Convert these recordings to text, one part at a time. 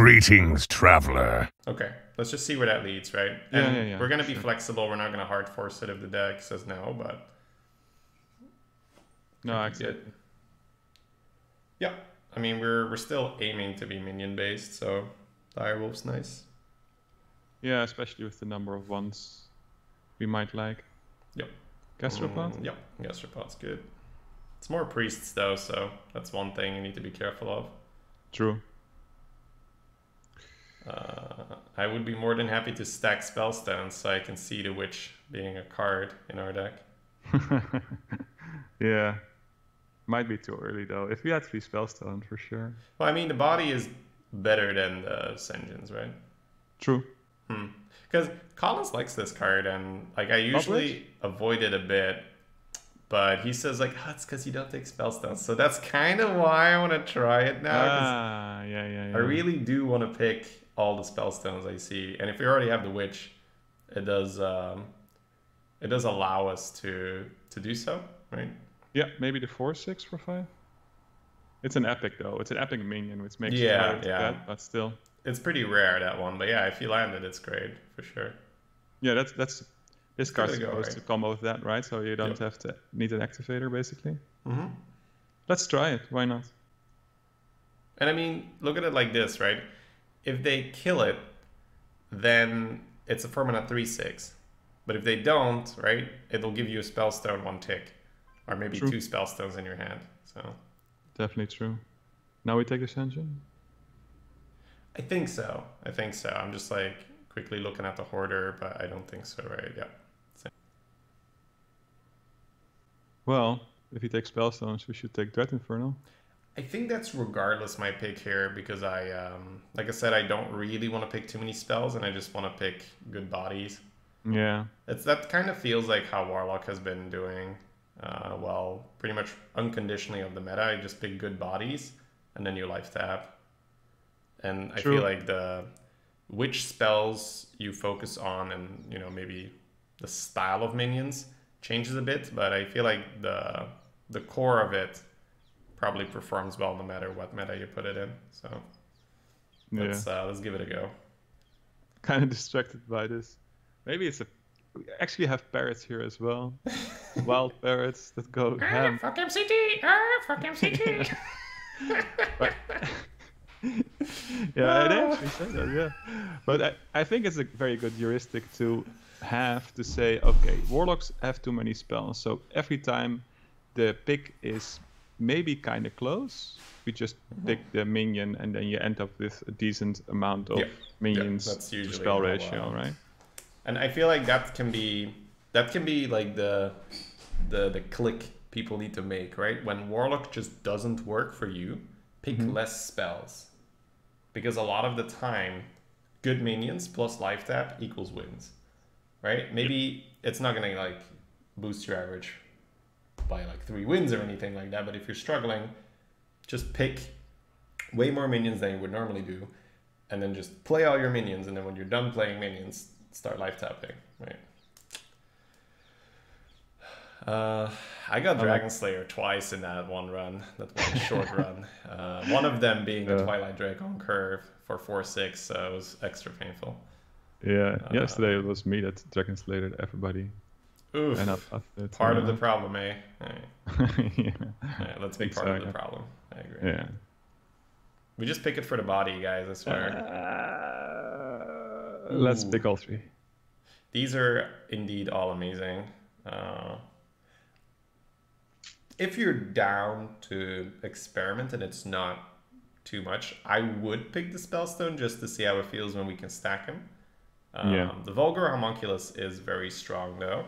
Greetings, traveler. Okay, let's just see where that leads, right? Yeah, And yeah, yeah, We're gonna be sure. flexible. We're not gonna hard force it if the deck says no, but No, Good. exactly. yeah. I mean, we're we're still aiming to be minion based, so Direwolf's nice. Yeah, especially with the number of ones we might like. Yep. Gastropod? Mm, yep, Gastropod's good. It's more priests though, so that's one thing you need to be careful of. True. Uh, I would be more than happy to stack spellstones so I can see the witch being a card in our deck. yeah. Might be too early though. If we had three spellstone for sure. Well, I mean, the body is better than the Sengens, right? True. Because Collins likes this card, and like I usually avoid it a bit, but he says like, oh, it's because you don't take spellstones. So that's kind of why I want to try it now. Ah, yeah, yeah, yeah. I really do want to pick all the spellstones I see, and if we already have the witch, it does um, it does allow us to to do so, right? Yeah, maybe the four six for five. It's an epic though. It's an epic minion, which makes Yeah, it yeah. but still. It's pretty rare that one, but yeah, if you land it, it's great for sure. Yeah, that's that's this card's a go, supposed right? to come with that, right? So you don't Yep. have to need an activator basically. hmm Let's try it. Why not? And I mean, look at it like this, right? If they kill it, then it's a permanent 3 6. But if they don't, right, it'll give you a spellstone one tick. Or maybe True. two spellstones in your hand. So Definitely true. Now we take Ascension. I think so. I think so. I'm just like quickly looking at the hoarder, but I don't think so, right? Yeah. Well, if you take spellstones, we should take Dread Infernal. I think that's regardless my pick here because I, um, like I said, I don't really want to pick too many spells and I just want to pick good bodies. Yeah. It's that kind of feels like how Warlock has been doing. Uh, well, pretty much unconditionally of the meta. I just pick good bodies, and then you life tap. And I True. feel like the which spells you focus on, and you know maybe the style of minions changes a bit. But I feel like the the core of it probably performs well no matter what meta you put it in. So Yeah. let's uh, let's give it a go. Kind of distracted by this. Maybe it's a. We actually have parrots here as well. Wild parrots that go ham. fuck MCT! Ah, fuck MCT! But- yeah, they actually say that, yeah. But I, I think it's a very good heuristic to have to say, okay, warlocks have too many spells, so every time the pick is maybe kind of close, we just pick the minion, and then you end up with a decent amount of Yeah, minions that's to usually spell ratio, uh, right? And I feel like that can be that can be like the the the click people need to make, right? When Warlock just doesn't work for you, pick Mm-hmm. less spells. Because a lot of the time, good minions plus life tap equals wins. Right? Maybe it's not gonna like boost your average by like three wins or anything like that, but if you're struggling, just pick way more minions than you would normally do, and then just play all your minions, and then when you're done playing minions, start life tapping, right? Uh, I got Dragon Slayer twice in that one run, that one short run. Uh, one of them being the Yeah. Twilight Drake on curve for 4 6, so it was extra painful. Yeah, Uh, yesterday it was me that Dragon Slayer everybody. Oof, And up, up part of the problem, eh? Alright, yeah. yeah, let's be part of the problem. I agree. yeah. We just pick it for the body, guys, I swear. Uh, let's pick all three. These are indeed all amazing. Uh, if you're down to experiment and it's not too much, I would pick the Spellstone just to see how it feels when we can stack them. Um, Yeah. The Vulgar Homunculus is very strong though.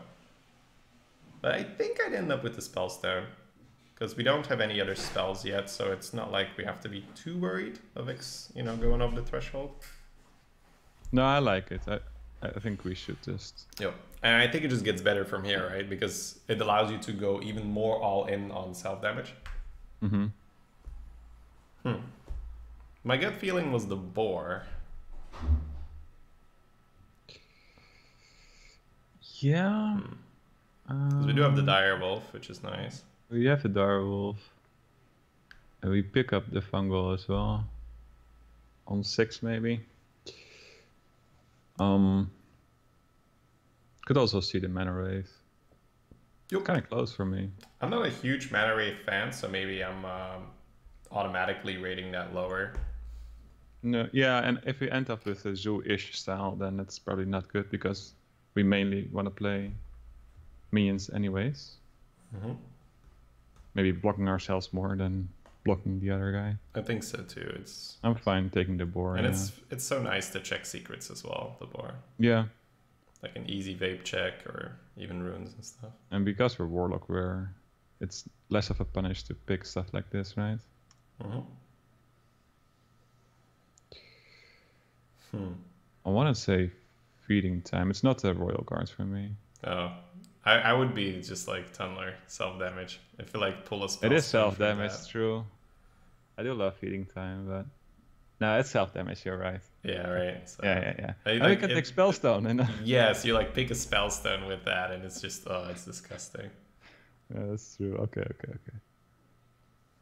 But I think I'd end up with the Spellstone. Because we don't have any other spells yet, so it's not like we have to be too worried of X, you know, going over the threshold. No, I like it. I, I think we should just. Yep. And I think it just gets better from here, right? Because it allows you to go even more all in on self damage. hmm Hmm. My gut feeling was the boar. Yeah. Hmm. 'Cause we do have the um, dire wolf, which is nice. We have the dire wolf. And we pick up the fungal as well. on six maybe. Um, could also see the mana wraith. Yup. Kind of close for me. I'm not a huge Mana Wraith fan, so maybe I'm um, automatically rating that lower. No, yeah, and if we end up with a zoo-ish style, then it's probably not good because we mainly want to play minions anyways. Mhm. Maybe blocking ourselves more than blocking the other guy. I think so too. It's I'm fine taking the boar. and yeah. it's it's so nice to check secrets as well. The bar, yeah, like an easy vape check or even runes and stuff. and because we're warlock, we're it's less of a punish to pick stuff like this, right? hmm Hmm. I want to say feeding time. It's not the royal guards for me. Oh, I, I would be just like tunneler self damage. I feel like pull a spell. It is self damage, true. I do love feeding time, but no, it's self damage. You're right. Yeah, right. So, Yeah, yeah, yeah. I And like we can it- take spellstone, and Yes, you like pick a spell stone with that, and it's just oh, it's disgusting. yeah, that's true. Okay, okay, okay.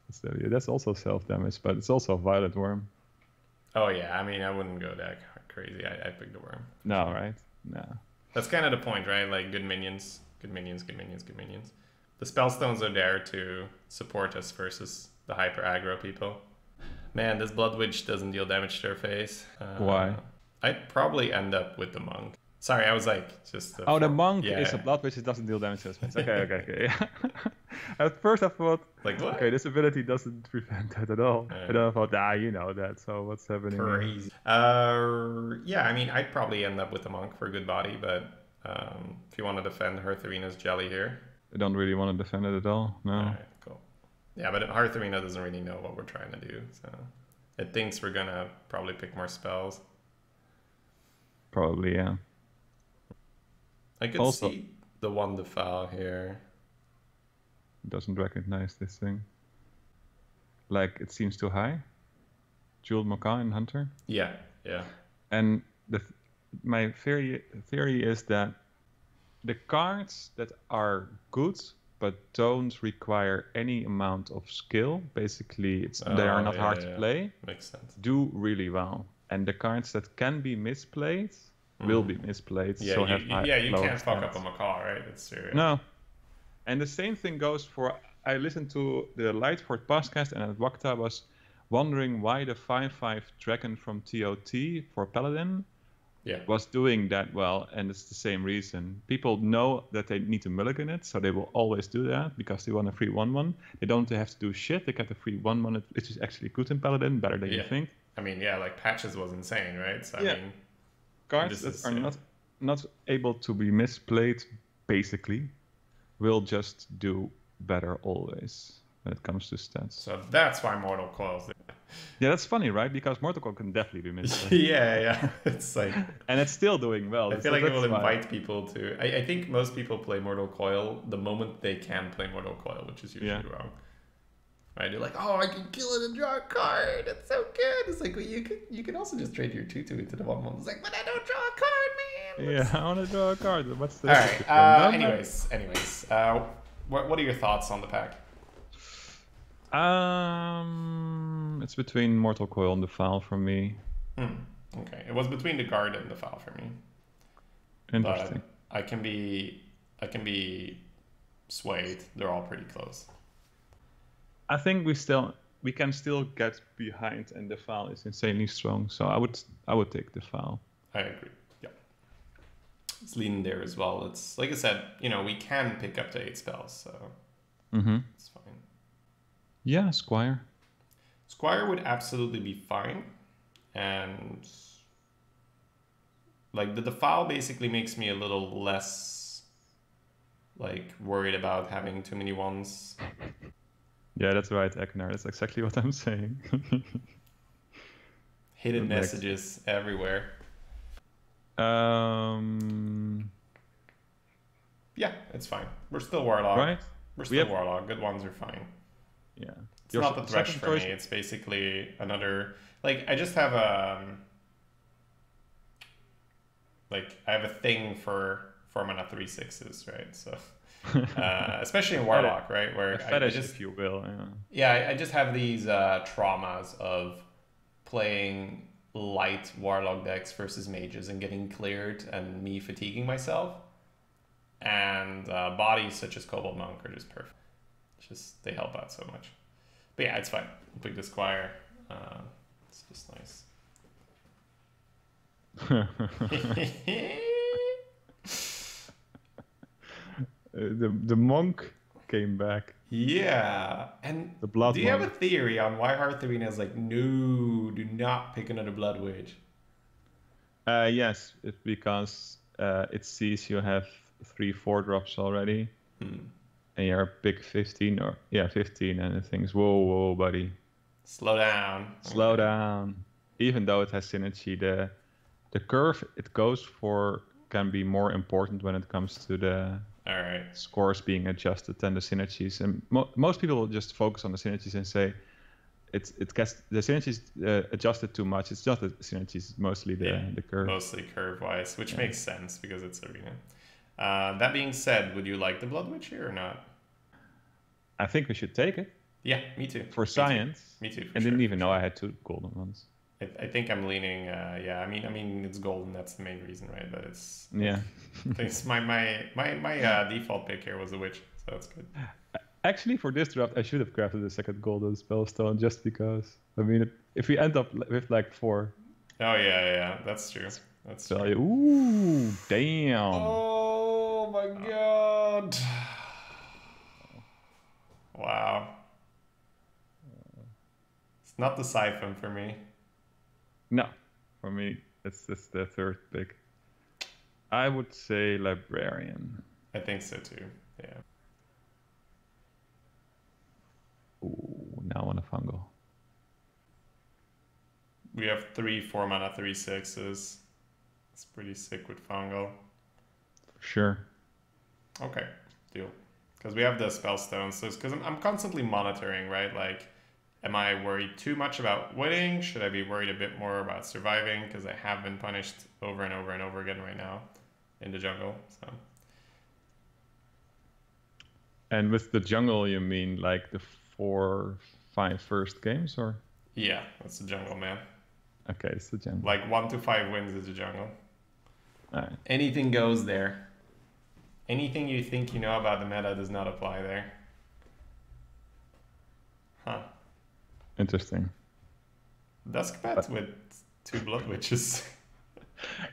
That's, the- that's also self damage, but it's also a violet worm. Oh yeah, I mean I wouldn't go that crazy. I I pick the worm. No, right? No. That's kind of the point, right? Like good minions, good minions, good minions, good minions. The spellstones are there to support us versus the hyper aggro people. Man, this blood witch doesn't deal damage to her face. Uh, Why? I'd probably end up with the monk. Sorry, I was like just. Oh, the monk yeah. is a blood witch. It doesn't deal damage to his face. Okay, okay, okay. Yeah. At first, I thought, Like what? okay, this ability doesn't prevent that at all. Yeah. And then I thought, ah, you know that. So what's happening? Crazy. Uh, yeah, I mean, I'd probably end up with the monk for a good body, but um, if you want to defend Heartharena's jelly here, I don't really want to defend it at all. No. alright, cool. Yeah, but Heartharena doesn't really know what we're trying to do, so it thinks we're gonna probably pick more spells. Probably, yeah. I could Also- see the one defile here. doesn't recognize this thing. Like it seems too high. Jeweled Macaw and Hunter. Yeah, yeah, And the th- my theory theory is that the cards that are good but don't require any amount of skill, basically it's they are Oh, not yeah, hard yeah, to play, makes sense. do really well. And the cards that can be misplayed will be misplayed. Mm. Yeah, so you, have you- high, yeah, you can't fuck up a macaw, right? It's true. No. And the same thing goes for. I listened to the Lightforge podcast, and Wakta was wondering why the 5 5 dragon from TOT for Paladin Yeah, was doing that well, and it's the same reason. People know that they need to mulligan it, so they will always do that because they want a free 1 1. They don't have to do shit, they get a free 1 1, which is actually good in Paladin, better than you think. I mean, yeah, like patches was insane, right? So I Yeah. mean, Cards that is, are yeah. not, not able to be misplayed, basically, will just do better always when it comes to stats. so that's why Mortal Coils. Yeah, that's funny, right? Because Mortal Kombat can definitely be misplayed. yeah, yeah. It's like and it's still doing well. I feel like it will that's why- invite people to. I, I think most people play Mortal Coil the moment they can play Mortal Coil, which is usually Yeah. wrong. Right? They're like, oh, I can kill it and draw a card. It's so good. It's like well, you could you can also just trade your two into the one one. It's like, but I don't draw a card, man. Yeah, I want to draw a card. What's the All right. Uh, anyways, anyways, uh, what what are your thoughts on the pack? Um, it's between Mortal Coil and the defile for me. Hmm. Okay, it was between the guard and the defile for me. Interesting. But I can be I can be swayed. They're all pretty close. I think we still we can still get behind, and the defile is insanely strong. So I would I would take the defile. I agree. Yeah. It's leaning there as well. It's like I said, you know, we can pick up to eight spells, so Mm-hmm. it's fine. Yeah, Squire. Squire would absolutely be fine. And like the defile basically makes me a little less like worried about having too many ones. Yeah, that's right, Eknar. That's exactly what I'm saying. Hidden messages everywhere. um, Yeah, it's fine. We're still Warlock. right? We're We still have- Warlock. Good ones are fine. Yeah. It's Your not the thresh for choice- me. It's basically another like I just have a like I have a thing for four mana three sixes, right? So uh, especially in Warlock, right? Where I, I just if you will. Yeah. yeah, I, I just have these uh, traumas of playing light warlock decks versus mages and getting cleared and me fatiguing myself. And uh, bodies such as Cobalt Monk are just perfect. It's just they help out so much. But yeah, it's fine. Pick the Squire. Uh, it's just nice. the the monk came back. yeah, and The blood do you have a theory on why Heartharena is like, no, do not pick another Blood Witch? Uh, yes, it's because uh, it sees you have three four drops already, Hmm. And you're pick 15 or yeah 15, and it thinks, whoa, whoa, buddy, Slow down. slow down. Even though it has synergy, the the curve it goes for can be more important when it comes to the All right. scores being adjusted than the synergies. And mo- most people will just focus on the synergies and say it's it gets the synergies uh, adjusted too much. It's just the synergies, mostly the Yeah, the curve. Mostly curve wise, which makes sense because it's arena. Uh, that being said, would you like the Blood Witch here or not? I think we should take it Yeah, me too. for Me too. science. Me too. I sure, didn't even know I had two golden ones. I, I think I'm leaning. Uh, yeah, I mean, I mean, it's golden. That's the main reason, right? But it's. Yeah. it's my my my my uh, default pick here was the witch, so that's good. Actually, for this draft, I should have crafted a second golden spellstone just because. I mean, if we end up with like four, Oh yeah, yeah, yeah. That's true. That's so true. ooh, damn. Oh my god! Wow. It's not the siphon for me. No, for me, it's just the third pick. I would say librarian. I think so too. Yeah. Ooh, now on a fungal. We have three four mana, three sixes. It's pretty sick with fungal. For sure. Okay, deal. Because we have the spell stones. So because I'm, I'm constantly monitoring, right? Like, am I worried too much about winning? Should I be worried a bit more about surviving? Because I have been punished over and over and over again right now in the jungle. So And with the jungle, you mean like the four, five first games, or? yeah, that's the jungle, man. Okay, it's the jungle. Like one to five wins is the jungle. Alright. Anything goes there. Anything you think you know about the meta does not apply there. Huh. Interesting. Dusk uh, Bat with two blood witches.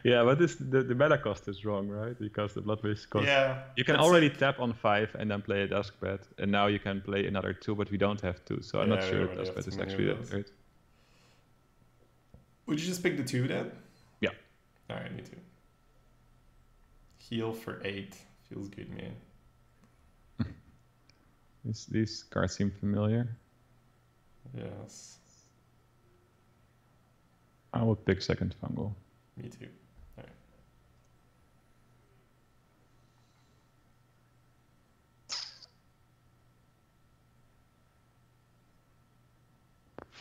Yeah, but this the, the meta cost is wrong, right? Because the blood wish cost. yeah. You can already tap on five and then play a Duskbat, and now you can play another two, but we don't have two, so I'm not Yeah, we sure if Duskbat is actually that great. Would you just pick the two then? Yeah. Alright, me too. Heal for eight. Feels good, man. These these cards seem familiar. Yes. I would pick second fungal. Me too. Alright.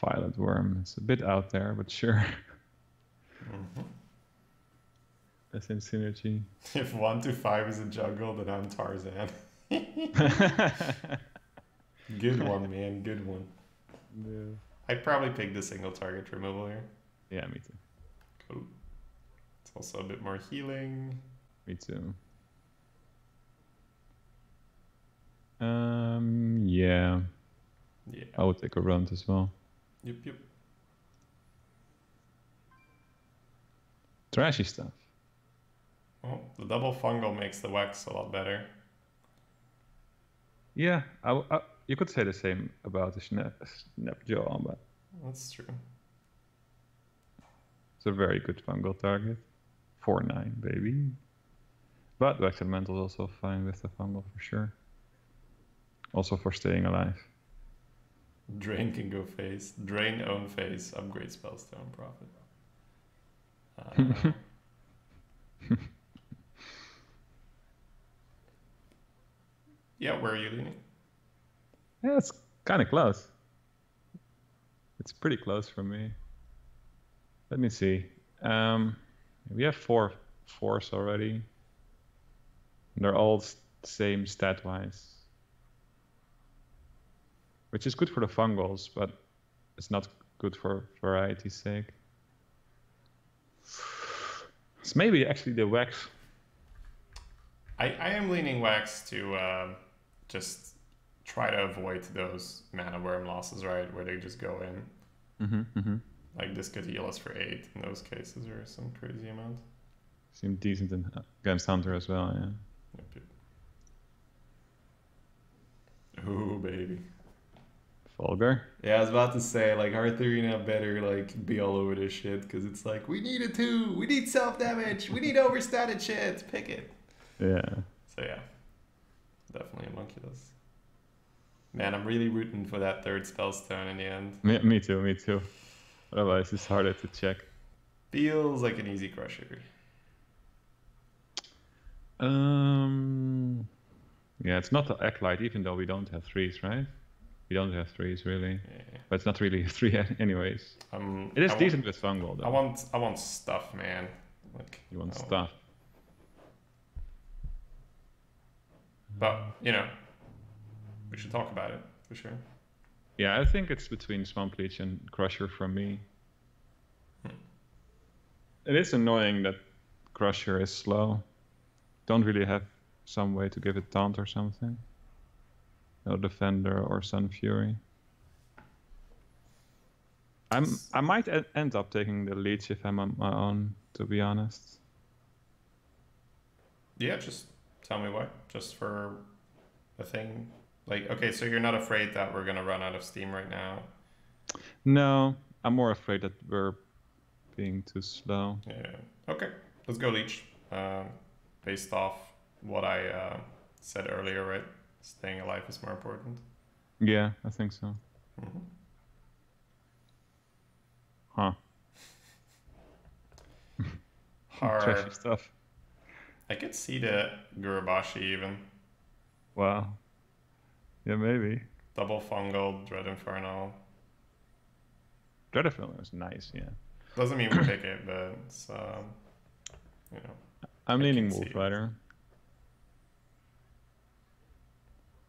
Violet worm. It's a bit out there, but sure. Mhm. In synergy. If one to five is a jungle, then I'm Tarzan. Good one, man. Good one. yeah. I'd probably pick the single target removal here. yeah, me too. Cool. It's also a bit more healing. Me too. Um, yeah, Yeah. I would take a round as well. Yep, yep. Trashy stuff. Well, the double fungal makes the wax a lot better. Yeah, I, I- you could say the same about the snap, snap jaw, but That's true. it's a very good fungal target. Four nine, baby. But Wax Elemental is also fine with the fungal for sure. Also for staying alive. Drain can go face. Drain own face. Upgrade spellstone profit. Uh, yeah, where are you leaning? Yeah, it's kind of close. It's pretty close for me. Let me see. Um, we have four fours already. And they're all same stat wise. Which is good for the fungals, but it's not good for variety's sake. It's maybe actually the wax. I, I am leaning wax to um, just try to avoid those mana worm losses, right? Where they just go in. Mm-hmm, mm-hmm. Like this could heal us for eight in those cases or some crazy amount. Seemed decent in, against Hunter as well. Yeah. Yep, yep. Ooh, baby. Vulgar. Yeah, I was about to say, like, Heartharena better, like, be all over this shit, because it's like, we need it too! We need self-damage! We need overstated shit! Pick it! Yeah. So, yeah. Definitely a Monculus. Man, I'm really rooting for that third Spellstone in the end. Me, me too. Me too. Otherwise, it's harder to check. Feels like an easy crusher. Um. Yeah, it's not the Acolyte, even though we don't have threes, right? We don't have threes really, Yeah. but it's not really a three anyways. Um, It is I want- decent with Fungal I though. want, I want stuff, man. Like You want I stuff. But you know, we should talk about it for sure. Yeah, I think it's between Swamp Leech and Crusher for me. Hmm. It is annoying that Crusher is slow. Don't really have some way to give it taunt or something. No Defender or Sunfury. I'm I might end up taking the Leech if I'm on my own, to be honest. Yeah, just tell me why. Just for a thing. Like, okay, so you're not afraid that we're gonna run out of steam right now. No, I'm more afraid that we're being too slow. Yeah. Okay, let's go leech. Um, based off what I uh, said earlier, right? Staying alive is more important. Yeah, I think so. Mhm. Huh. Hard. Trashy stuff. I could see the Gurubashi even. Wow. Yeah, maybe. Double fungal, Dread Infernal. Dreadfell is nice, yeah. Doesn't mean we pick it, but it's, um, you know. I'm I leaning Wolf. Rider.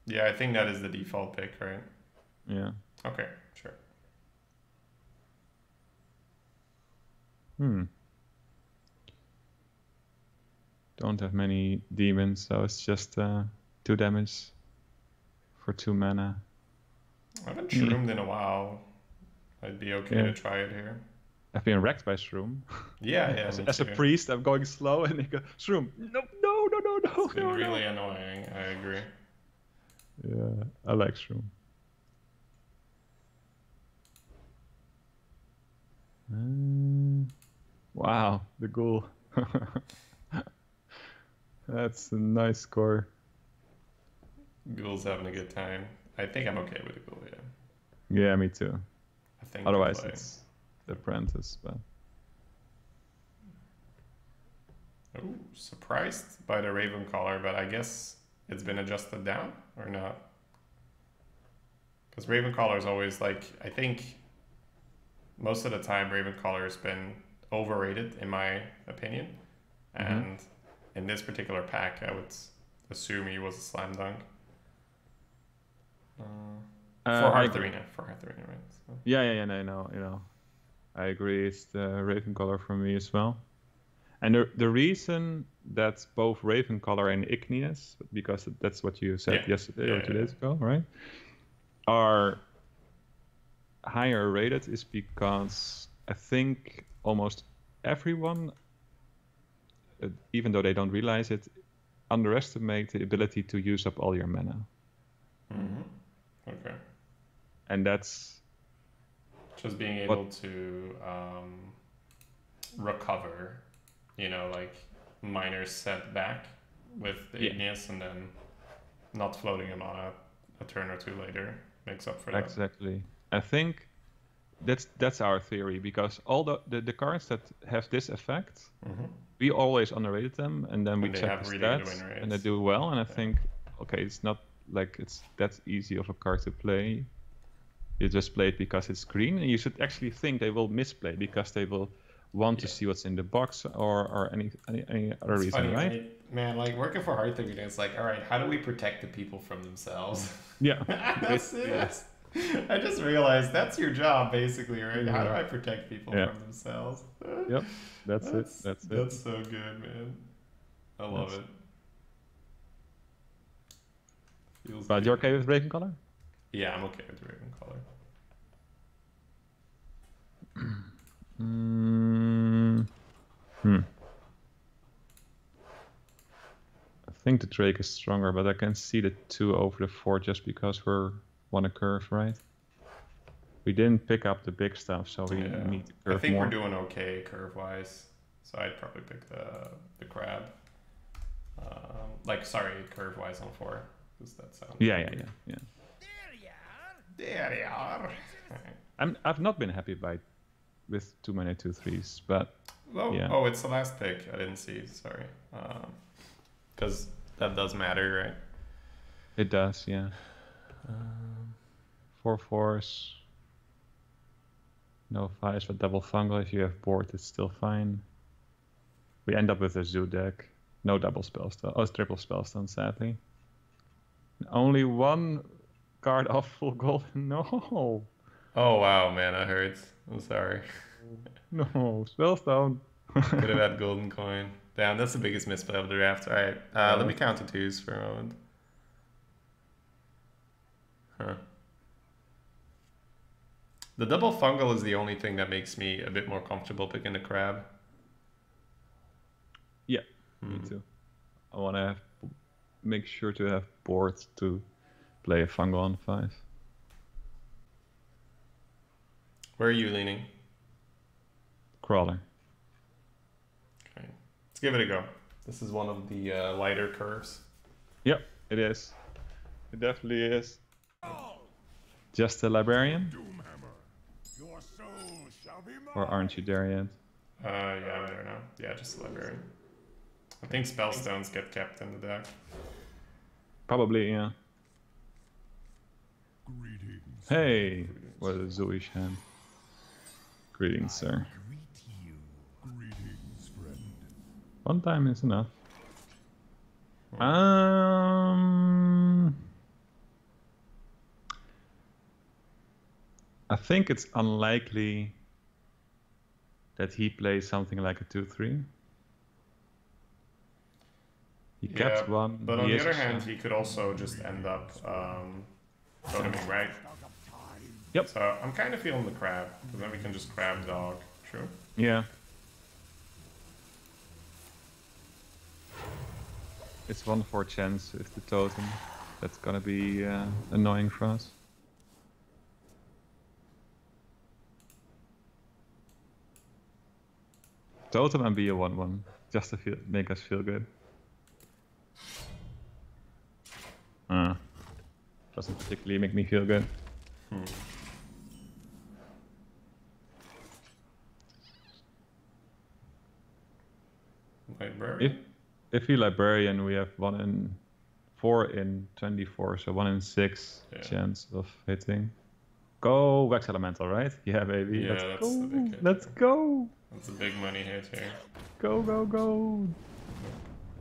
Yeah, I think that is the default pick, right? Yeah. Okay, sure. Hmm. Don't have many demons, so it's just uh, two damage for two mana. I haven't Hmm. shroomed in a while. I'd be okay Yeah. to try it here. I've been wrecked by Shroom. Yeah, yeah. as, as a priest, I'm going slow, and they go Shroom. No, no, no, no, no, It's been no, really no. annoying. I agree. Yeah, I like Shroom. Uh, wow, the ghoul. That's a nice score. Ghoul's having a good time. I think I'm okay with the Ghoul, yeah. Yeah, me too. I think Otherwise, it's the apprentice. But Ooh, surprised by the Ravencaller, but I guess it's been adjusted down or not? Because Ravencaller is always like I think most of the time Ravencaller has been overrated in my opinion, Mhm. and in this particular pack, I would assume he was a slam dunk. Uh, uh, for I agree. Heartharena, for Heartharena, right? So, Yeah, yeah, yeah, no, no, you know, I agree. It's the Ravencaller for me as well. And the, the reason that's both Ravencaller and Igneous, because that's what you said Yeah. yesterday Yeah, or two yeah, days ago, right? Are higher rated is because I think almost everyone, even though they don't realize it, underestimate the ability to use up all your mana, mhm. Okay. and that's just being What- able to um, recover, you know, like minor setback with the Yeah. igneous and then not floating him on a, a turn or two later makes up for that. Exactly. I think that's that's our theory because all the, the, the cards that have this effect, Mhm. We always underrated them, and then we And check have the really stats, and they do well. And I Yeah. think, okay, it's not like it's that easy of a card to play. You just play it because it's green, and you should actually think they will misplay because they will want to see what's in the box or or any any, any other It's reason, funny, right? right? Man, like working for Hearthstone, it's like, all right, how do we protect the people from themselves? Yeah. That's it. I just realized that's your job, basically, right? How do I protect people Yeah. from themselves? Yep, that's, That's, it. That's it. That's so good, man. I love That's- it. Feels But good. you're okay with breaking color? Yeah, I'm okay with Ravencaller. Mm, hmm. I think the Drake is stronger, but I can see the two over the four just because we're one a curve, right? We didn't pick up the big stuff, so we Yeah. need to I think more. we're doing okay curve wise, so I'd probably pick the the crab. Um, like, sorry, curve wise on four. Does that sound? Yeah, yeah, yeah, yeah. There they are. Alright. I'm, I've not been happy by with too many two threes, but Oh, Yeah. oh, it's the last pick. I didn't see. Sorry. Because that does matter, right? it does, yeah. Um, four fours. No fives, but double fungal. If you have board, it's still fine. We end up with a zoo deck. No double spell stone. Oh, it's triple spell stone, sadly. Only one card off full gold. No, Oh wow, man, that hurts. I'm sorry. no spellstone. Could have had golden coin. Damn, that's the biggest misplay of the draft. All right, uh, let me count to twos for a moment. Huh. The double fungal is the only thing that makes me a bit more comfortable picking the crab. yeah, me Mhm. too. I want to have make sure to have boards to play a fungal on five. Where are you leaning? Crawler. Okay, let's give it a go. This is one of the uh, lighter curves. Yep, it is. It definitely is. Just a librarian, Doomhammer, your soul shall be mine. or aren't you there yet? Uh, yeah, I'm there now. Yeah, just a librarian. I think spellstones get kept in the deck. Probably, yeah. Greetings. Hey, what a Zooish hand. Greetings, sir. Greet you. Greetings, friend. One time is enough. Um, I think it's unlikely that he plays something like a two-three. He kept one. But on the other hand, he could also just end up um, toteming, right? Yep. So I'm kind of feeling the crab, because then we can just crab dog. True. Yeah. It's one for chance with the totem. That's gonna be uh, annoying for us. Totem and be a 1 1. Just to feel, make us feel good. Uh, doesn't particularly make me feel good. Library. If if you librarian, we have one in four in twenty-four, so one in six Yeah. chance of hitting. Go wax elemental, right? Yeah, baby. Yeah, Let's that's go. the big hit. Let's go. That's a big money hit here. Go go go.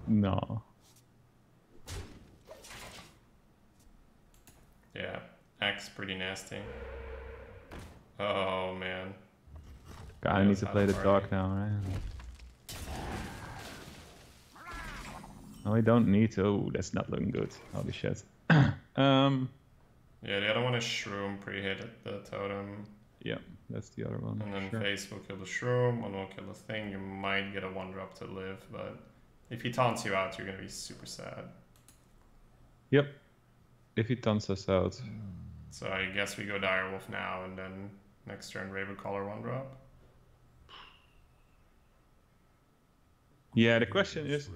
No. Yeah, X pretty nasty. Oh man. I need to play the dog now, right? No, we don't need to. Oh, that's not looking good. Holy shit. um, Yeah, the other one is Shroom pre-hit at the totem, yeah, that's the other one. and then sure. face will kill the Shroom, one will kill the thing. You might get a one drop to live, but if he taunts you out, you're gonna be super sad. Yep. If he taunts us out. So I guess we go Direwolf now, and then next turn Ravencaller one drop. Yeah, the question is,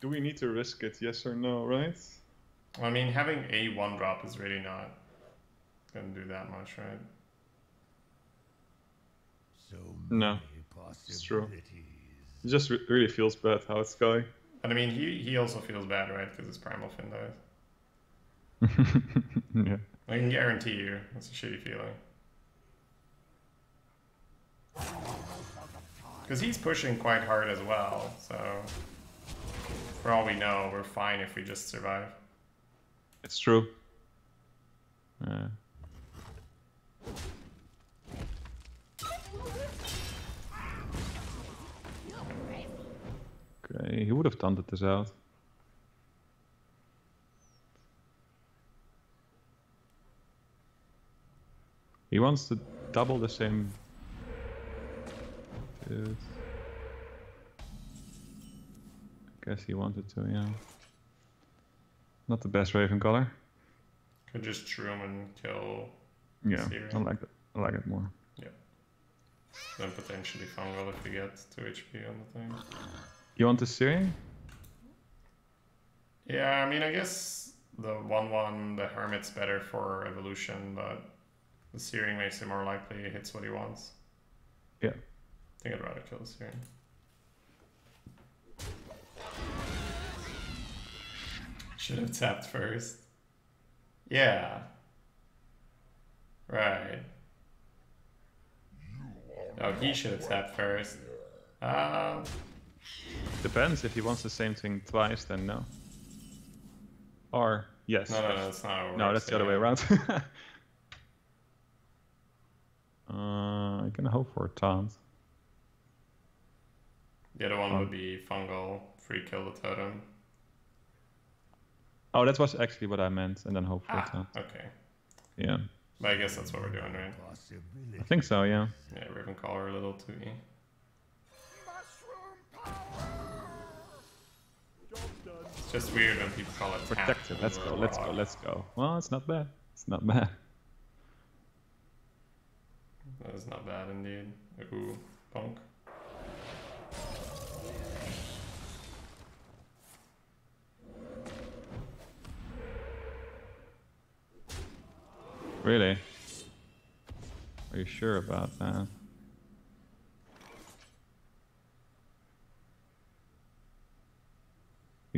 do we need to risk it? Yes or no, right? I mean, having a one drop is really not gonna do that much, right? So No, it's true. It just re- really feels bad how it's going. And I mean, he he also feels bad, right? Because his primal fin dies. yeah. I can guarantee you, that's a shitty feeling. Because he's pushing quite hard as well, so for all we know, we're fine if we just survive. It's true. Uh, he would have taunted this out. He wants to double the same. Dude. Guess he wanted to, yeah. Not the best Ravencaller. Could just shroom and kill, Yeah, I like it. I like it more. Yeah. Then potentially fungal if you get 2 HP on the thing. You want the Searing? Yeah, I mean, I guess the 1 1, the Hermit's better for evolution, but the Searing makes it more likely he hits what he wants. Yeah. I think I'd rather kill the Searing. Should have tapped first. Yeah. Right. Oh, he should have tapped first. Um, Depends. If he wants the same thing twice, then no. Or yes. no, no, no, that's not how it No, that's the other way around. uh, I can hope for a taunt. The other one Um, would be fungal, free kill the totem. Oh, that was actually what I meant, and then hope for a Ah, taunt. okay. Yeah, But I guess that's what we're doing, right? I think so. Yeah. Yeah, Ravencaller a little too It's just weird when people call it tap Protected. Let's go. Let's go. Let's go. Well, it's not bad. It's not bad. That is not bad indeed. Ooh, punk. Really? Are you sure about that?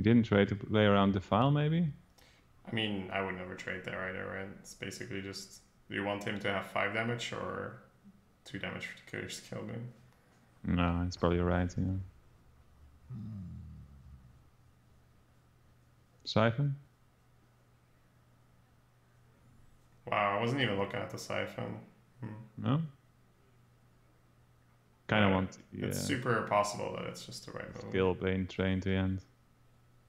You didn't try to play around the defile, maybe? I mean, I would never trade there either, right? It's basically just do you want him to have five damage or two damage for the kill beam? No, it's probably right. Yeah. Siphon? Wow, I wasn't even looking at the siphon. Hmm. No. Kind of want. Yeah. It's super possible that it's just the right move. skill bane train to end.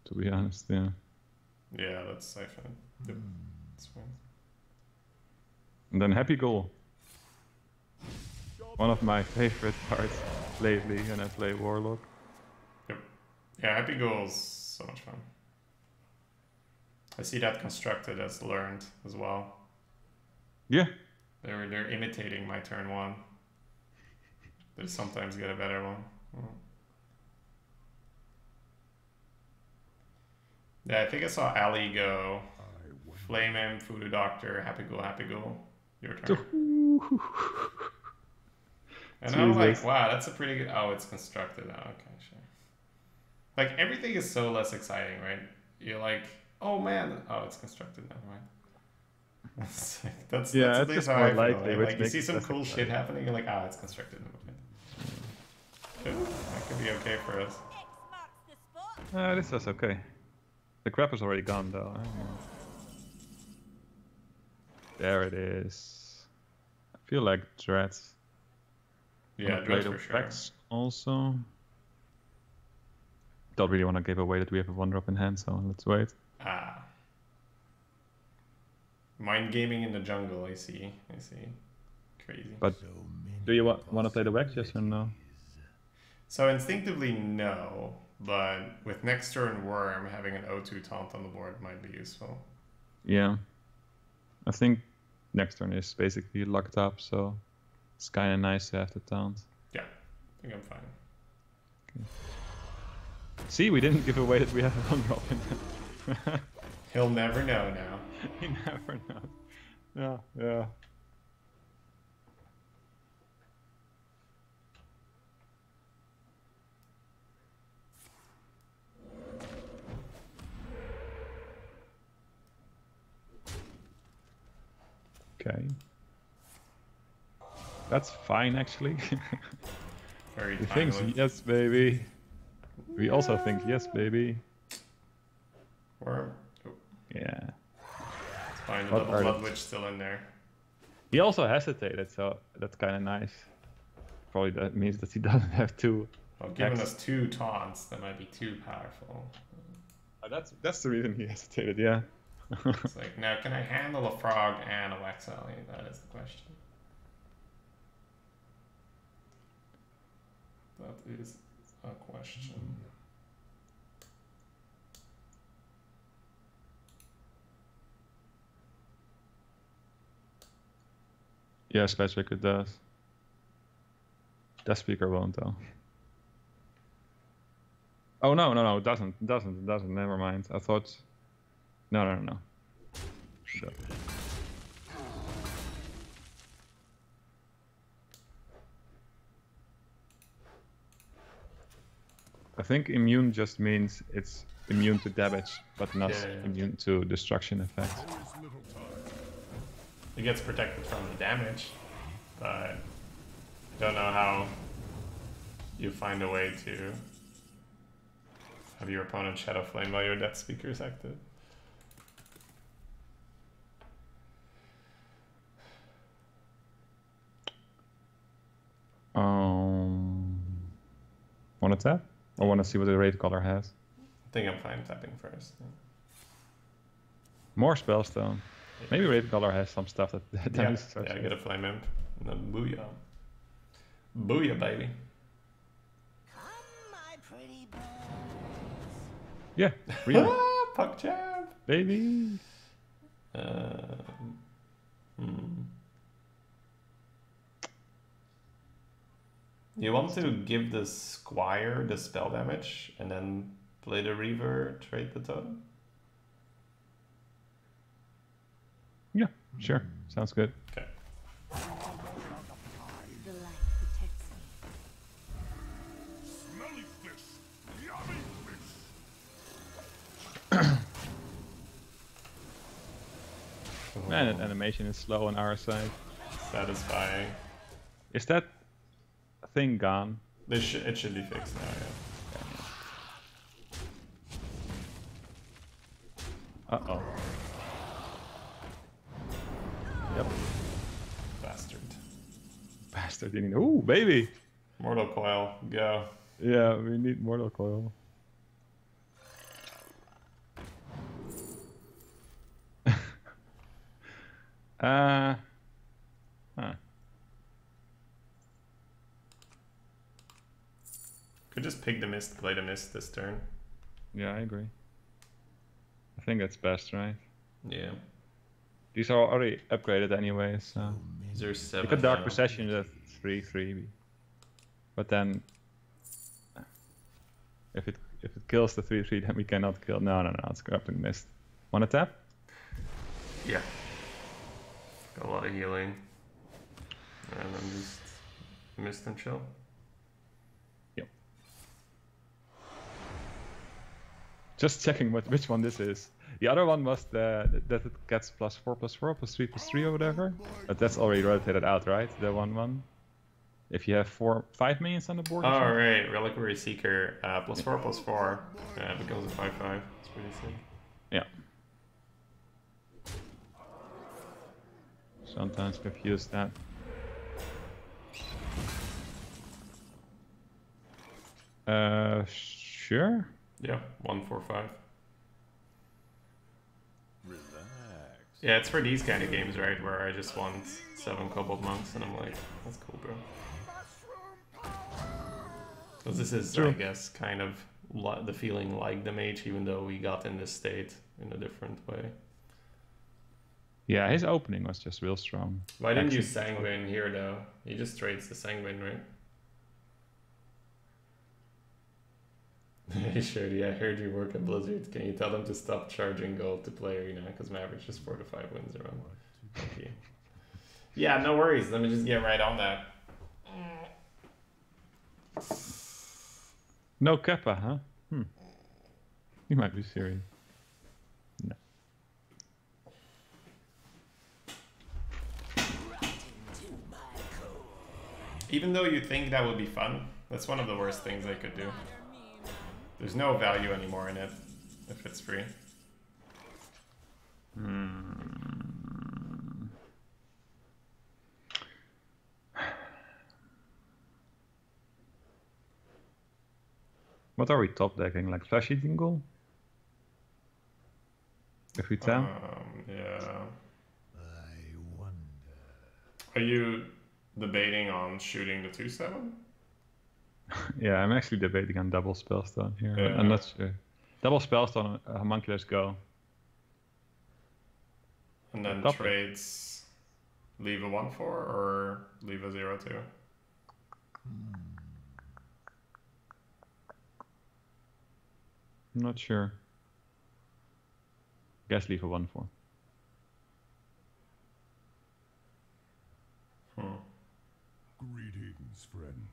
To be honest, yeah. Yeah, that's siphon. Yep, that's fine. And then Happy Ghoul. One of my favorite parts lately when I play Warlock. Yep. Yeah, Happy Ghoul's so much fun. I see that constructed as learned as well. Yeah, They're they're imitating my turn one. They sometimes get a better one. Mm. Yeah, I think I saw Ali go I wonder. Flame Imp, Voodoo Doctor, Happy Ghoul, Happy Ghoul. Your turn. And I'm like, wow, that's a pretty good. Oh, it's constructed. Oh, okay, sure. Like everything is so less exciting, right? You're like, oh man, oh, it's constructed. Never mind. It's that's Yeah, that's at it's least just how I more feel. likely, right? Like you see some cool shit exciting. happening, you're like, ah, it's constructed. Never. Good. That could be okay for us. X marks. Ah, this was okay. The crap is already gone though. I don't know. There it is. I feel like Dread. Yeah, Wanna Dread for sure. Also. Don't really want to give away that we have a one drop in hand, so let's wait. Ah. Mind gaming in the jungle. I see. I see. Crazy. But So do you wa- want to play the Wax, yes or no? So instinctively, no. But with next turn Worm, having an O2 taunt on the board might be useful. Yeah. I think next turn is basically locked up, so it's kind of nice to have the taunt. Yeah, I think I'm fine. See, we didn't give away that we have a one drop in hand. He'll never know now. he never know. Yeah, yeah. Okay. That's fine, actually. Very he thinks yes, baby. We also think yes, baby. Oh, Yeah. it's fine. The What double blood witch still in there. He also hesitated, so that's kind of nice. Probably that means that he doesn't have two Well, giving X. us two taunts, that might be too powerful. Uh, that's that's the reason he hesitated. Yeah. It's like, now can I handle a frog and a wax alley? That is the question. That is a question. yes, Patrick, it does. That speaker won't though. Oh no, no, no, it doesn't. It doesn't. It doesn't. Never mind. I thought. No, no, no, no. It does. I think immune just means it's immune to damage, but not Yeah, yeah, immune to destruction effects. There is little time. It gets protected from the damage, but I don't know how you find a way to have your opponent Shadowflame while your Deathspeaker is active. Um, want to tap? I want to see what the Ravencaller has? I think I'm fine tapping first. More spellstone. Maybe Ravencaller has some stuff that, that Yeah, damages yeah, such get a Flame Imp, and then Booyah. Booyah, baby. Come, my pretty birds. Yeah, really, Ah, Puck jab! baby. Um, hmm. You want to give the Squire the spell damage and then play the Reaver, trade the totem? Yeah, sure. Sounds good. Okay. The light protects me. Smelly fish. Yummy fish. Man, that animation is slow on our side. Satisfying. Is that thing gone? This sh- it should be fixed now, yeah. Uh oh. Yep. Bastard. Bastard. you need- Ooh, baby. Mortal Coil, go. Yeah, we need Mortal Coil. uh. Huh. Could just pick the mist, play the mist this turn. Yeah, I agree. I think that's best, right? Yeah. These are already upgraded anyway, so. Oh, Is there seven? You could Dark now? Procession at 3 3. But then. If it if it kills the 3 3, then we cannot kill. No, no, no, it's grappling mist. Wanna tap? Yeah. Got a lot of healing. And I'm just mist and chill. Just checking what which one this is. The other one was the that it gets plus 4 plus 4 plus 3 plus 3 or whatever. But that's already rotated out, right? The 1 1. If you have four, five minions on the board. Alright, Reliquary Seeker, uh, plus 4 plus 4. Yeah, it becomes a 5 5. It's pretty sick. Yeah. Sometimes confuse that. Uh, sure. Yeah, 1 4 5. Relax. Yeah, it's for these kind of games, right? Where I just want 7 Kobold Monks and I'm like, that's cool, bro. Because this is, I guess, kind of the feeling like the mage, even though we got in this state in a different way. Yeah, his opening was just real strong. Why didn't you Sanguine here, though? He just trades the Sanguine, right? He should, yeah. I heard you work at Blizzard. Can you tell them to stop charging gold to play Arena? Because my average is 4 to 5 wins around. Thank you. Yeah, no worries. Let me just get right on that. No Kappa, huh? Hmm. You might be serious. No. Even though you think that would be fun, that's one of the worst things I could do. There's no value anymore in it if it's free. Hmm. What are we top decking? Like Flesh Eating If we time? Um, yeah. I wonder. Are you debating on shooting the two seven? yeah, I'm actually debating on double Spellstone here. but Yeah. I'm not sure. Double Spellstone, uh, Homunculus Go. And then Double. trades leave a one four or leave a zero two? I'm not sure. Guess leave a 1 4. Hmm. Greetings, friend.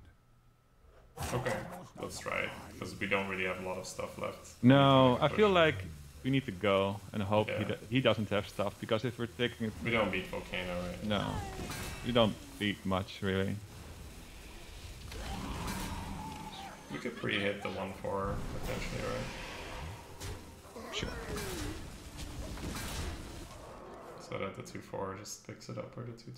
Okay, let's try it, because we don't really have a lot of stuff left. No, I feel like we need to go and hope yeah. he, he doesn't have stuff, because if we're taking it... We don't beat Volcano, right? No, we don't beat much, really. We could pre-hit the 1-4, potentially, right? Sure. So that the 2-4 just picks it up, or the 2-2.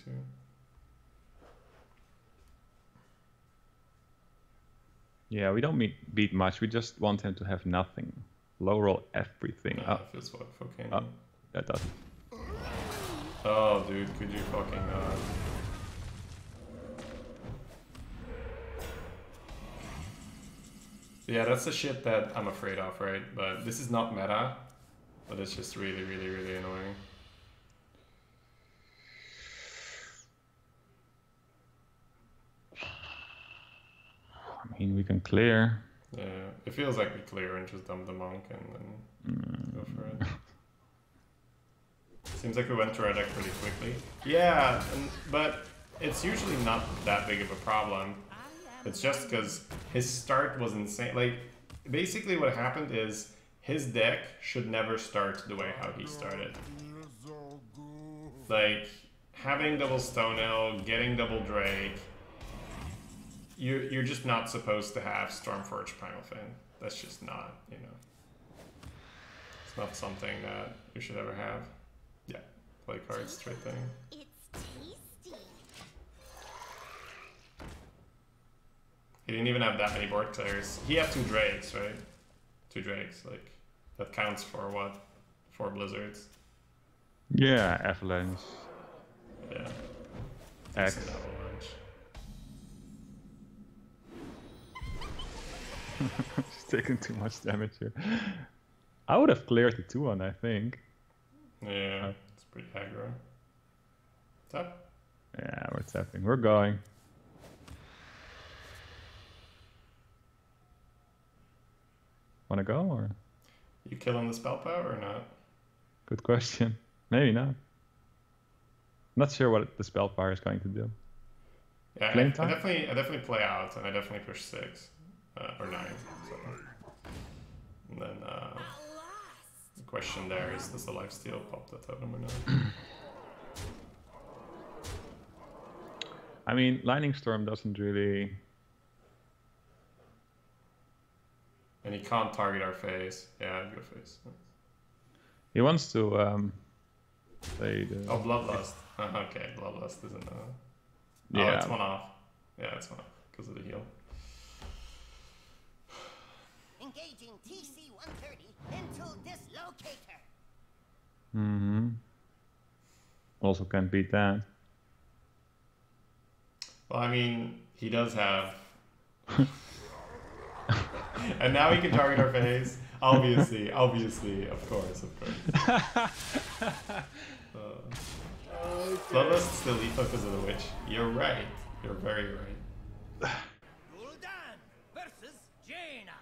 Yeah, we don't meet, beat much. We just want him to have nothing. Low roll everything. Yeah, Oh, feels what volcano. Oh. that doesn't. Oh, dude, could you fucking uh Yeah, that's the shit that I'm afraid of, right? But this is not meta, but it's just really, really, really annoying. I mean, we can clear. Yeah, it feels like we clear and just dump the monk and then mm. go for it. Seems like we went through our deck pretty quickly. Yeah, and, but it's usually not that big of a problem. It's just because his start was insane. Like, basically, what happened is his deck should never start the way how he started. Like, having double Stonehill, getting double Drake. You, you're just not supposed to have Stormforge Primal Fin. That's just not, you know. It's not something that you should ever have. Yeah, play cards, straight thing. It's tasty. He didn't even have that many board clears. He had two drakes, right? Two drakes, like that counts for what? Four blizzards. Yeah, Avalanche. Yeah. X. Decent avalanche. He's taking too much damage here. I would have cleared the 2 1, I think. Yeah, it's pretty aggro. Tap. Yeah, we're tapping. We're going. Wanna go or? You killing the spell power or not? Good question. Maybe not. Not sure what the spell power is going to do. Yeah, I, I definitely, I definitely play out, and I definitely push six uh, or nine. So. And then uh, the question there is, does the lifesteal pop the totem or not? I mean, Lightning Storm doesn't really. and he can't target our face. Yeah, I'd face. He wants to um, play the. Oh, bloodlust. okay, bloodlust isn't. Uh... Oh, yeah. it's one off. Yeah, it's one off because of the heal. Engaging TC-130 into dislocator. hmm Also can't beat that. Well, I mean, he does have. and now he can target our face. Obviously, obviously, of course, of course. Uh, Bloodlust is still lethal because of the witch. You're right. You're very right. Gul'dan versus Jaina.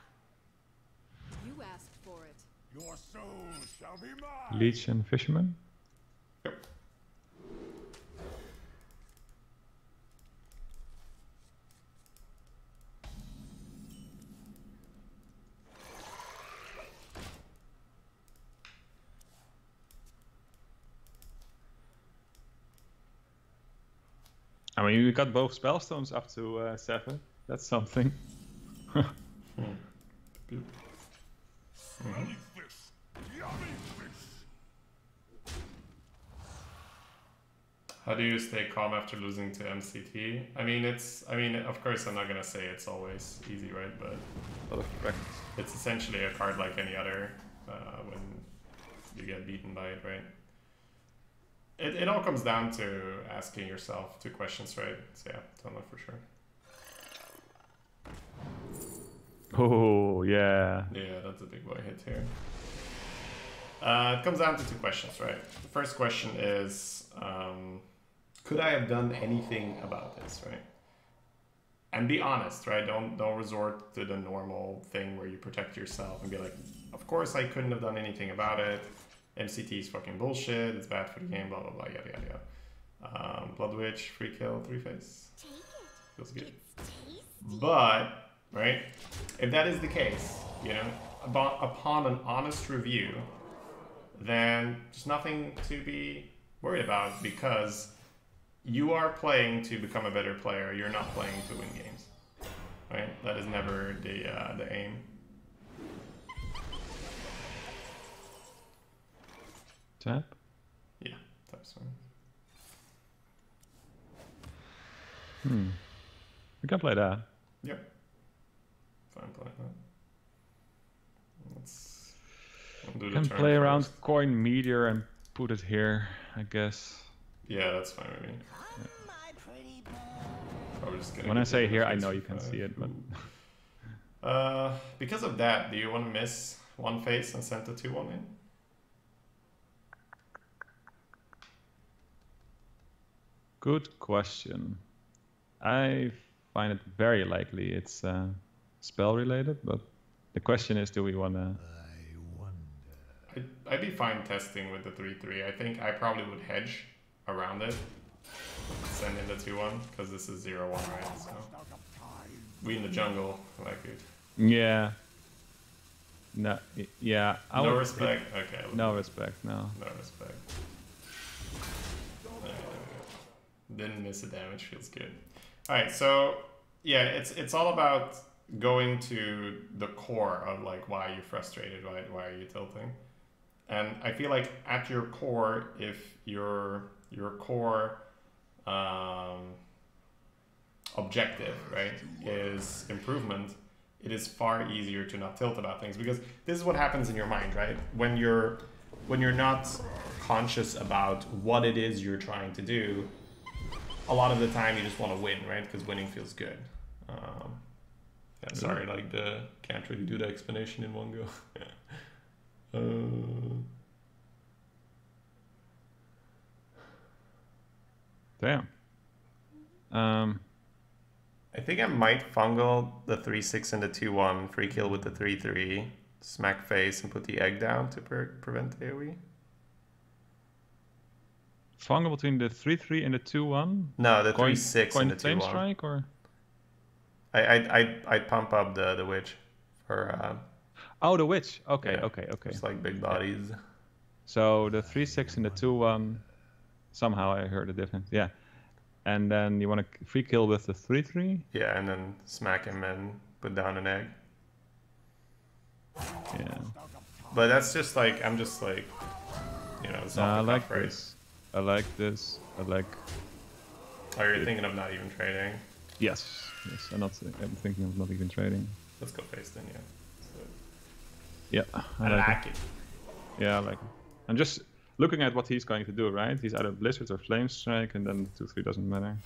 You asked for it. Your soul shall be mine. Leech and Fisherman? Yep. I mean, we got both spellstones up to uh, seven. That's something. Fish. Yummy fish. How do you stay calm after losing to MCT? I mean, it's. I mean, of course, I'm not gonna say it's always easy, right? But A lot of practice. it's essentially a card like any other uh, when you get beaten by it, right? It, it all comes down to asking yourself two questions, right? So yeah, don't know for sure. Oh yeah. Yeah, that's a big boy hit here. Uh, it comes down to two questions, right? The first question is, um, could I have done anything about this, right? And be honest, right? Don't don't resort to the normal thing where you protect yourself and be like, of course I couldn't have done anything about it. MCT is fucking bullshit. It's bad for the game. Blah blah blah. Yada yada yada. Um, Blood Witch, free kill, three face. Feels good. But, right, if that is the case, you know, upon an honest review, then there's nothing to be worried about because you are playing to become a better player. You're not playing to win games, right? That is never the uh, the aim. Tap. Yeah, that's fine. Hmm. We can play that. Yep. Fine, play that. Let's. we'll do We can turn play around coin meteor and put it here, I guess. Yeah, that's fine with me. Come, my pretty boy. Probably just gonna When I say here, I know you can five. see it, but Uh, because of that, do you want to miss one face and send the two one in? good question. I find it very likely it's uh, spell related, but the question is, do we want to? I'd, I'd be fine testing with the three three. I think I probably would hedge around it, send in the two one because this is zero one right. So we in the jungle like it. Yeah. No. Yeah. I no would- respect. Okay. No respect. No. No respect. Uh, didn't miss a damage. Feels good. All right. So yeah, it's it's all about going to the core of like why you're frustrated. Why why are you tilting? And I feel like at your core, if your your core um, objective right is improvement, it is far easier to not tilt about things because this is what happens in your mind, right? When you're when you're not conscious about what it is you're trying to do, a lot of the time you just want to win, right? Because winning feels good. Um, yeah, sorry, like the can't really do the explanation in one go. uh, Damn. Um. I think I might fungal the three six and the two one free kill with the three three smack face and put the egg down to pre- prevent AOE. Fungal between the three three and the two one. No, the Coin three six coin and the two flame one. strike or. I I I I'd pump up the the witch for uh, Oh, the witch. Okay. Yeah. Okay. Okay. just like big bodies. So the three six and the two one. Somehow I heard a difference. Yeah. And then you want to free kill with the three three. Yeah, and then smack him and put down an egg. Yeah. But that's just like I'm just like, you know, it's Nah, I like right? this. I like this. I like. Oh, you're thinking of not even trading. Yes. Yes. I'm not. I'm thinking of not even trading. Let's go face then, yeah. So, Yeah. I I like it. like it. Yeah, I like it. I'm just looking at what he's going to do, right? He's either Blizzard or Flame Strike, and then the 2 3 doesn't matter.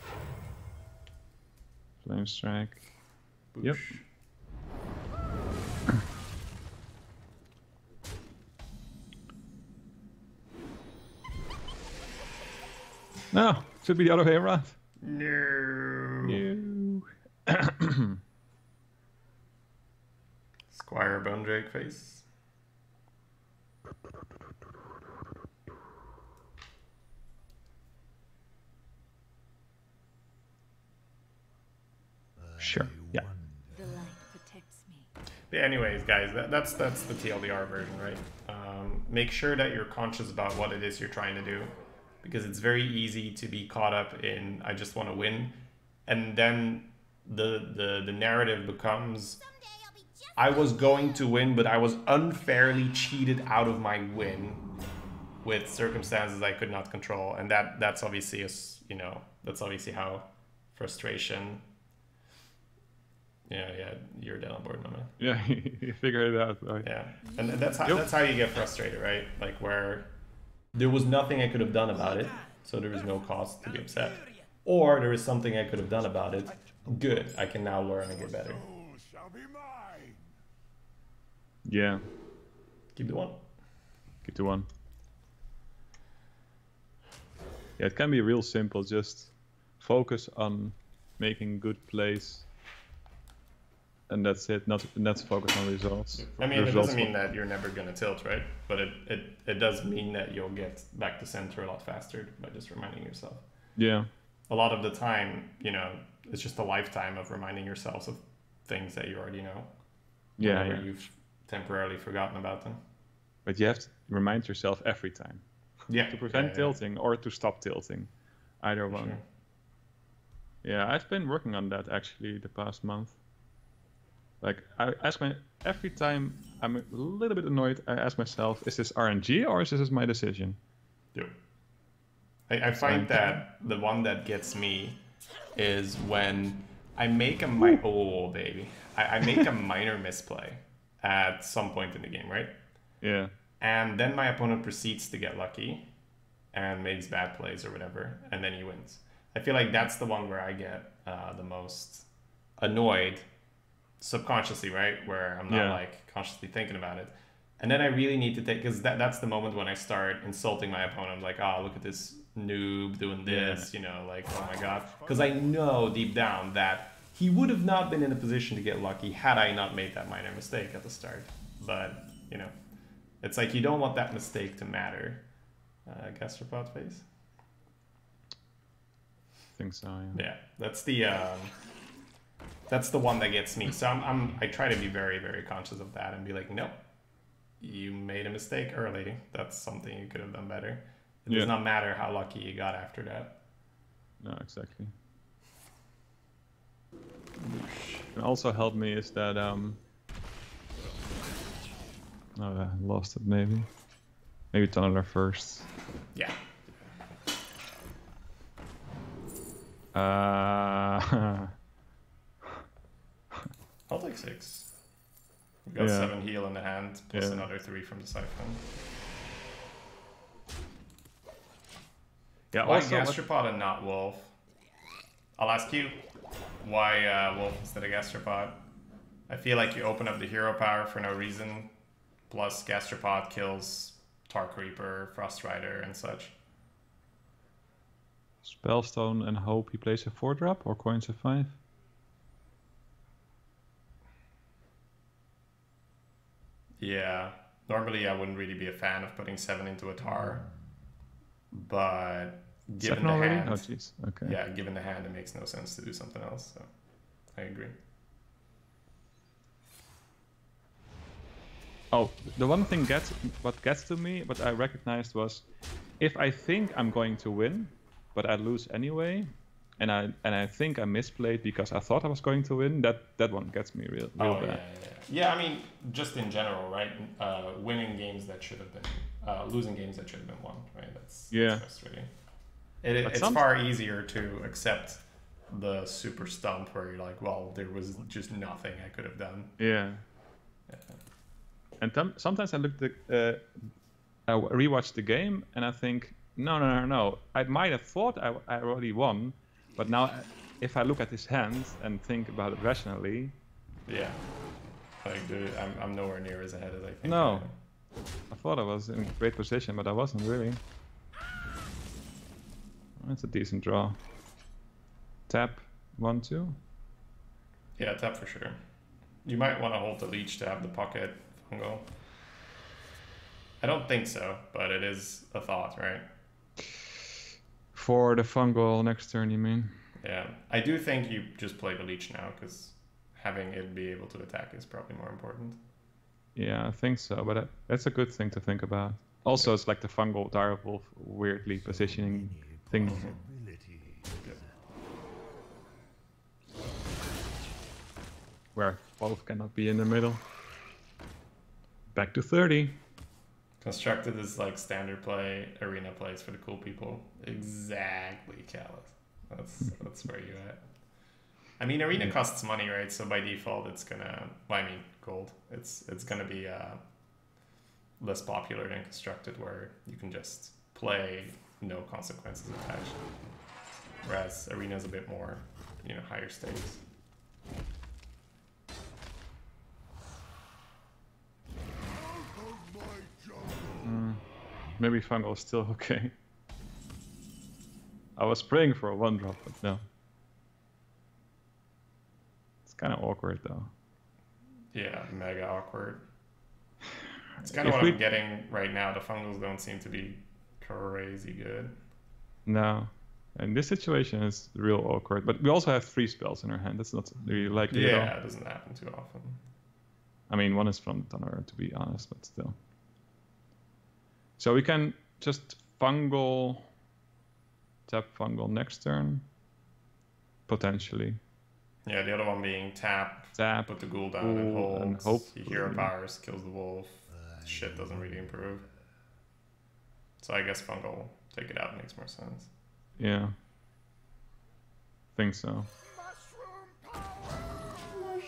Flame Strike. Yep. No, should be the other way around. No. No. Squire Bone Drake face. Sure. Yeah. The light protects me. Yeah, anyways, guys, that, that's that's the TLDR version, right? Um, make sure that you're conscious about what it is you're trying to do, because it's very easy to be caught up in I just want to win, and then the the the narrative becomes I'll be I was going to win, but I was unfairly cheated out of my win with circumstances I could not control, and that that's obviously a s you know that's obviously how frustration Yeah, yeah, you're dead on board, my man. Yeah, you figured it out, right? Yeah, and that's how Yep. that's how you get frustrated, right? Like where there was nothing I could have done about it, so there was no cause to be upset, or there is something I could have done about it. Good, I can now learn and get better. Soul shall be mine. Yeah, Keep the one. keep the one. Yeah, it can be real simple. Just focus on making good plays, and that's it. Not not focus on results. I mean, it doesn't mean that you're never gonna tilt, right? But it, it it does mean that you'll get back to center a lot faster by just reminding yourself. Yeah, A lot of the time, you know, it's just a lifetime of reminding yourselves of things that you already know. yeah, yeah. you've temporarily forgotten about them. But you have to remind yourself every time Yeah. to prevent yeah, yeah. tilting or to stop tilting, either one. Sure. Yeah, I've been working on that actually the past month. Like I ask my every time I'm a little bit annoyed, I ask myself, is this RNG or is this my decision? Yep. I, I find that the one that gets me is when I make a mi- oh baby, I, I make a minor misplay at some point in the game, right? Yeah. And then my opponent proceeds to get lucky and makes bad plays or whatever, and then he wins. I feel like that's the one where I get uh, the most annoyed subconsciously, right? Where I'm not Yeah. like consciously thinking about it. And then I really need to take, because that, that's the moment when I start insulting my opponent. I'm like, oh, look at this noob doing this, you know, like, oh my God. Because I know deep down that he would have not been in a position to get lucky had I not made that minor mistake at the start. But, you know, it's like you don't want that mistake to matter. Uh, gastropod face? I think so, yeah. Yeah, that's the um, that's the one that gets me. So I'm, I'm I try to be very very conscious of that and be like, no, you made a mistake early. That's something you could have done better. It Yeah. does not matter how lucky you got after that. No, exactly. And also helped me is that um Oh, I lost it maybe. Maybe Tunneler first. Yeah, Uh I'll take six. We got Yeah. seven heal in the hand plus Yeah. another three from the siphon. Yeah, Why also what- gastropod and not wolf? I'll ask you why uh, wolf instead of gastropod. I feel like you open up the hero power for no reason. Plus, gastropod kills Tar Creeper, Frost Rider, and such. Spellstone and hope he plays a four drop or coins a five. Yeah, normally I wouldn't really be a fan of putting seven into a tar, but given Seven the already? hand, Oh jeez. Okay. yeah, given the hand, it makes no sense to do something else. So, I agree. Oh, the one thing gets what gets to me, what I recognized was, if I think I'm going to win, but I lose anyway, and I and I think I misplayed because I thought I was going to win, that that one gets me real real Oh yeah, bad. yeah, yeah. I mean, just in general, right? Uh, winning games that should have been, uh, losing games that should have been won, right? That's Yeah. That's frustrating. It, it- it's some- far easier to accept the super stump where you're like, well, there was just nothing I could have done. Yeah. And th- sometimes I look the uh, I rewatch the game and I think, no, no, no, no. I might have thought I, I already won, but now if I look at his hand and think about it rationally, Yeah. Like, dude, I'm, I'm nowhere near as ahead as I think. No. I. I thought I was in great position, but I wasn't really. That's a decent draw. Tap one two. Yeah, tap for sure. You might want to hold the leech to have the pocket fungo. I don't think so, but it is a thought, right? For the fungal next turn, you mean? Yeah, I do think you just play the leech now because having it be able to attack is probably more important. Yeah, I think so, but uh, that's a good thing to think about. Also, it's like the fungal dire wolf weirdly positioning thing. Where both cannot be in the middle. Back to 30. Constructed is like standard play, arena plays for the cool people. Exactly, Callus. That's that's where you at. I mean, arena costs money, right? So by default, it's gonna. Well, I mean, gold. It's it's gonna be uh, less popular than constructed, where you can just play, no consequences attached. Whereas arena is a bit more, you know, higher stakes. Maybe fungal is still okay. I was praying for a one drop, but no. It's kind of awkward though. Yeah, mega awkward. It's kind of what we- I'm getting right now. The fungals don't seem to be crazy good. No. And this situation is real awkward. But we also have three spells in our hand. That's not really likely at all. Yeah, it doesn't happen too often. I mean, one is from Thunder, to be honest, but still. So we can just fungal, tap fungal next turn, potentially. Yeah, the other one being tap, Tap, put the ghoul down and hold. and hopefully- Hero powers kills the wolf. Shit doesn't really improve. So I guess fungal take it out makes more sense. yeah. Think so.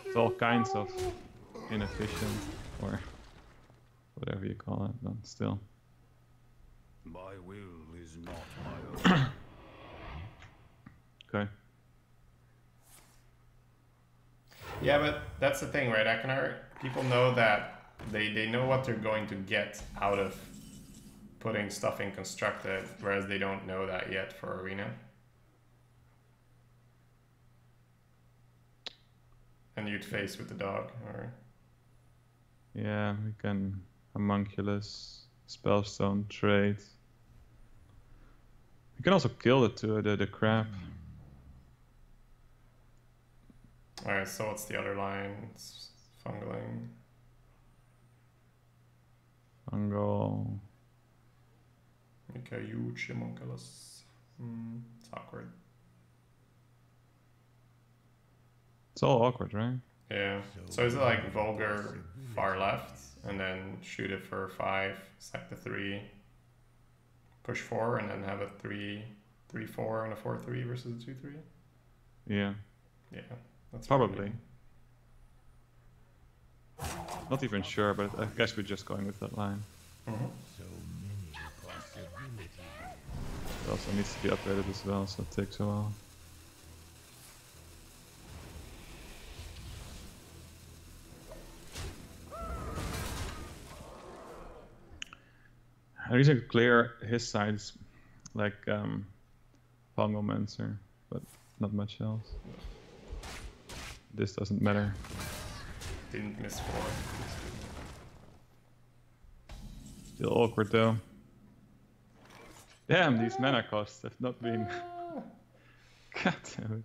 It's all kinds of inefficient, or whatever you call it, but still. My will is not my own. Okay. Yeah, but that's the thing, right? Akinar, people know that they, they know what they're going to get out of putting stuff in constructed, whereas they don't know that yet for arena. And you'd face with the dog, or Yeah, we can homunculus, spellstone, trade. We can also kill the two, the, the crab. alright. So what's the other line? It's fungaling. Fungal. Make a huge homunculus. Hmm, it's awkward. It's all awkward, right? Yeah. So is it like vulgar far left, and then shoot it for five, sack the three, push four, and then have a three, three four, and a four three versus a two three? Yeah. Yeah, that's Probably. Not even sure, but I guess we're just going with that line. hmm It also needs to be upgraded as well, so it takes a while. To clear his sides like um, Mancer, but not much else. This doesn't matter. Didn't miss four. Still awkward though. Damn, these mana costs have not been. God damn it.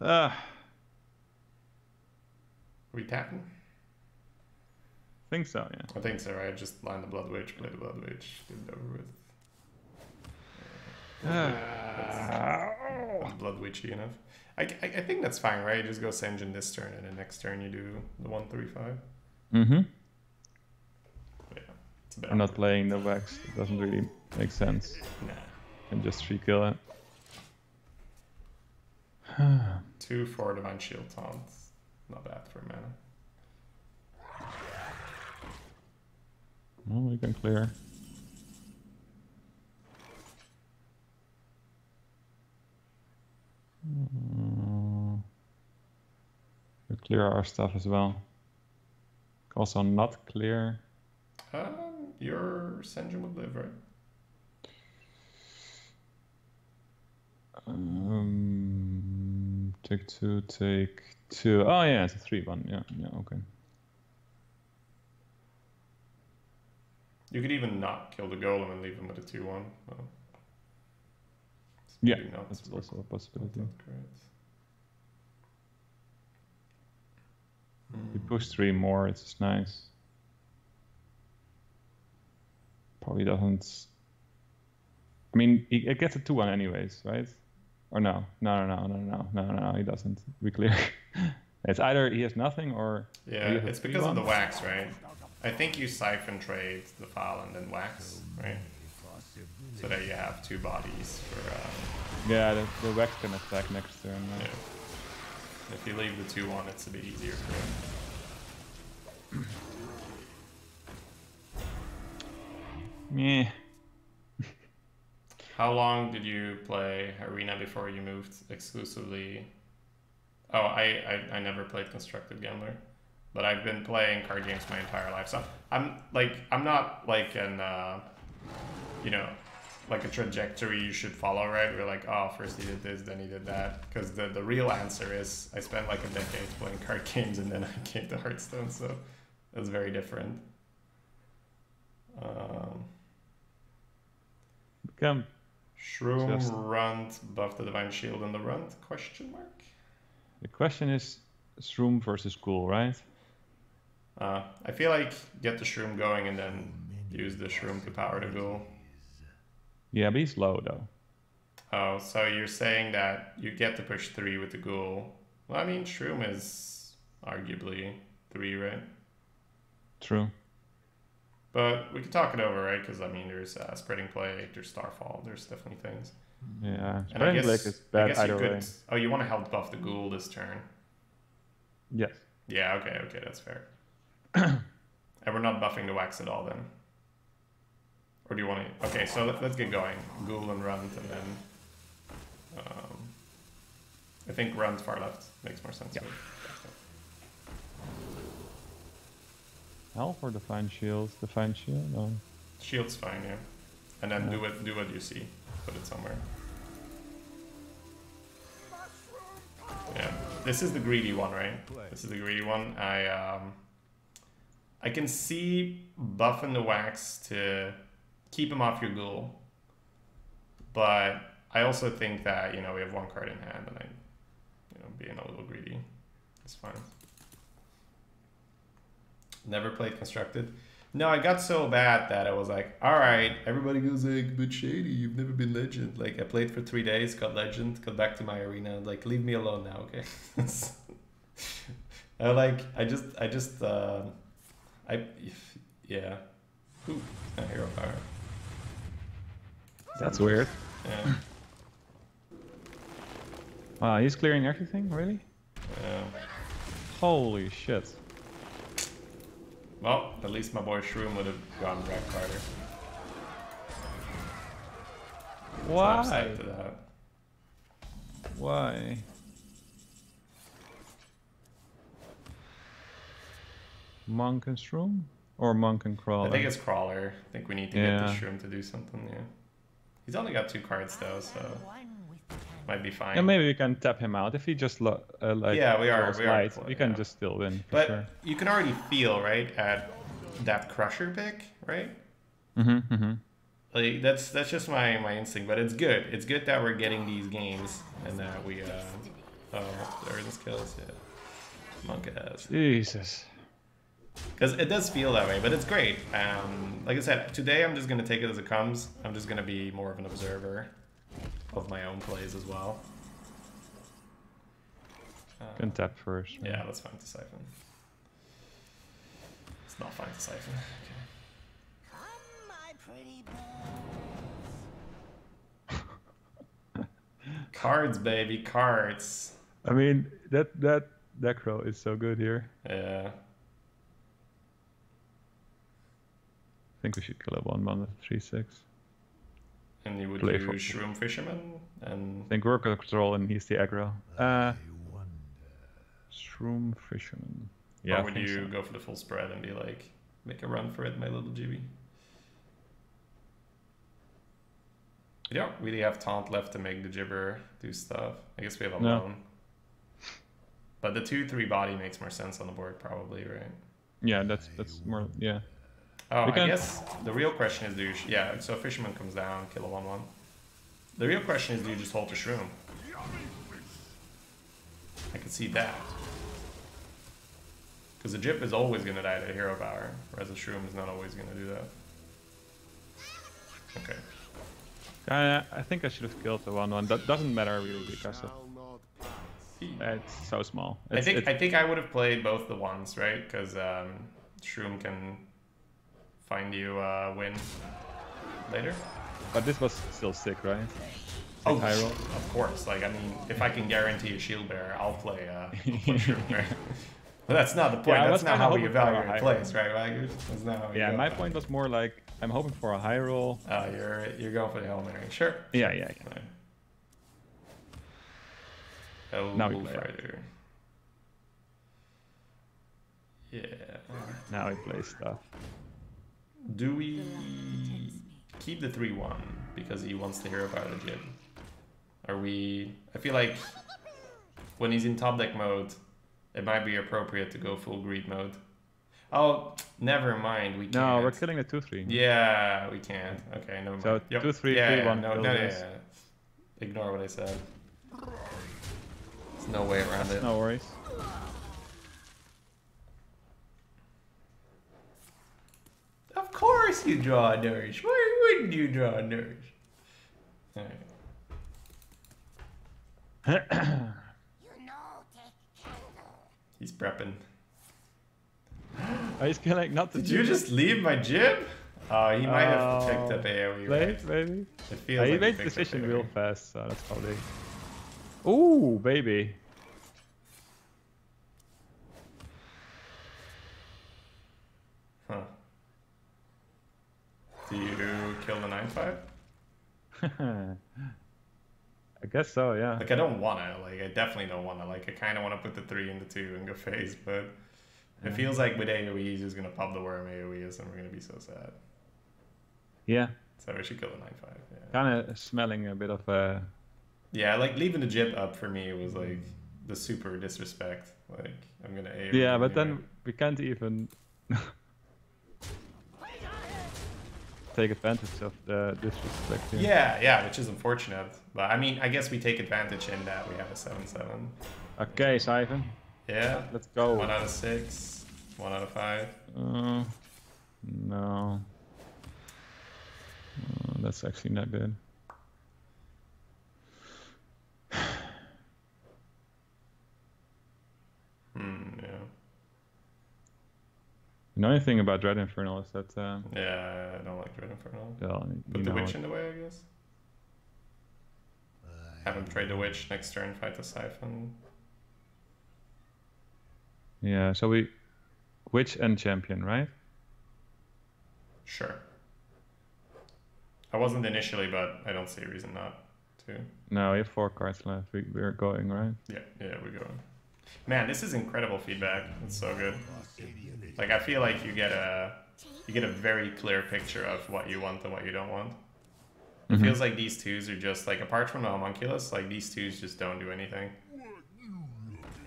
Ah, we tapping? Think so, yeah. I think so, right? Just line the Blood Witch, play the Blood Witch, get it over with. That's Blood Witchy enough. I, I, I think that's fine, right? You just go Sen'jin this turn, and then next turn you do the 135. Mm-hmm. Yeah, it's I'm not playing the Wax. It doesn't really make sense. Nah. And just free kill it. Two for Divine Shield Taunt. Not bad for mana. Well, we can clear. Mm. We clear our stuff as well. Also not clear. Um, your Sen'jin would live, right? Um, take two, take two. Oh yeah, it's a three one. Yeah, yeah, okay. You could even not kill the golem and leave him with a 2 1. Well, Yeah, not that's not also a possibility. We hmm. push three more. It's just nice. Probably doesn't. I mean, he, it gets a two one anyways, right? Or no? No, no, no, no, no, no, no. He doesn't. We clear. it's either he has nothing or Yeah, we have a it's because of the wax, right? I think you siphon trade the file and then wax, right? So that you have two bodies for. Um, yeah, the, the wax can attack next turn. yeah. If you leave the two on, it's a bit easier for him. Yeah. How long did you play Arena before you moved exclusively? Oh, I, I, I never played Constructed Gambler, but I've been playing card games my entire life. So I'm like I'm not like an uh, you know like a trajectory you should follow, right? We're like, oh, first he did this, then he did that. Because the the real answer is I spent like a decade playing card games and then I came to Hearthstone, so it's very different. Um, Come. Shroom Just- runt buff the divine shield and the runt question mark The question is Shroom versus Ghoul, right? Uh, i feel like get the shroom going and then use the shroom to power the ghoul Yeah, but he's low though. oh so you're saying that you get to push three with the ghoul well i mean shroom is arguably three right True. but we could talk it over right because i mean there's uh, spreading plague there's starfall there's definitely things Yeah. and i Spreading guess, Blake is I bad guess either you could way. oh you want to help buff the ghoul this turn Yes. Yeah, okay, okay, that's fair. and we're not buffing the wax at all then. Or do you want to? Okay, so let, let's get going. Ghoul and Runt, and then um, I think Runt far left makes more sense. right? Health or Divine Shield? Divine Shield? No. Shield's fine, yeah. And then do what do what you see. Put it somewhere. Yeah, this is the greedy one, right? This is the greedy one. I um, I can see buffing the wax to keep him off your ghoul, but I also think that you know we have one card in hand, and I, you know, being a little greedy, it's fine. Never played constructed. No, I got so bad that I was like, all right, everybody goes like, but shady, you've never been legend. Like I played for three days, got legend, got back to my arena. Like leave me alone now, okay? I like, I just, I just, uh, I, yeah. Ooh, a hero power. That's weird. Yeah, Wow, he's clearing everything? Really? yeah. Holy shit. Well, at least my boy Shroom would have gone Rack Carter. Why? psyched to that. Why? Monk and Shroom? Or Monk and Crawler? I think it's Crawler. I think we need to Yeah. get the Shroom to do something, yeah. He's only got two cards though, so One with the can. might be fine. Yeah, maybe we can tap him out. If he just lo- uh, like Yeah, we are- we are light, pl- we can yeah. just still win but sure. you can already feel, right, at that Crusher pick, right? Mm-hmm, mm-hmm. Like that's that's just my my instinct, but it's good. It's good that we're getting these games and that we uh oh Erden's kills, yeah. Monk has. Jesus. Because it does feel that way, but it's great. Um, like I said, today I'm just gonna take it as it comes. I'm just gonna be more of an observer of my own plays as well. Uh, Can tap first. right? yeah, that's fine to siphon. It's not fine to siphon. Okay. Come, my pretty birds. Cards, baby, cards. I mean, that that Necro is so good here. Yeah. Think we should kill a one mana three six. And you would Play do for- Shroom Fisherman and I think we're control and he's the aggro. Uh, Shroom Fisherman. Yeah, or would you so. go for the full spread and be like, make a run for it, my little GB? You don't really have taunt left to make the gibber do stuff. I guess we have a No. loan. But the two three body makes more sense on the board, probably, right? Yeah, that's that's more. Yeah, Oh, We I guess the real question is do you, sh- yeah, so fisherman comes down, kill a one one. The real question is do you just hold the shroom? I can see that. Because the Jip is always gonna die to hero power, whereas the shroom is not always gonna do that. Okay. I I think I should have killed the one one. That doesn't matter really because of, it's so small. I think it's- I think I would have played both the ones, right? Because um, Shroom can find you uh, win later. but this was still sick, right? Oh, high of course. Like I mean, if I can guarantee a shield bearer, I'll play uh, play shield bearer. But that's not the point. Yeah, that's not how we hoping for a evaluate plays, right? Like, that's not how Yeah, my point it. was more like I'm hoping for a high roll. Uh, you're you're going for the Hail Mary. Sure. Yeah, yeah, yeah. Right. Oh, Now we play it. Bullfighter. Yeah. Now he plays stuff. Do we The light protects me. keep the 3 1 because he wants to hear about the jib? Are we. I feel like when he's in top deck mode, it might be appropriate to go full greed mode. Oh, never mind. We can't. No, we're killing the two three. Yeah, we can't. Okay, never mind. So, Yep. two, three, yeah, three, yeah, one, No, kill no, yeah, yeah. Ignore what I said. There's no way around it. No worries. Course you draw a nourish. Why wouldn't you draw a nourish? Alright. You know, take candle. He's prepping. Oh, he's killing not the Did you just leave my jib? Oh, he might have Oh, picked up AoE. Late, Right? maybe? It feels Uh, he like made the decision real fast, so that's probably. Ooh, baby. Huh. Do you kill the 9-5? I guess so, yeah. Like, I don't wanna. Like, I definitely don't wanna. Like, I kind of want to put the 3 and the 2 and go phase, but it feels like with AoE, he's just gonna pop the worm AoE and we're gonna be so sad. Yeah, So we should kill the 9-5. Yeah. kind of smelling a bit of a... Yeah, like leaving the jib up for me was like the super disrespect. Like I'm gonna AoE. Yeah, but anyway. then we can't even take advantage of the disrespect. here. Yeah, yeah, which is unfortunate. But I mean, I guess we take advantage in that we have a seven-seven. Okay, Siphon. Yeah. Let's go. One out of six. One out of five. Uh, no. Uh, that's actually not good. The only thing about Dread Infernal is that uh, Yeah, I don't like Dread Infernal. well, Put the know, witch in the way, I guess. Have him trade the witch next turn, fight the siphon. yeah. So we witch and champion, right? Sure. I wasn't initially, but I don't see a reason not to. No, we have four cards left. We, we're going right. Yeah, yeah, we're going. Man, this is incredible feedback. It's so good. Like I feel like you get a you get a very clear picture of what you want and what you don't want. It mm-hmm. feels like these twos are just like apart from the homunculus, like these twos just don't do anything.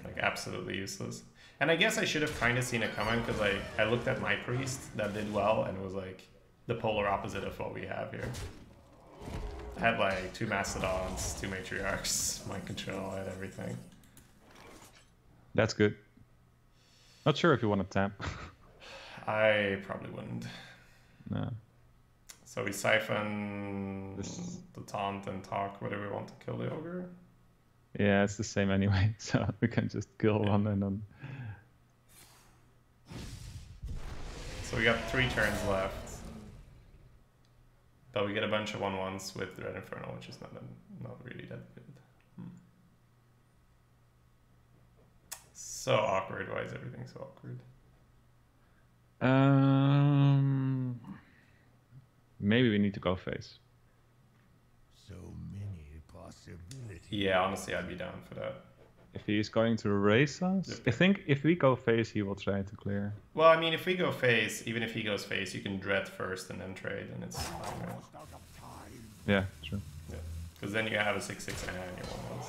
Like absolutely useless. And I guess I should have kind of seen it coming because like I looked at my priest that did well and it was like the polar opposite of what we have here. I had like two mastodons, two matriarchs, mind control, I had everything. That's good. Not sure if you want to tap. I probably wouldn't. no. So we siphon This- the taunt and talk whether we want to kill the ogre. Yeah, it's the same anyway, so we can just kill one and then. So we got three turns left. But we get a bunch of one ones with the Dread Infernal, which is not not really that good. Hmm. So awkward. Why is everything so awkward? Um, maybe we need to go face. So many possibilities. Yeah, honestly, I'd be down for that. If he's going to race us, Yep. I think if we go face, he will try to clear. Well, I mean, if we go face, even if he goes face, you can dread first and then trade, and it's fine, right? Yeah, true. Yeah, because then you have a six six and your one ones.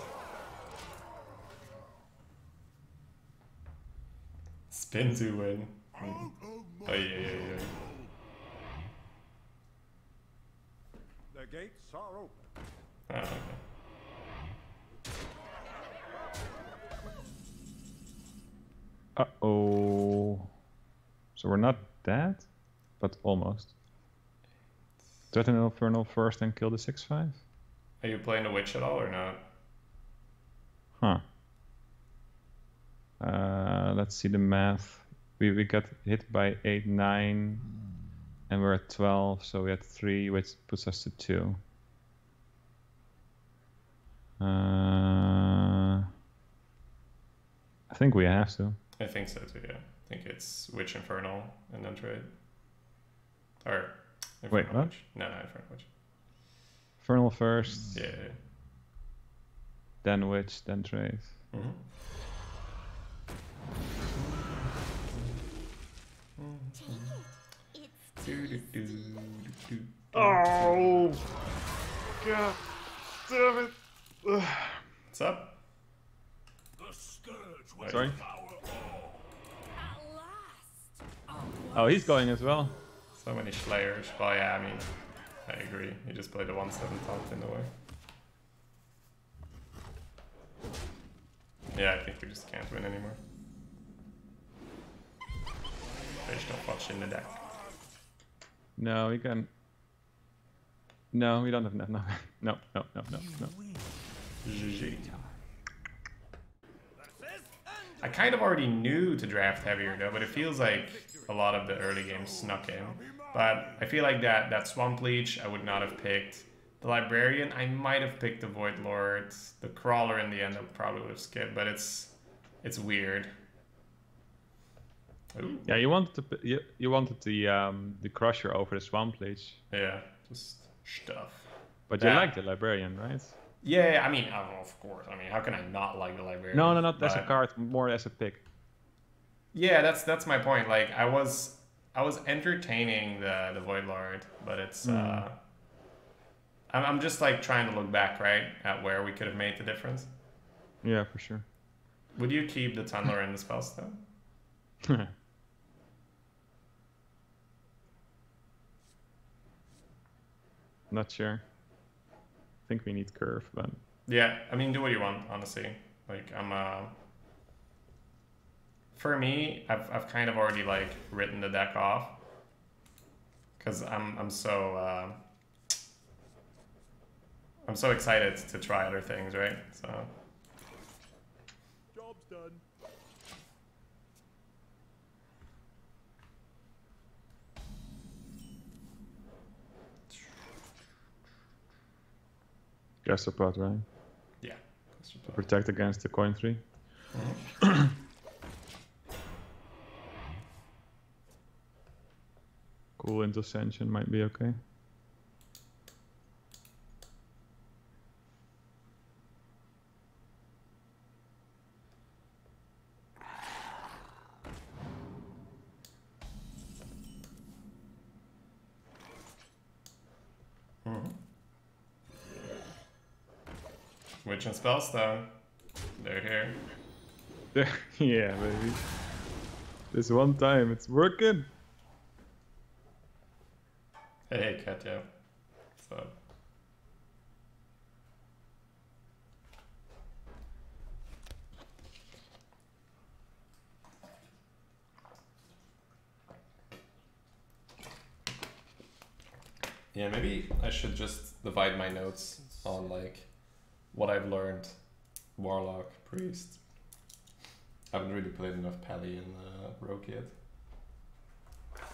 Spin to win. Mm. Oh yeah, yeah, yeah. The gates are open. Oh, okay. Uh oh. So we're not dead, but almost. Threaten Infernal first and kill the 6 5? Are you playing the witch at all or not? Huh. Uh, let's see the math. We, we got hit by 8, 9, and we're at 12, so we had 3, which puts us to 2. Uh, I think we have to. I think so too. Yeah, I think it's Witch Infernal and then trade. Or Wait, Infernal what? Witch. No, no, Infernal Witch. Infernal first, Yeah. then Witch, then Trade. yeah. Mhm. Take it. It's Do, do, do, do, do. Oh! God damn it! What's up? Sorry? Oh, he's going as well. So many Slayers. Well, yeah, I I agree. He just played a 1 7 top in the way. Yeah, I think we just can't win anymore. No much in the deck. No, we can. No, we don't have enough. No, no, no, no, no, no. GG. I kind of already knew to draft heavier though, but it feels like a lot of the early games snuck in. But I feel like that that Swamp Leech I would not have picked. The Librarian I might have picked the Void Lord. The Crawler in the end I probably would have skipped, but it's it's weird. Ooh, Yeah, you wanted to. You, you wanted the um the Crusher over the Swamp Leech, yeah, just stuff. but you like the Librarian, right? Yeah, I mean, oh, of course. I mean, how can I not like the Librarian? No, no, not as a card, more as a pick. Yeah, that's that's my point. Like I was I was entertaining the the Void Lord, but it's uh I'm I'm just like trying to look back, right, at where we could have made the difference. Yeah, for sure. Would you keep the Tunneler in the spell stone? Not sure. I think we need curve, but Yeah, I mean do what you want, honestly. Like I'm uh for me, I've I've kind of already like written the deck off. Cause I'm I'm so uh, I'm so excited to try other things, right? So Gastropod, right? yeah. To protect against the coin three. cool into Ascension might be okay. Spellstone. They're here. yeah, baby. This one time, it's working. Hey, Katya. What's up? Yeah, maybe I should just divide my notes on like what I've learned. Warlock, priest. I haven't really played enough Pally and uh, Rogue yet. Come,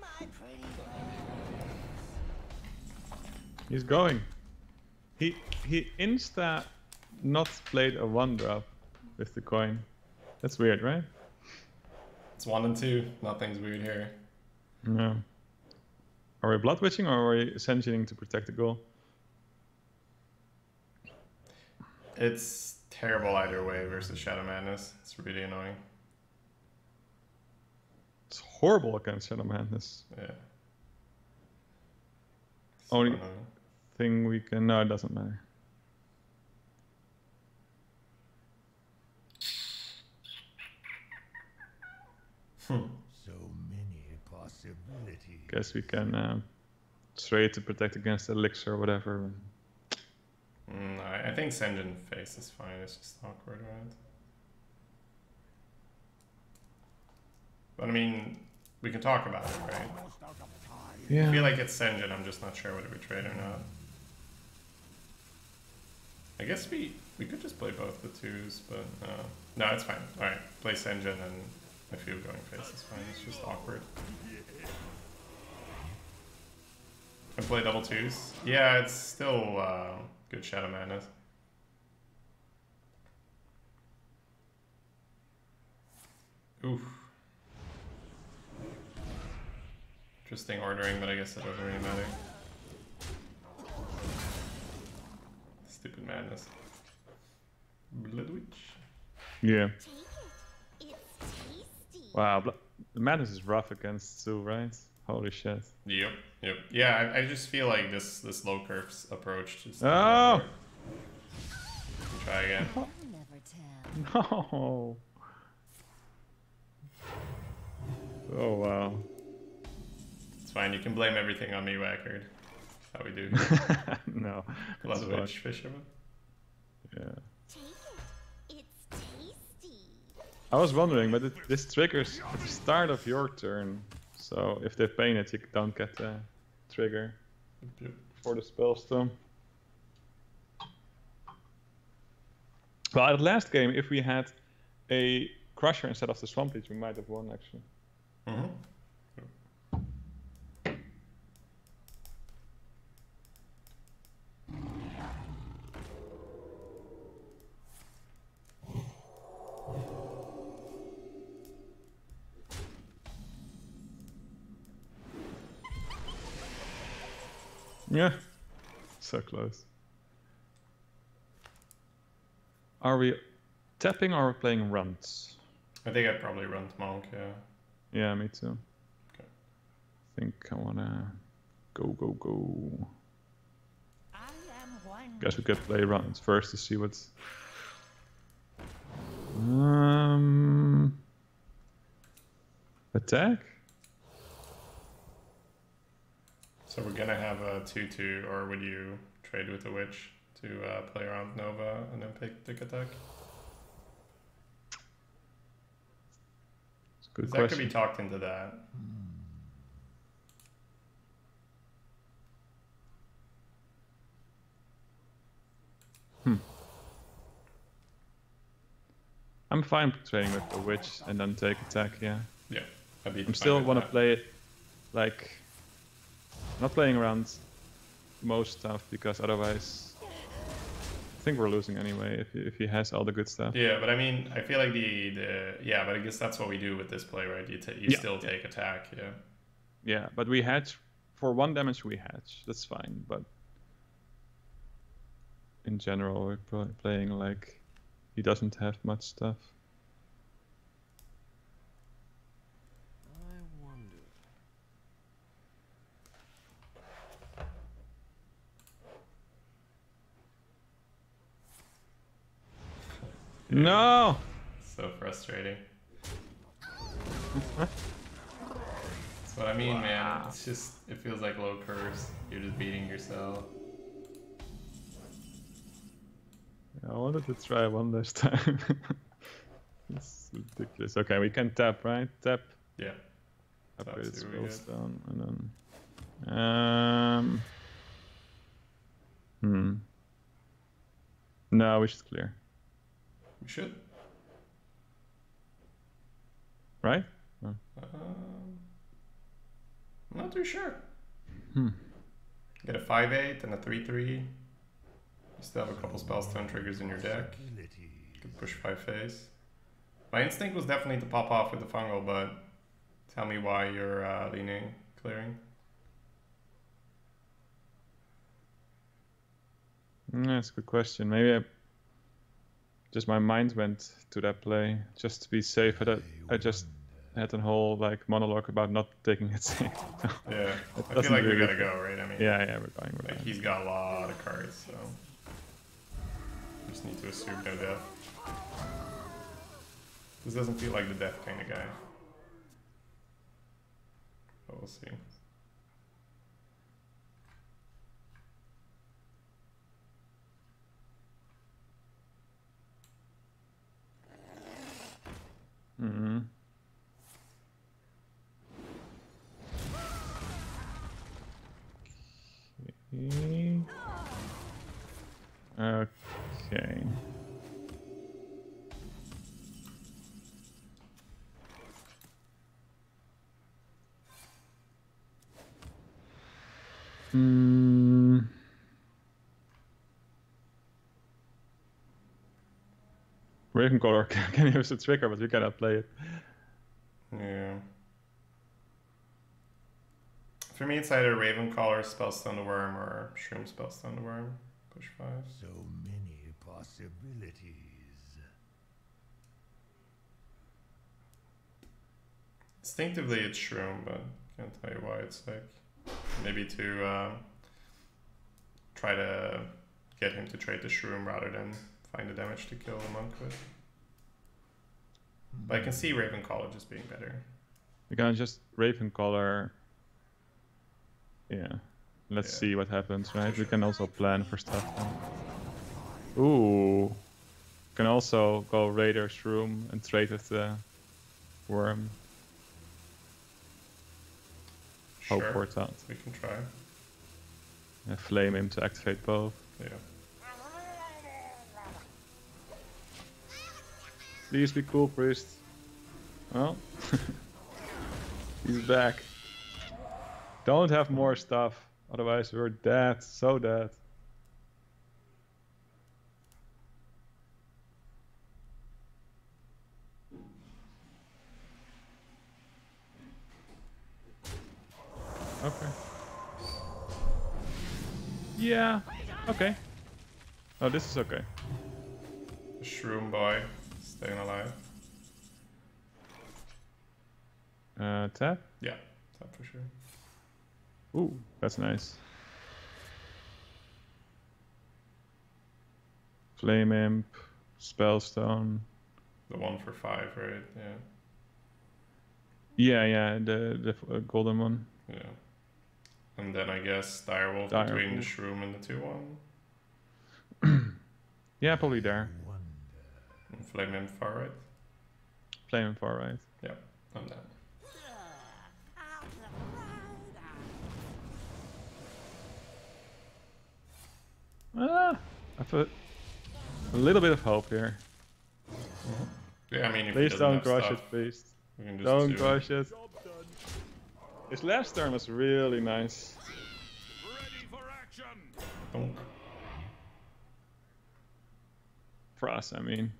my pretty He's going. He he insta not played a one drop with the coin. That's weird, right? It's one and two. Nothing's weird here. No. Are we blood witching or are we ascensioning to protect the goal? It's terrible either way versus Shadow Madness. It's really annoying. It's horrible against Shadow Madness. Yeah. Only- So annoying. Thing we can no, it doesn't matter. So many possibilities. Guess we can uh, trade to protect against elixir or whatever. Mm, I, think Sen'jin face is fine. It's just awkward, right? But I mean, we can talk about it, right? Almost out of time. I feel like it's Sen'jin. I'm just not sure whether we trade or not. I guess we we could just play both the twos, but uh, no, it's fine. All right, play Sen'jin and I feel going face is fine. It's just awkward. And play double twos. Yeah, it's still uh, Good Shadow Madness. Oof. Interesting ordering, but I guess it doesn't really matter. Stupid madness. Blood Witch? Yeah. Wow, the madness is rough against Sue, right? Holy shit. Yep yep. Yeah, I, I just feel like this this low curves approach just. Oh! Try again. Never tell. No. Oh wow. It's fine. You can blame everything on me, Wijkert. How we do. no. Blood it's Witch, Fisherman. Yeah. Take it. It's tasty. I was wondering, but it, this triggers at the start of your turn. So if they pain it, you don't get the trigger Yep. for the spellstone. Well, at last game, if we had a crusher instead of the swamp leech, we might have won actually. Mhm. Yeah, so close. Are we tapping or are we playing runs? I think I'd probably run Monk, yeah. Yeah, me too. Okay. I think I wanna go, go, go. I am one. Guess we could play runs first to see what's. Um. Attack? So we're gonna have a 2-2, or would you trade with the Witch to uh, play around Nova and then pick Dick Attack? Good that could be talked into that. Hmm. I'm fine trading with the witch and then take attack. Yeah, Yeah. I'd be I'm still want to play it like not playing around most stuff because otherwise I think we're losing anyway if he, if he has all the good stuff. Yeah, but I mean, I feel like the, the yeah, but I guess that's what we do with this play, right? You you Yeah, still take attack, yeah. Yeah, but we hatch for one damage. We hatch. That's fine. But in general, we're pl- playing like he doesn't have much stuff. I wonder. No. So frustrating. That's what I mean, man. It's just it feels like a low curves. You're just beating yourself. I wanted to try one last time. it's ridiculous. Okay, we can tap, right? Tap. Yeah. Upgrade see what spells down, and then. Um. Hmm. No, we should clear, We should. right? Um, I'm not too sure. Hmm. Get a 5 8 and a 3 3. You still have a couple spellstone triggers in your deck. You could push 5 face. My instinct was definitely to pop off with the fungal, but tell me why you're uh, leaning clearing. Mm, That's a good question. Maybe I, just my mind went to that play just to be safe. I, I just had a whole like monologue about not taking it safe. Yeah, I feel like we really- gotta go, right? I mean, yeah, yeah, we're going. We're like going. he's got a lot of cards, so just need to assume no death. This doesn't feel like the death kind of guy. But we'll see. Hmm Okay. Hmm. Ravencaller can use the trigger, but we cannot play it. Yeah. For me, it's either Ravencaller, Spellstone the Worm, or Shroom Spellstone the Worm. Push five. So many possibilities. Instinctively, it's Shroom, but can't tell you why. It's like maybe to um, try to get him to trade the Shroom rather than find the damage to kill the monk with. But I can hmm. see Ravencaller just being better. We can just Ravencaller. Yeah. Let's Yeah. see what happens, right? We can also plan for stuff. Then. Ooh. Can also go Raider's room and trade with the worm. Hope Sure, works out. we can try. And flame him to activate both. Yeah. Please be cool, priest. Well, he's back. Don't have more stuff, otherwise we're dead, so dead. Okay. Yeah. Okay. Oh, this is okay. Shroom boy staying alive. Uh, tap. Yeah, tap for sure. Ooh, that's nice. Flame Imp, Spellstone. The one for five, right? Yeah. Yeah, yeah, the the uh, golden one. Yeah. And then I guess Direwolf Dire between the Shroom and the 2 1. Yeah, probably there. Wonder. And Flame Imp far right. Flame Imp far right. Yeah, I'm down. Ah, I put a little bit of hope here. Yeah, I mean, if Please don't crush stuff, it, please. we can just Don't do- crush it. His last turn was really nice. Ready for action. Donk. For us, I mean.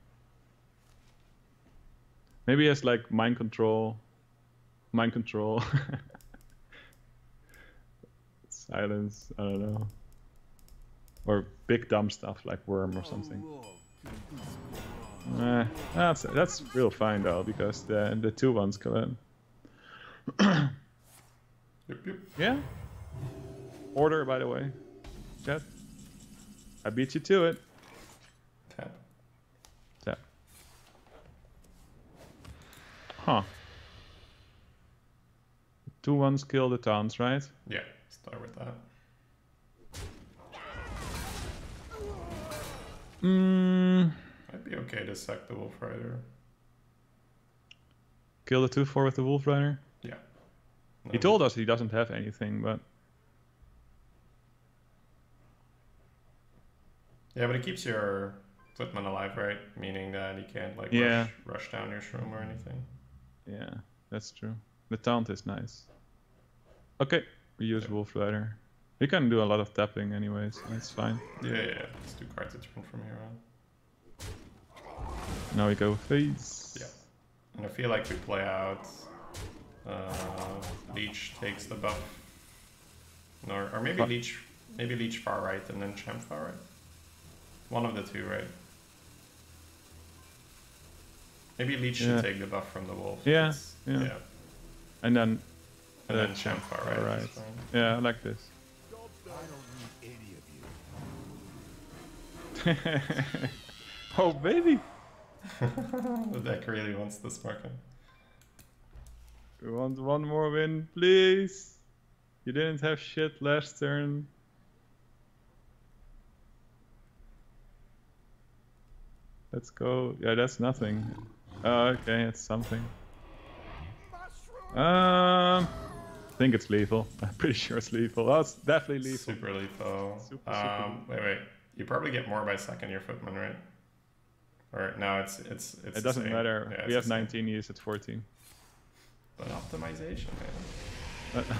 Maybe he has like mind control. Mind control. Silence, I don't know. Or big dumb stuff like worm or something. Eh, that's that's real fine though because the the two ones come in. Yep, yep. Yeah. Order by the way. Chat. I beat you to it. Tap. Tap. Huh. Two ones kill the towns, right? Yeah, start with that. Mm, Might be okay to sack the Wolf Rider. kill the two four with the Wolf Rider. Yeah. He told us he doesn't have anything, but Yeah, but it keeps your Footman alive, right? Meaning that he can't like Yeah. rush, rush down your shroom or anything. Yeah, that's true. The taunt is nice. Okay, we use Wolf Rider. We can do a lot of tapping anyways, that's fine. Yeah, yeah, yeah. Let's do cards turn from here on. Now we go face. Yeah. And I feel like we play out. Uh, Leech takes the buff. Or, or maybe Leech, maybe Leech far right and then Champ far right. One of the two, right? Maybe Leech Yeah. should take the buff from the wolf. Yeah, yeah. yeah. And then And uh, then Champ far right. Alright. is fine. Yeah, I like this. I don't need any of you. oh baby! the deck really wants this market. We want one more win, please. You didn't have shit last turn. Let's go. Yeah, that's nothing. Oh, okay, it's something. Um, I think it's lethal. I'm pretty sure it's lethal. Oh, it's definitely lethal. Super lethal. Super, super um, wait, wait. You probably get more by second your footman, right? Or no, it's it's it's. It doesn't same. matter. Yeah, we have same. 19, he's at 14. But optimization, man. Uh,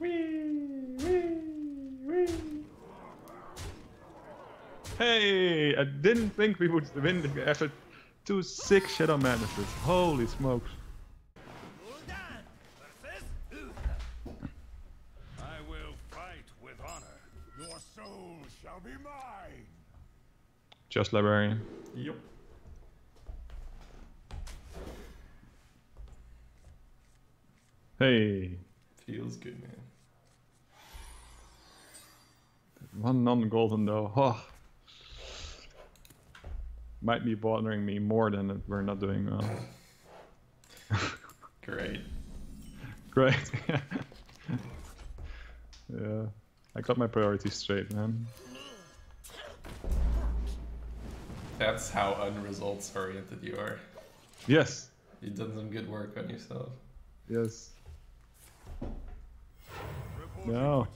Wee, wee, wee. Hey, I didn't think we would win the- after two sick Shadow Madnesses. Holy smokes. Gul'dan versus Uther. I will fight with honor. Your soul shall be mine. Just Librarian. Yep. Hey. Feels good, man. One non-golden though. Oh. Might be bothering me more than that we're not doing well. Great. Great. yeah. I got my priorities straight, man. That's how unresults oriented you are. Yes. You've done some good work on yourself. Yes. Reporting No.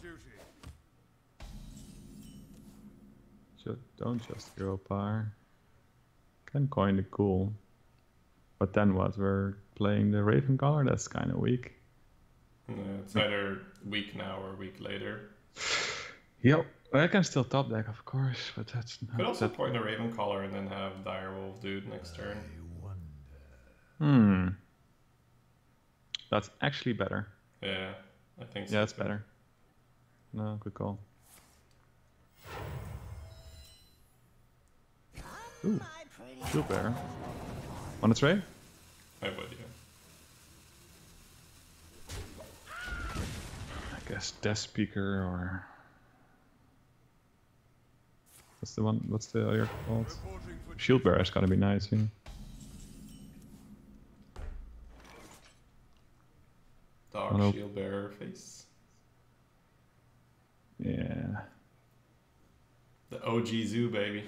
Just, don't just hero power. Can coin the cool. But then what? We're playing the Ravencaller? That's kind of weak. Yeah, it's either week now or week later. Yep. I can still top deck, of course, but that's not. Could not also that. point a Ravencaller and then have Direwolf dude next turn. Hmm. That's actually better. Yeah, I think so. Yeah, it's too. better. No, good call. Ooh, My pretty shield bearer. Wanna trade? I would, yeah. I guess Deathspeaker or what's the one? What's the other called? Reporting for Shield bearer's gotta be nice. Yeah. Dog Hello. shield bearer face. yeah. The OG zoo, baby.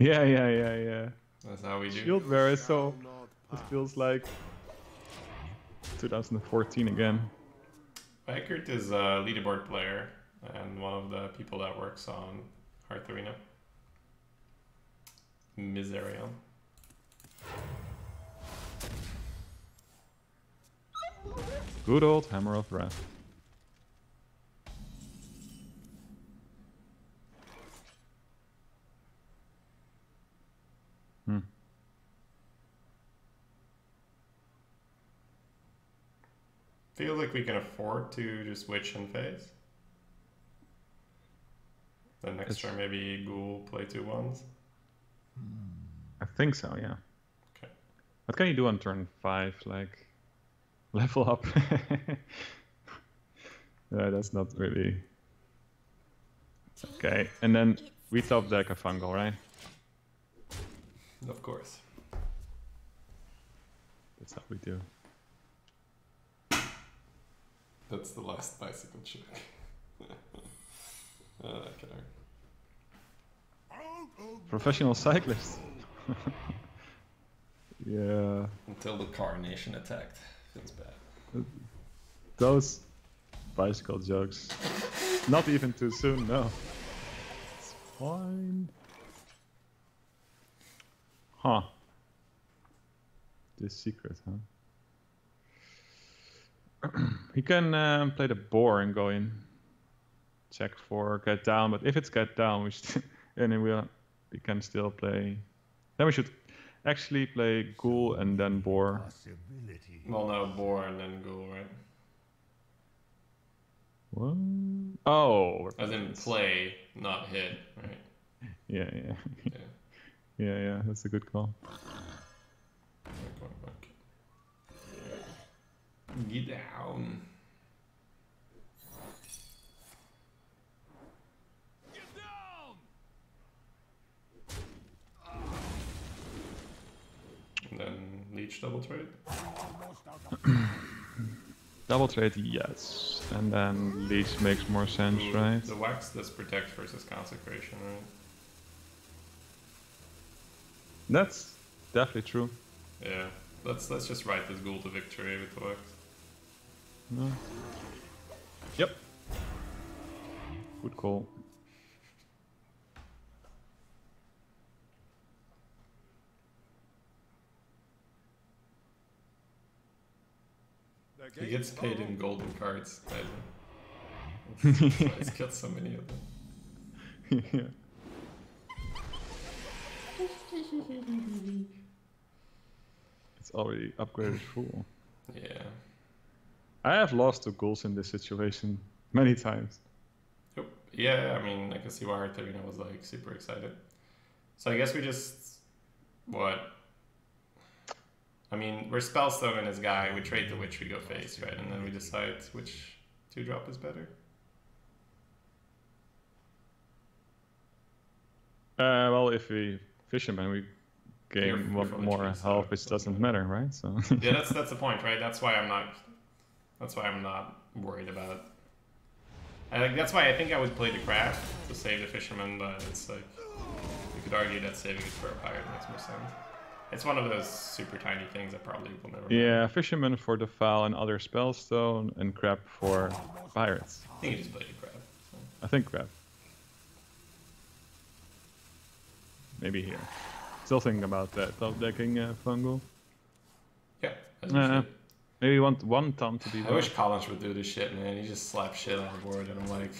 Yeah, yeah, yeah, yeah. That's how we do. Shield bearer so. It feels like 2014 again. Wijkert is a leaderboard player and one of the people that works on Heartharena. Miserion. Good old Hammer of Wrath. Feels like we can afford to just switch and phase. The next It's- turn maybe Ghoul play two ones. I think so, yeah. Okay. What can you do on turn five? Like, level up? yeah, that's not really. Okay, and then we top deck a fungal, right? Of course. That's how we do. That's the last bicycle uh, that can hurt. Professional cyclists. yeah, Until the car nation attacked. Feels bad. those bicycle jokes. Not even too soon, no. It's fine. Huh. This secret, huh? he can um, play the boar and go in. Check for get down, but if it's get down, we st- and then we we can still play. Then we should actually play ghoul and then boar. Well, no, Boar and then Ghoul, right? What? Oh, As in play, not hit, right? Yeah, yeah, Yeah. yeah, yeah. That's a good call. Get down. Get down! And then Leech double trade. Double trade, yes, and then leech makes more sense, Ooh, right? The wax does protect versus consecration, right? That's definitely true. Yeah. Let's let's just ride this ghoul to victory with the wax. No. Yep. Good call. He gets paid in golden cards, guys. That's why He's got so many of them. yeah. already upgraded full. Yeah. I have lost to goals in this situation many times. Yep. Yeah, I mean, I can see why Arterina was like super excited. So I guess we just what? I mean, we're Spellstone and his guy. We trade the witch, we go face, right? And then we decide which two drop is better. Uh, well, if we fisherman, we gain one more health, it which doesn't doesn't matter, right? So Yeah, that's that's the point, right? That's why I'm not. That's why I'm not worried about it. I think that's why I think I would play the crab to save the fisherman, but it's like you could argue that saving it for a pirate makes more sense. It's one of those super tiny things that probably will never. yeah, fisherman for the foul and other spellstone, and crab for pirates. I think you just play the crab. so. I think crab. Maybe here. Still thinking about that. Top decking uh, fungal. Yeah. Uh, maybe want one Tom to be I there. wish Collins would do this shit, man. He just slaps shit on the board, and I'm like,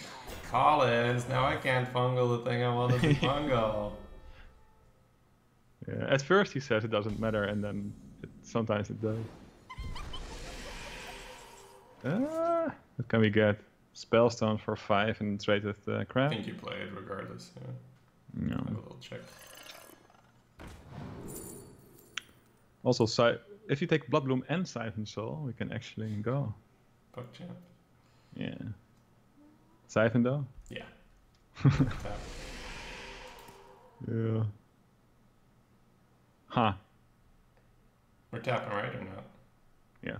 Collins, now I can't fungal the thing I wanted to fungal. Yeah, at first he says it doesn't matter, and then it, sometimes it does. Ah, what can we get? Spellstone for five and trade with uh, I think you play it regardless. Yeah. No. Have a little check. Also, si- if you take Bloodbloom and Siphon Soul, we can actually go. Puck champ. Yeah. Siphon though? Yeah. Yeah. Huh. We're tapping right or not? Yeah.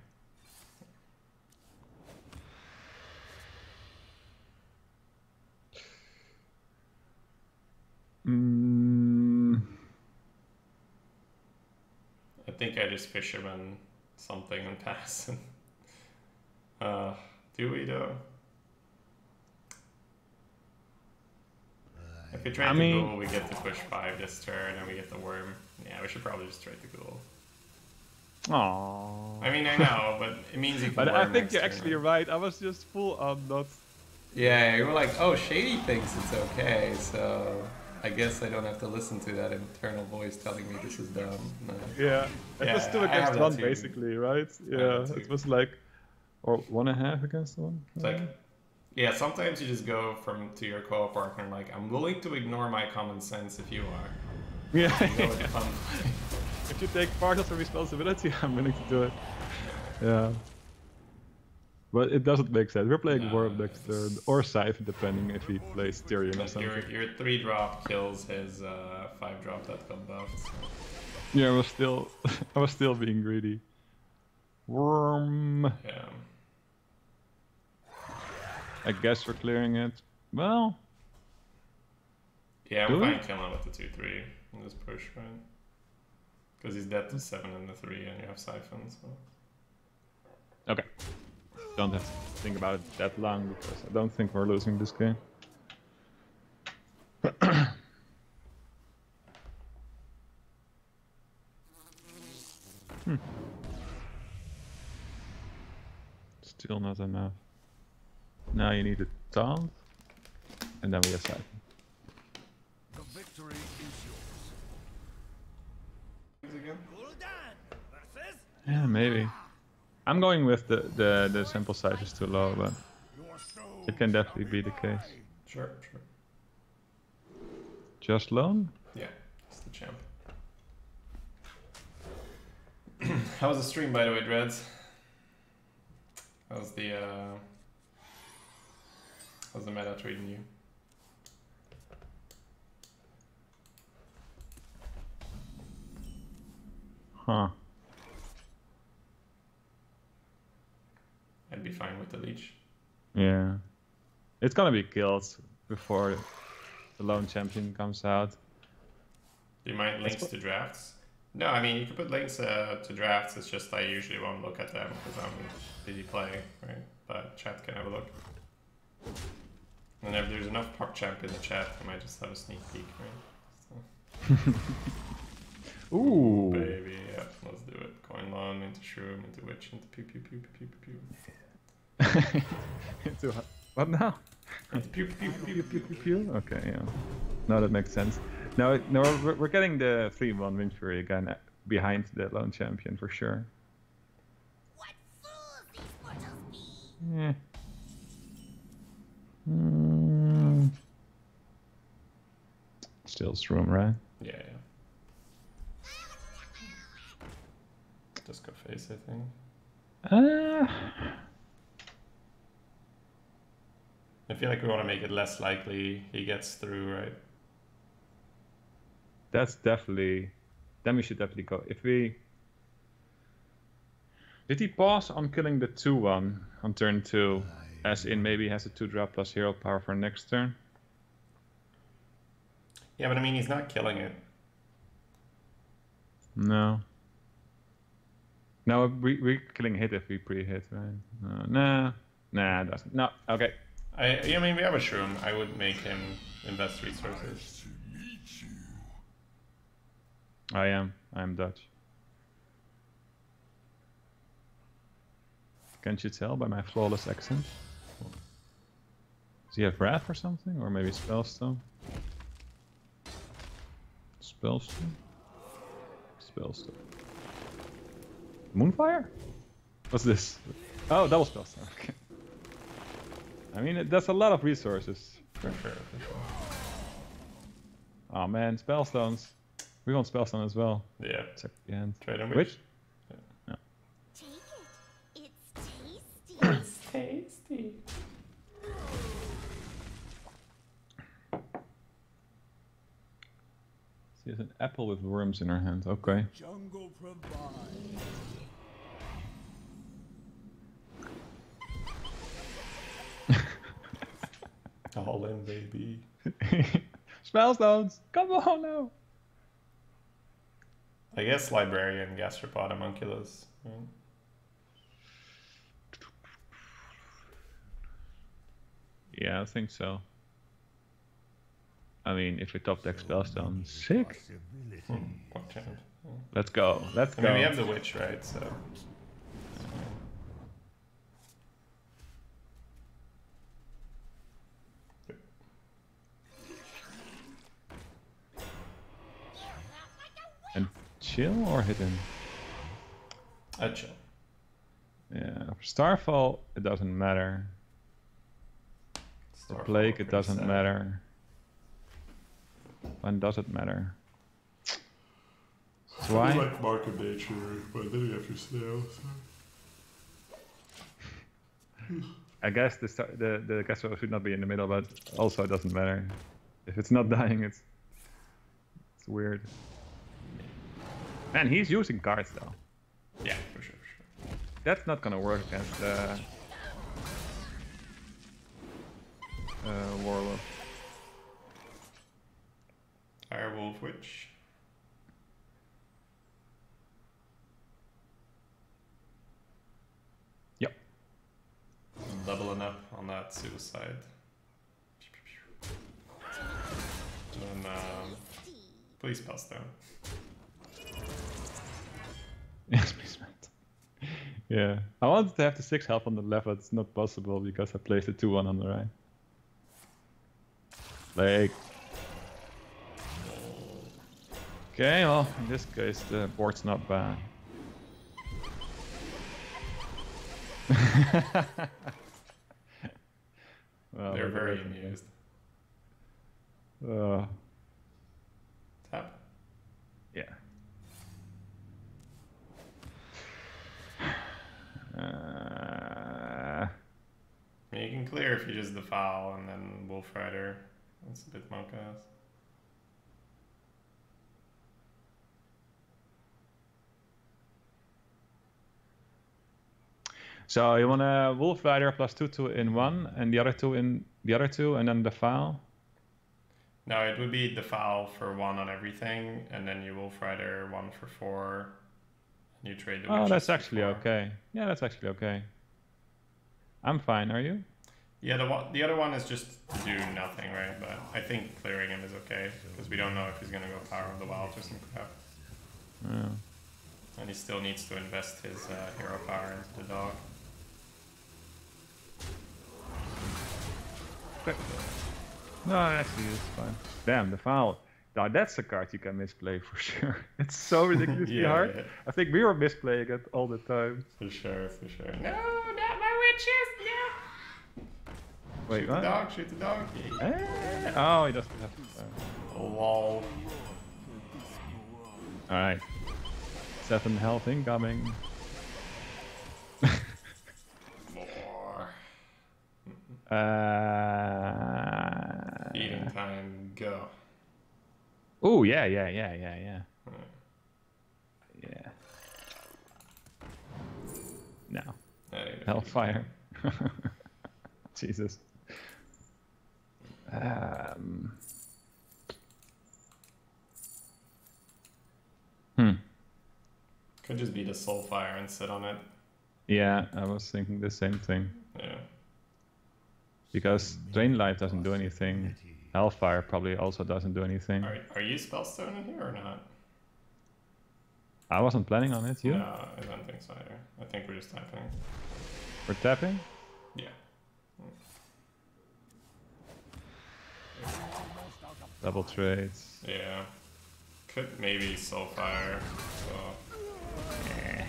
Mm, I think I just fisherman something and pass. uh, do we though? If we trade I the mean- ghoul, we get to push five this turn, and we get the worm. Yeah, we should probably just trade the ghoul. Aww. I mean, I know, but it means you can. But I think next you're turn, actually right? right. I was just full on not. Yeah, you were like, oh, Shady thinks it's okay, so I guess I don't have to listen to that internal voice telling me this is dumb. No. Yeah. It Yeah, was two against one basically, right? Yeah. It was like, or one and a half against one. It's like, yeah, sometimes you just go from to your co-op partner like, I'm willing to ignore my common sense if you are. yeah. You know what fun if you take part of the responsibility, I'm willing to do it. Yeah. But it doesn't make sense. We're playing No, Worm next turn, or Siphon, depending if he plays Tyrion or something. your, your three drop kills his uh, five drop that got buffed. So. Yeah, I was still, I was still being greedy. Worm. Yeah. I guess we're clearing it. Well, Yeah, I'm fine killing with the 2 3 in this push, right? Because he's dead to 7 and the 3, and you have Siphon, so. okay. Don't have to think about it that long because I don't think we're losing this game. Hmm. Still not enough. Now you need a taunt, and then we have Siphon. The victory is yours. Again? Gul'dan versus Yeah, maybe. I'm going with the the the sample size is too low, but it can definitely be the case. Sure, sure. Just loan? Yeah, it's the champ. How was the stream, by the way, Dreads? How's the, uh... How's the meta treating you? Huh. I'd be fine with the leech. Yeah. It's gonna be killed before the lone champion comes out. Do you mind links to drafts? No, I mean, you can put links uh, to drafts, it's just I usually won't look at them because I'm busy playing, right? But chat can have a look. And if there's enough puck champ in the chat, I might just have a sneak peek, right? So, Ooh. baby, yeah, let's do it. Coin loan into shroom, into witch, into pew pew pew pew pew pew. Into h- what now? Pew pew pew pew pew pew. Pew? Okay, yeah. No, that makes sense. Now, no, we're, we're getting the 3-1 Windfury again. behind the lone champion for sure. What fools these mortals be! Yeah. Mm. Still room, right? Yeah, yeah. Just go face, I think. Uh, I feel like we want to make it less likely he gets through, right? that's definitely. Then we should definitely go. If we. Did he pause on killing the 2 1 on turn 2? As in, maybe he has a 2 drop plus hero power for next turn? Yeah, but I mean, he's not killing it. No. No, we, we're killing hit if we pre hit, right? No, nah. Nah, it doesn't. No, okay. I, I mean, we have a shroom. I would make him invest resources. I am. I am Dutch. Can't you tell by my flawless accent? Does he have Wrath or something? Or maybe Spellstone? Spellstone? Spellstone. Moonfire? What's this? Oh, double Spellstone. Okay. I mean, it- that's a lot of resources. For sure, for sure. Oh man, Spellstones. We want Spellstone as well. Yeah. Check the hand. Trade him Which? Take it. It's tasty. Tasty. She has an apple with worms in her hand. Okay. Jungle provide. All in, baby. Spellstones! Come on now! I guess librarian, gastropod, homunculus. right? Yeah, I think so. I mean, if we top deck Spellstone, sick. Hmm. Let's go. Let's I go. mean, we have the witch, right? So. And chill or hidden? A chill. Yeah. For Starfall, it doesn't matter. For Starfall Plague, it doesn't sad. matter. When does it matter? So why? like Mark of Nature, but then you have your snail. I guess the star- the the castle should not be in the middle, but also it doesn't matter. If it's not dying, it's it's weird. Man, he's using cards though. Yeah, for sure, for sure. That's not gonna work against uh, uh, Warlock. Direwolf Witch. Yep. Doubling up on that suicide. And um, please pass down. Yes, please, mate. Yeah, I wanted to have the six health on the left, but it's not possible because I placed the two one on the right. Like. Okay, well, in this case, the board's not bad. well, They're very amused. Uh, Tap. yeah. Uh, you can clear if you just defile and then Wolf Rider. That's a bit monk ass. so you want a Wolf Rider plus two two in one, and the other two in the other two, and then defile. No, it would be the defile for one on everything, and then you Wolf Rider one for four. You trade the Oh, that's actually four. okay. Yeah, that's actually okay. I'm fine. Are you? Yeah, the one, the other one is just to do nothing, right? But I think clearing him is okay because we don't know if he's gonna go Power of the Wild or some crap, Yeah. and he still needs to invest his uh, hero power into the dog. No, actually, it's fine. Damn, the foul. Now that's a card you can misplay for sure. It's so ridiculously Yeah, hard. yeah. I think we were misplaying it all the time. For sure, for sure. No, not my witches! No! Wait, Shoot the dog, shoot the dog. Eh, Oh, he doesn't have. Uh, Lol. all right. Seven health incoming. More. Uh, Eating time, go. Oh yeah, yeah, yeah, yeah, yeah. Yeah. No. Hellfire. Jesus. Um. Hmm. Could just be the Soulfire and sit on it. Yeah, I was thinking the same thing. Yeah. Because Drain Life doesn't do anything. Hellfire probably also doesn't do anything. Are, are you Spellstone in here or not? I wasn't planning on it. You? No, I don't think so either. I think we're just tapping. We're tapping? Yeah. Double trades. Yeah. Could maybe Soulfire. So. Eh.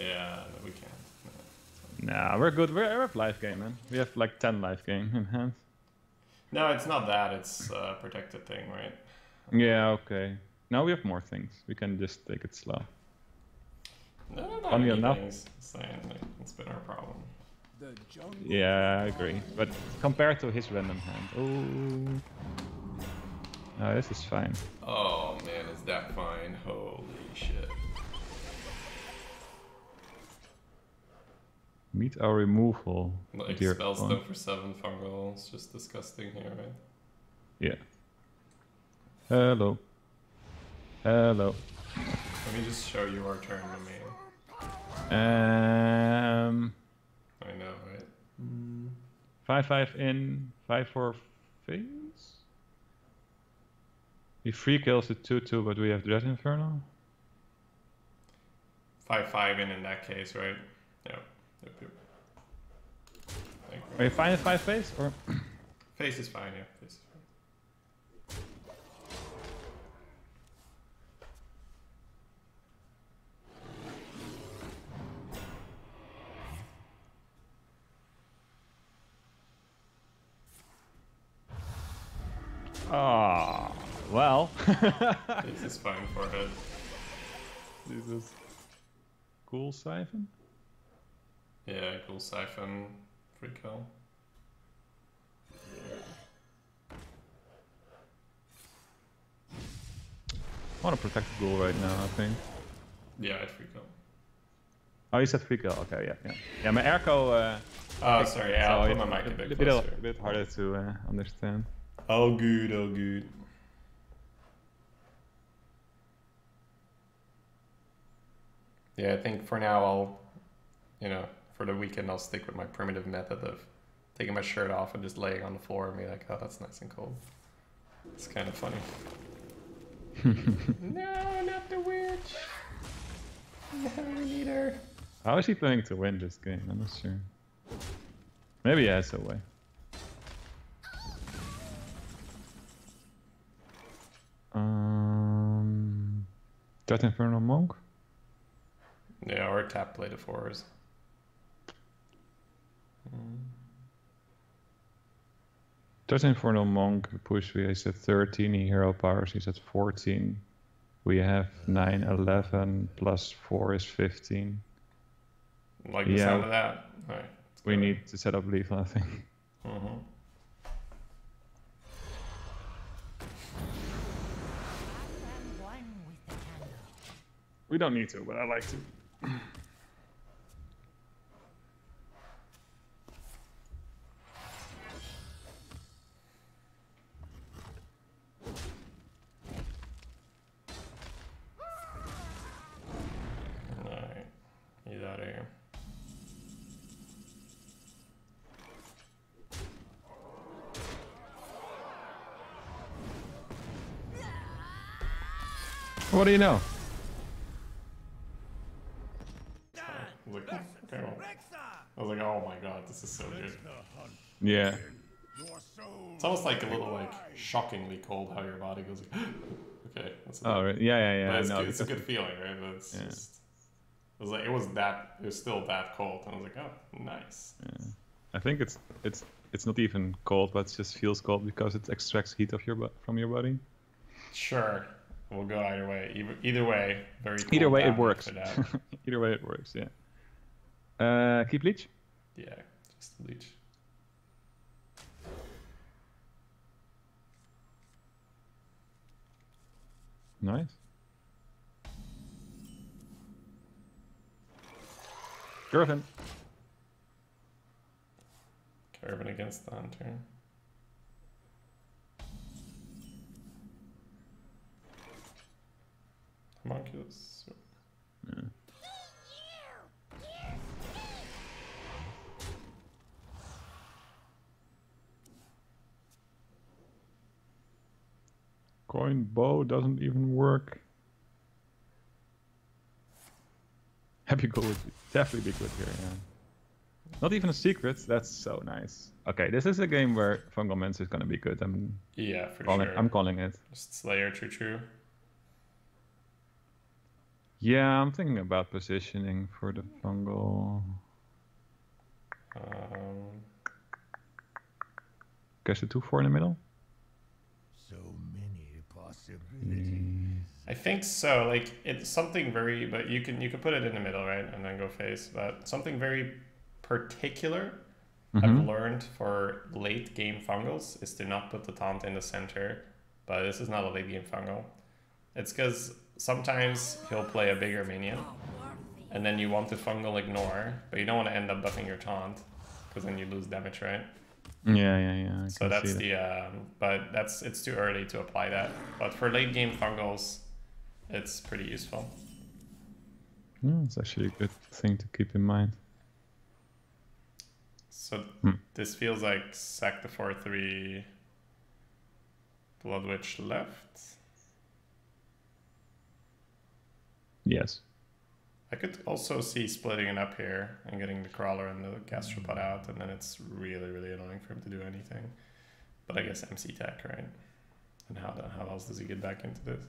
Yeah, no, we can't. No. Nah, we're good. We're, we're life game, man. We have like 10 life game in hand. No, it's not that. It's a protected thing, right? Yeah, okay. Now we have more things. We can just take it slow. No, not Funny enough- Saying like, it's been our problem. The Yeah, I agree. But compared to his random hand, oh, no, this is fine. Oh man, is that fine? Holy shit. Meet our removal. Like dear Spellstone one. for seven fungal. It's just disgusting here, right? Yeah. Hello. Hello. Let me just show you our turn to main. Um, I know, right? five five in, five four face. He free kills the two two, but we have Dread Infernal. Five five in in that case, right? Yep. Yep, yep. Are you fine at five face or? Face is fine, yeah. Face is fine. Ah, well. Face is fine for it. Jesus. Cool siphon. Yeah, cool siphon. Free kill. I want to protect the ghoul right now. I think. Yeah, I'd free kill. Oh, you said free kill. Okay, yeah, yeah. Yeah, my Airco. Uh, Oh, sorry, yeah, I'll so put my mic a bit closer. a bit harder to uh, understand. Oh, good, oh, good. Yeah, I think for now I'll, you know, for the weekend I'll stick with my primitive method of taking my shirt off and just laying on the floor and be like, oh, that's nice and cold. It's kind of funny. no, not the witch. No, I need her. How is she planning to win this game? I'm not sure. Maybe he has a way. Um, that Infernal Monk? Yeah, or tap play the fours. Death Infernal Monk push, we is at 13, he hero powers, he's at 14. We have 9, 11, plus 4 is 15. Like the Yeah. sound of that? Alright. We go. need to set up lethal, I think. Mhm. I'm one with the candle. We don't need to, but I like to. You know? I was like, "Oh, okay." I was like, oh my god, this is so good. Yeah. It's almost like a little like shockingly cold how your body goes like okay. That's Oh, right. yeah, yeah, yeah. but it's, no, good, it's a good feeling, right? But it's Yeah. just it was like it was that it was still that cold, and I was like, oh, nice. Yeah. I think it's it's it's not even cold, but it just feels cold because it extracts heat of your from your body. Sure, we'll go either way. Either, either way, very. Either way, it works. Either way, it works. Yeah. Uh, keep leech. yeah, just bleach. Nice. Griffin. Caravan against the hunter. Homunculus. Coin bow doesn't even work. Happy Ghoul would definitely be good here, yeah. Not even a secret, that's so nice. Okay, this is a game where Fungal is gonna be good. I'm Yeah, for calling, sure. I'm calling it. Just Slayer, true, true. Yeah, I'm thinking about positioning for the fungal. Um, Guess the two four in the middle. So many possibilities. I think so. Like it's something very, but you can you can put it in the middle, right, and then go face. But something very particular I've Mhm. learned for late game fungals is to not put the taunt in the center. But this is not a late game fungal. It's because sometimes he'll play a bigger minion, and then you want to fungal ignore, but you don't want to end up buffing your taunt, because then you lose damage, right? Yeah, yeah, yeah. I So that's see that. the, um, but that's it's too early to apply that. But for late game fungals, it's pretty useful. Yeah, it's actually a good thing to keep in mind. So Hmm. this feels like sack the four three. Blood Witch left. Yes. I could also see splitting it up here and getting the crawler and the gastropod out, and then it's really really annoying for him to do anything. But I guess MC tech, right? And how the, how else does he get back into this?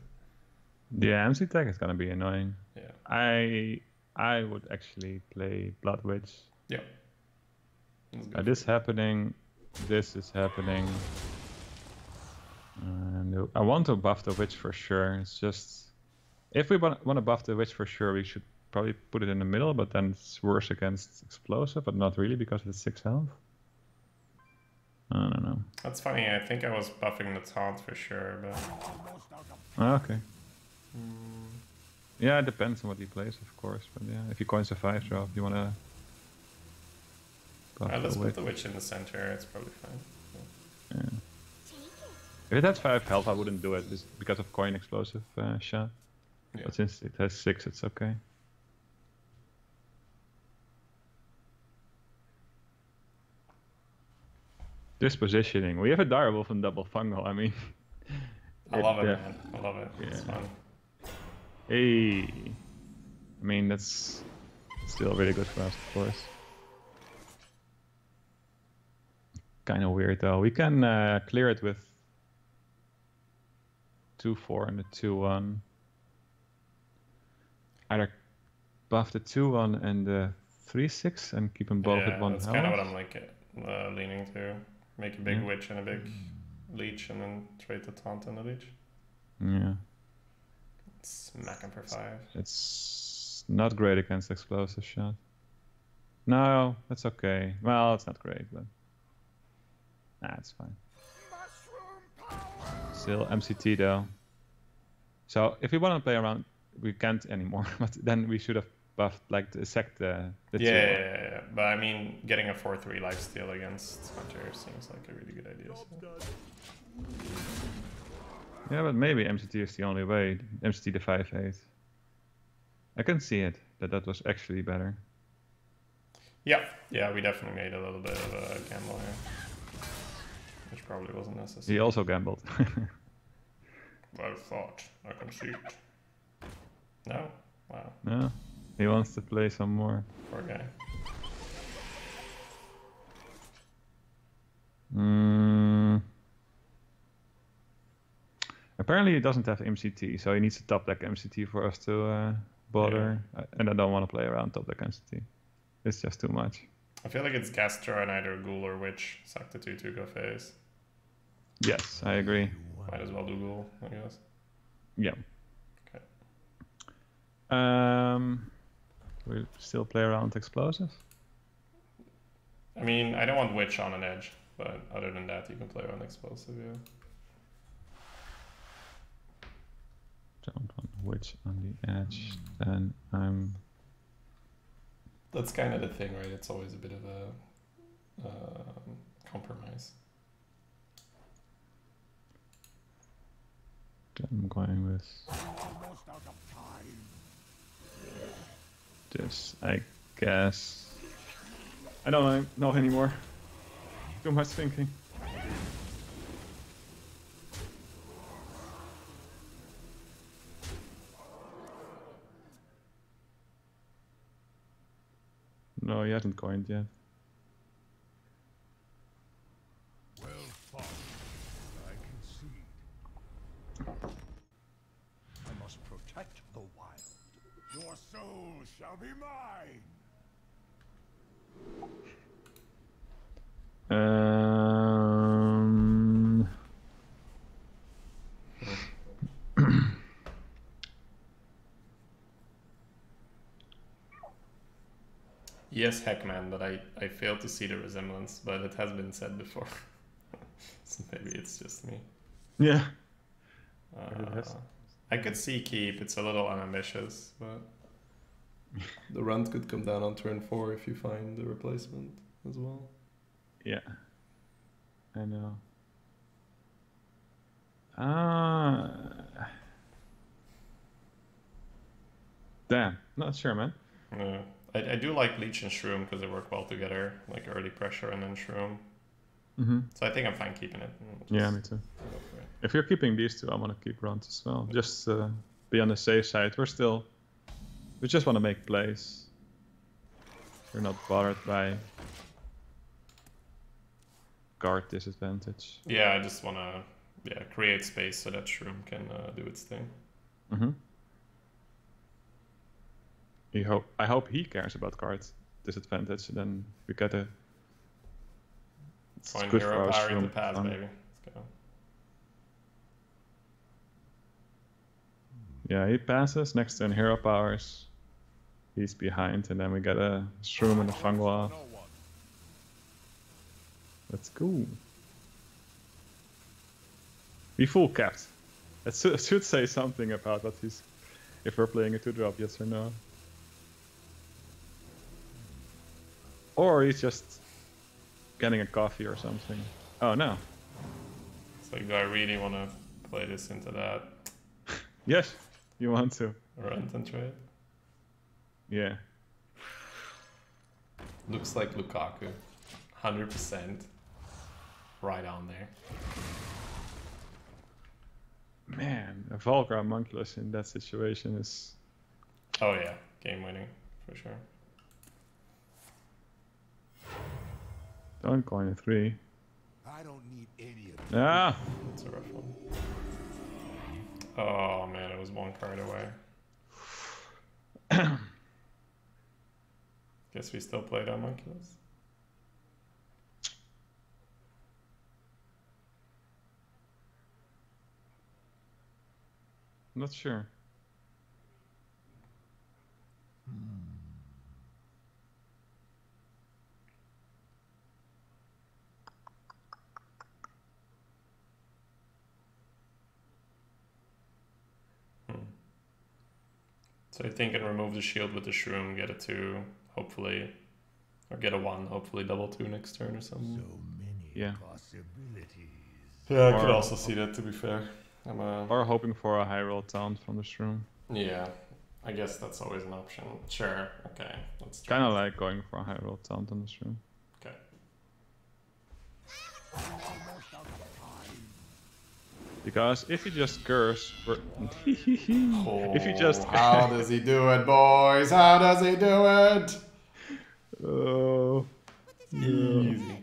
Yeah, MC Tech is gonna be annoying. Yeah. I I would actually play Blood Witch. Yeah. Uh, this happening, this is happening. And I want to buff the witch for sure. It's just if we want want to buff the witch for sure, we should probably put it in the middle. But then it's worse against explosive, but not really because it's six health. I don't know. That's funny. I think I was buffing the taunt for sure, but Almost out of Ah, okay. Yeah, it depends on what he plays, of course. But yeah, if he coins a five drop, you wanna. Alright, let's put the witch in the center. It's probably fine. Yeah. If it has five health, I wouldn't do it just because of coin explosive uh, shot. Yeah. But since it has six, it's okay. This positioning, we have a direwolf and double fungal. I mean, I love it, man. I love it. It's Yeah. fun. Hey, I mean that's still really good for us, of course. Kind of weird though. We can uh, clear it with two four and a two one. Either buff the two one and the three six and keep them both yeah, at one that's health. kind of what I'm like uh, leaning to. Make a big Yeah. witch and a big leech, and then trade the taunt and the leech. Yeah, Smack him for five. it's not great against explosive shot. No, that's okay. Well, it's not great, but nah, it's fine. Still MCT though. So if we want to play around, we can't anymore. But then we should have buffed like the sect the, the Yeah, yeah, yeah, yeah. But I mean, getting a four three lifesteal against Hunter seems like a really good idea. So. Yeah, but maybe MCT is the only way. MCT the five eight. I can see it that that was actually better. Yeah, yeah, we definitely made a little bit of a gamble here, which probably wasn't necessary. He also gambled. Well thought. I can see it. No? Wow. No. He wants to play some more. Poor guy. Mm. Apparently he doesn't have MCT, so he needs a top deck MCT for us to uh, bother. Yeah. Uh, and I don't want to play around top deck MCT. It's just too much. I feel like it's Gastro and either Ghoul or Witch. Suck the 2-2 go phase. Yes, I agree. Might as well do Ghoul, I guess. Yeah. Okay. Um, we still play around explosives. I mean, I don't want Witch on an edge, but other than that, you can play around explosive, yeah. Don't want witch on the edge. Then I'm That's kind of the thing, right? It's always a bit of a um compromise. I'm going with Almost out of time. This, I guess. I don't know anymore. Too much thinking. No, he hasn't coined yet. Well fought. I concede. I must protect the wild. Your soul shall be mine. Um, Yes, Heckman, but I, I failed to see the resemblance, but it has been said before. so maybe it's just me. yeah. Uh. I could see keep. It's a little unambitious, but the run could come down on turn four if you find the replacement as well. Yeah. I know. Ah. Damn. Not sure, man. Yeah. I, I do like Leech and Shroom because they work well together, like early pressure and then Shroom. Mm-hmm. So I think I'm fine keeping it. Mm, Yeah, me too. go for it. If you're keeping these two, I want to keep runs as well. Just uh, be on the safe side. We're still. We just want to make plays. We're not bothered by guard disadvantage. Yeah, I just want to yeah create space so that Shroom can uh, do its thing. Mm-hmm. He hope I hope he cares about card disadvantage. Then we get a. It's Find good hero power in the Um, baby. Let's go. Yeah, he passes next turn hero powers. He's behind, and then we get a shroom and a fungal off. No one. That's cool. We full capped. It should, should say something about what he's. If we're playing a two drop, yes or no. Or he's just getting a coffee or something. Oh no. It's like, do I really want to play this into that Yes, you want to. rent and trade? Yeah. Looks like Lukaku, hundred percent, right on there. Man, a Vulgar Homunculus in that situation is. Oh yeah, game winning for sure. Don't coin a three. I don't need any of Ah! It's a rough one. Oh man, it was one card away. Guess we still played Homunculus. Not sure. Hmm. So I think can remove the shield with the shroom, get a two, hopefully, or get a one, hopefully double two next turn or something. so many Yeah. possibilities. Yeah, I could also see that. To be fair, I'm a Or hoping for a high roll taunt from the shroom. yeah. I guess that's always an option. Sure. Okay. Let's try. Kind of like going for a high roll taunt on the shroom. Okay. Almost out of time. Because if you just curse, we're oh, if you just Oh, how does he do it, boys? How does he do it? Uh, oh Easy.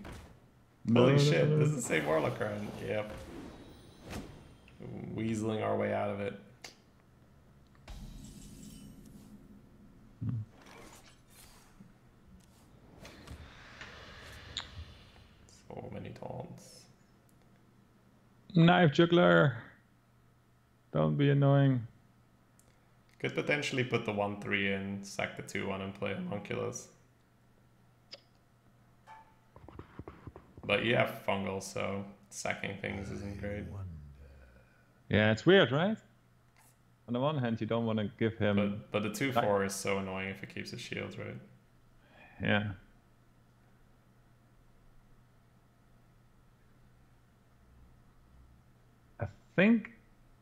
no, Holy shit! no, This no. is the same Warlock card. Yep. Weaseling our way out of it. So many taunts. Knife juggler. Don't be annoying. Could potentially put the 1 3 in, sack the 2 1 and play Homunculus. But you have fungal, so sacking things isn't great. Yeah, it's weird, right? On the one hand, you don't want to give him. But but the 2 4 is so annoying if it keeps his shields, right? Yeah. I think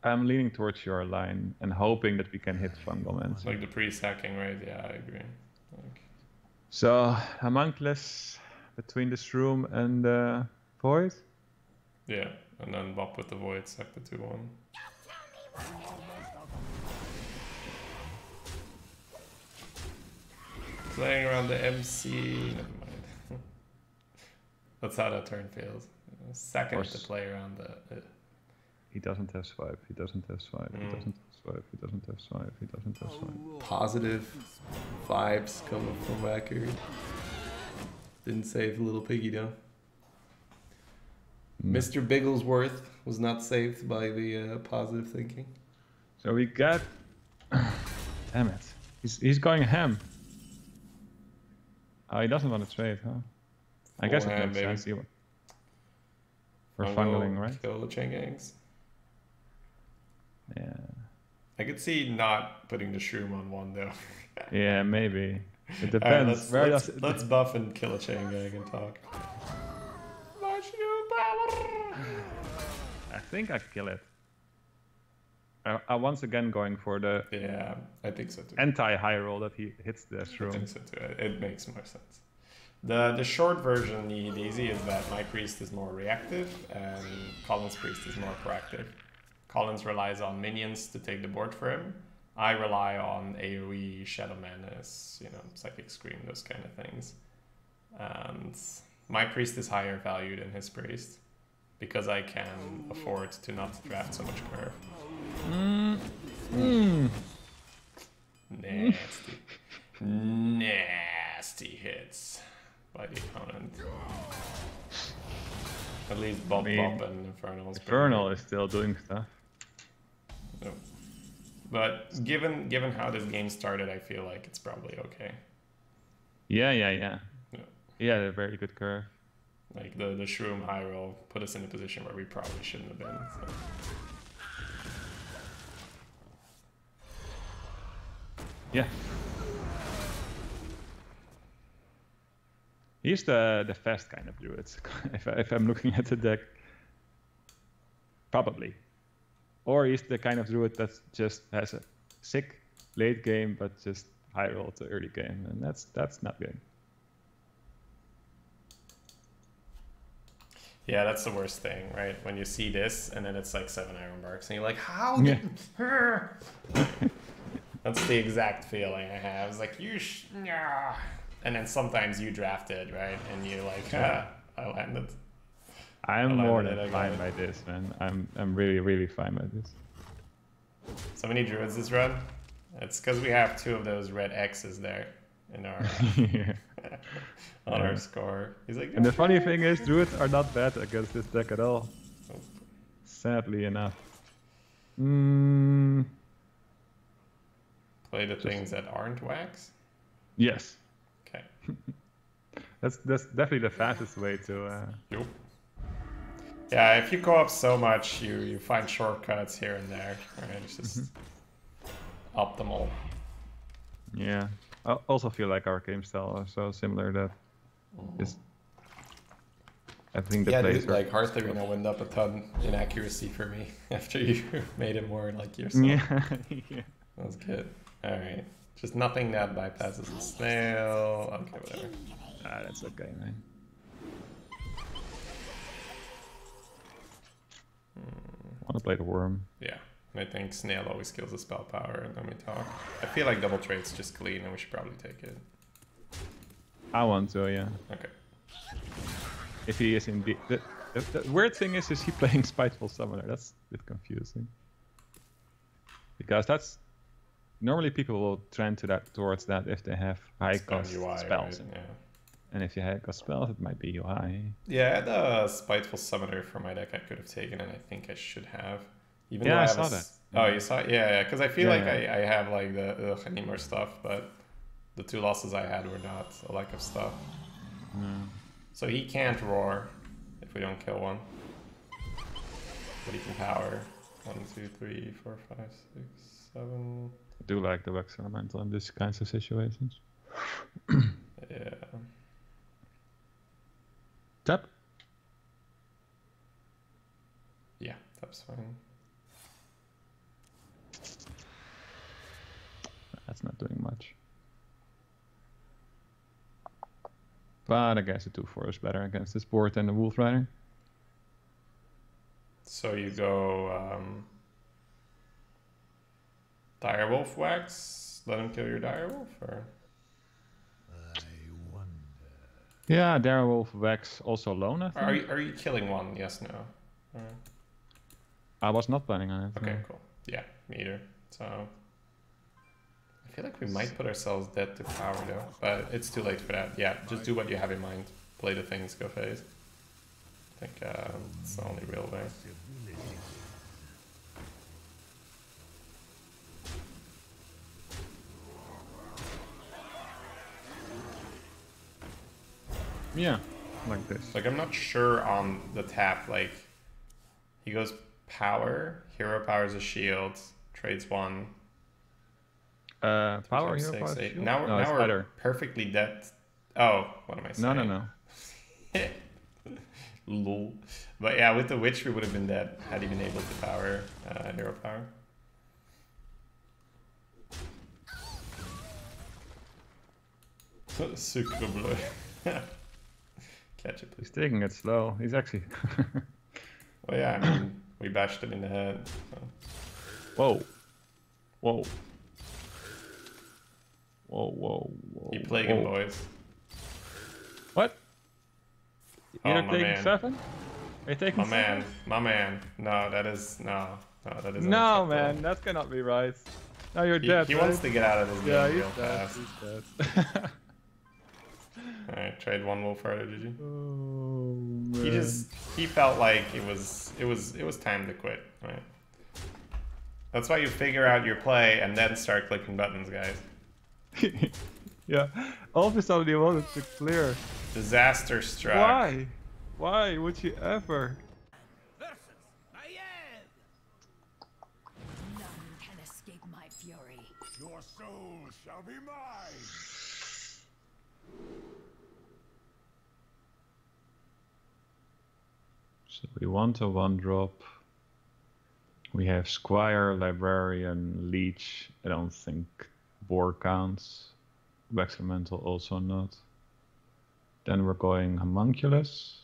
I'm leaning towards your line and hoping that we can hit Fungalmancer. Like the pre sacking, right? Yeah, I agree. Like, So, homunculus between the shroom and the void. yeah, and then Bop with the void, sack the 2 1. Playing around the MC. Never mind. That's how that turn feels. Second to play around the. Uh, He doesn't have swipe. He doesn't have swipe. He Mm. doesn't have swipe. He doesn't have swipe. He doesn't have swipe. positive vibes coming from Record. Didn't save little piggy though. Mm. Mr. Bigglesworth was not saved by the uh, positive thinking. So we got. Damn it. He's he's going ham. Oh, he doesn't want to trade, huh? I guess Full it ham, makes sense. For Fungal, fungling, right? Kill the chain gangs. Yeah. I could see not putting the shroom on one though. Yeah, maybe. It Alright, depends. let's, Where let's, does let's buff and kill a chain gang and talk. I think I kill it. I, I once again going for the Yeah, I think so too. anti-high roll that he hits the I shroom. think so too. It, it makes more sense. The the short version, the easy, is that my priest is more reactive and Colin's priest is more proactive. Collins relies on minions to take the board for him. I rely on AoE, Shadow Menace, you know, Psychic Scream, those kind of things. And my priest is higher value than his priest because I can afford to not draft so much curve. Mm. Nasty. Nasty hits by the opponent. At least Bob mean, Bob and Infernal is Infernal is still doing stuff. But given given how this game started, I feel like it's probably okay. Yeah, yeah, yeah. Yeah. Yeah, a very good curve. Like the the shroom high roll put us in a position where we probably shouldn't have been. So. Yeah. He's the the fast kind of druid. if, I, if I'm looking at the deck, probably, or he's the kind of druid that just has a sick late game but just high roll to early game, and that's that's not good. Yeah, that's the worst thing, right? When you see this and then it's like seven iron barks and you're like, how Yeah. did That's the exact feeling I have. It's like you sh- yeah. and then sometimes you drafted, right? And you like ah, I landed. I'm I more than it, fine by this, man. I'm I'm really really fine by this. So many druids this run. It's because we have two of those red X's there in our Yeah. on our Yeah. score. He's like, And the funny thing is, druids are not bad against this deck at all. Nope. Sadly enough. Mm, play the things that aren't wax. yes, Okay. that's that's definitely the fastest way to. Uh. Yeah, if you go up so much, you you find shortcuts here and there. Right? It's just optimal. yeah, I also feel like our game style are so similar that it's. I think the yeah, plays dude, are- like Heartharena went up a ton in accuracy for me after you made it more like yourself. Yeah, yeah. That was good. All right. Just nothing that bypasses the snail. Okay, whatever. Ah, that's okay, man. Want to play the worm? Yeah. And I think snail always kills the spell power, and then we talk. I feel like double trade's just clean, and we should probably take it. I want to, yeah. Okay. If he is indeed. The, the, the weird thing is, is he playing Spiteful Summoner? That's a bit confusing. because that's normally people will trend to that towards that if they have high cost spells, right? Yeah. And if you had cost spells, it might be UI. Yeah, I had a spiteful summoner for my deck I could have taken, and I think I should have. Even Yeah, though I have saw a that. Oh, you saw? it? Yeah, yeah. Because I feel Yeah, like yeah. I, I have like the Hanimar stuff, but the two losses I had were not a lack of stuff. Mm. So he can't roar if we don't kill one. But he can power. One, two, three, four, five, six, seven. I do like the Wax Elemental in these kinds of situations. Yeah. Tap. Yeah, that's fine. That's not doing much. But I guess the 2-4 is better against this board than the Wolf Rider. So you go um, Direwolf Wax, let him kill your Direwolf, or Yeah, Direwolf Wax also alone, I think. are you, are you killing one? Yes, no. I was not planning on it. Okay, no. cool. Yeah, me either. So I feel like we might put ourselves dead to power though, but it's too late for that. Yeah, just do what you have in mind. Play the things, go phase. I think uh, it's the only real way. Yeah, like this. Like I'm not sure on the tap. Like he goes power, hero powers a shield, trades one. Uh, three, power five, here, six, power eight. shield? Now, we're no, it's now we're better. perfectly dead. Oh, what am I No, saying? no, no. Lol. But yeah, with the witch, we would have been dead had he been able to power uh, hero power. Sucre bleu. Catch it, please. He's taking it slow. He's actually. Well, yeah, I mean, we bashed him in the head. So. whoa. Whoa. Whoa, whoa, whoa. You plague him, whoa. boys. What? Oh, You're my taking man. seven? Are you taking My man, seven? my man. No, that is no, no, that is No, man, that cannot be right. Now you're He, dead. he right? wants to get out of this game Yeah, real he's dead. fast. He's dead. Alright, trade one wolf further, did you? oh, man. He just he felt like it was it was it was time to quit, right? That's why you figure out your play and then start clicking buttons, guys. yeah. All of a sudden he wanted to clear. Disaster struck. Why? Why would you ever? Versus Naive. None can escape my fury. Your soul shall be mine. So we want a one drop. We have Squire, Librarian, Leech. I don't think Boar counts. Experimental also not. Then we're going Homunculus.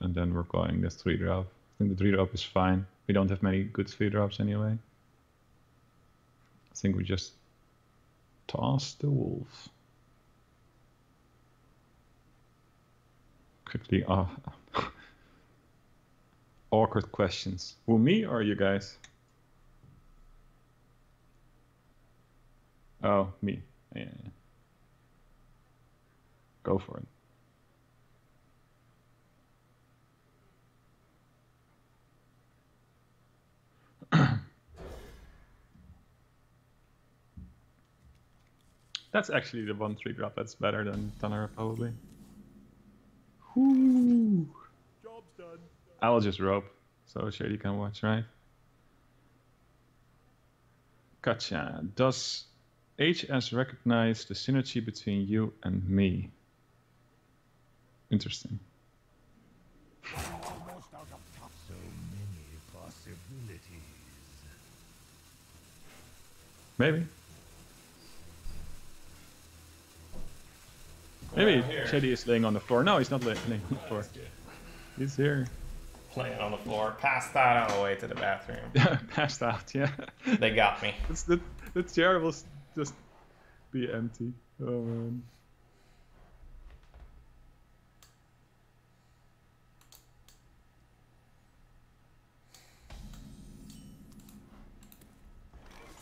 And then we're going the 3 drop. I think the 3 drop is fine. We don't have many good 3 drops anyway. I think we just toss the wolf. Quickly, uh, awkward questions. Who, me or you guys? Oh, me. Yeah. Go for it. That's actually the one three drop that's better than Tanner probably. I will just rope, so Shady can watch, right? Gotcha. Does HS recognize the synergy between you and me? Interesting. Almost out of top. So many possibilities. Maybe. Maybe. Shady is laying on the floor. No, he's not laying on the floor. He's here. Playing on the floor, passed out on the way to the bathroom. Passed out, yeah. They got me. It's the, the chair will just be empty. Oh man.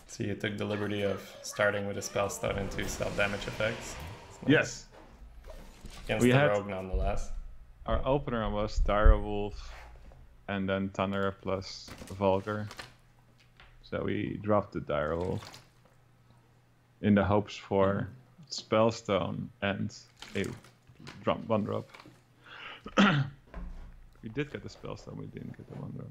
So you took the liberty of starting with a spellstone into self damage effects. Nice. Yes. Against We the had- rogue nonetheless. Our opener was Direwolf and then Tanner plus Vulgar. So we dropped the Direwolf in the hopes for Spellstone and a drop, one drop. we did get the Spellstone, we didn't get the one drop.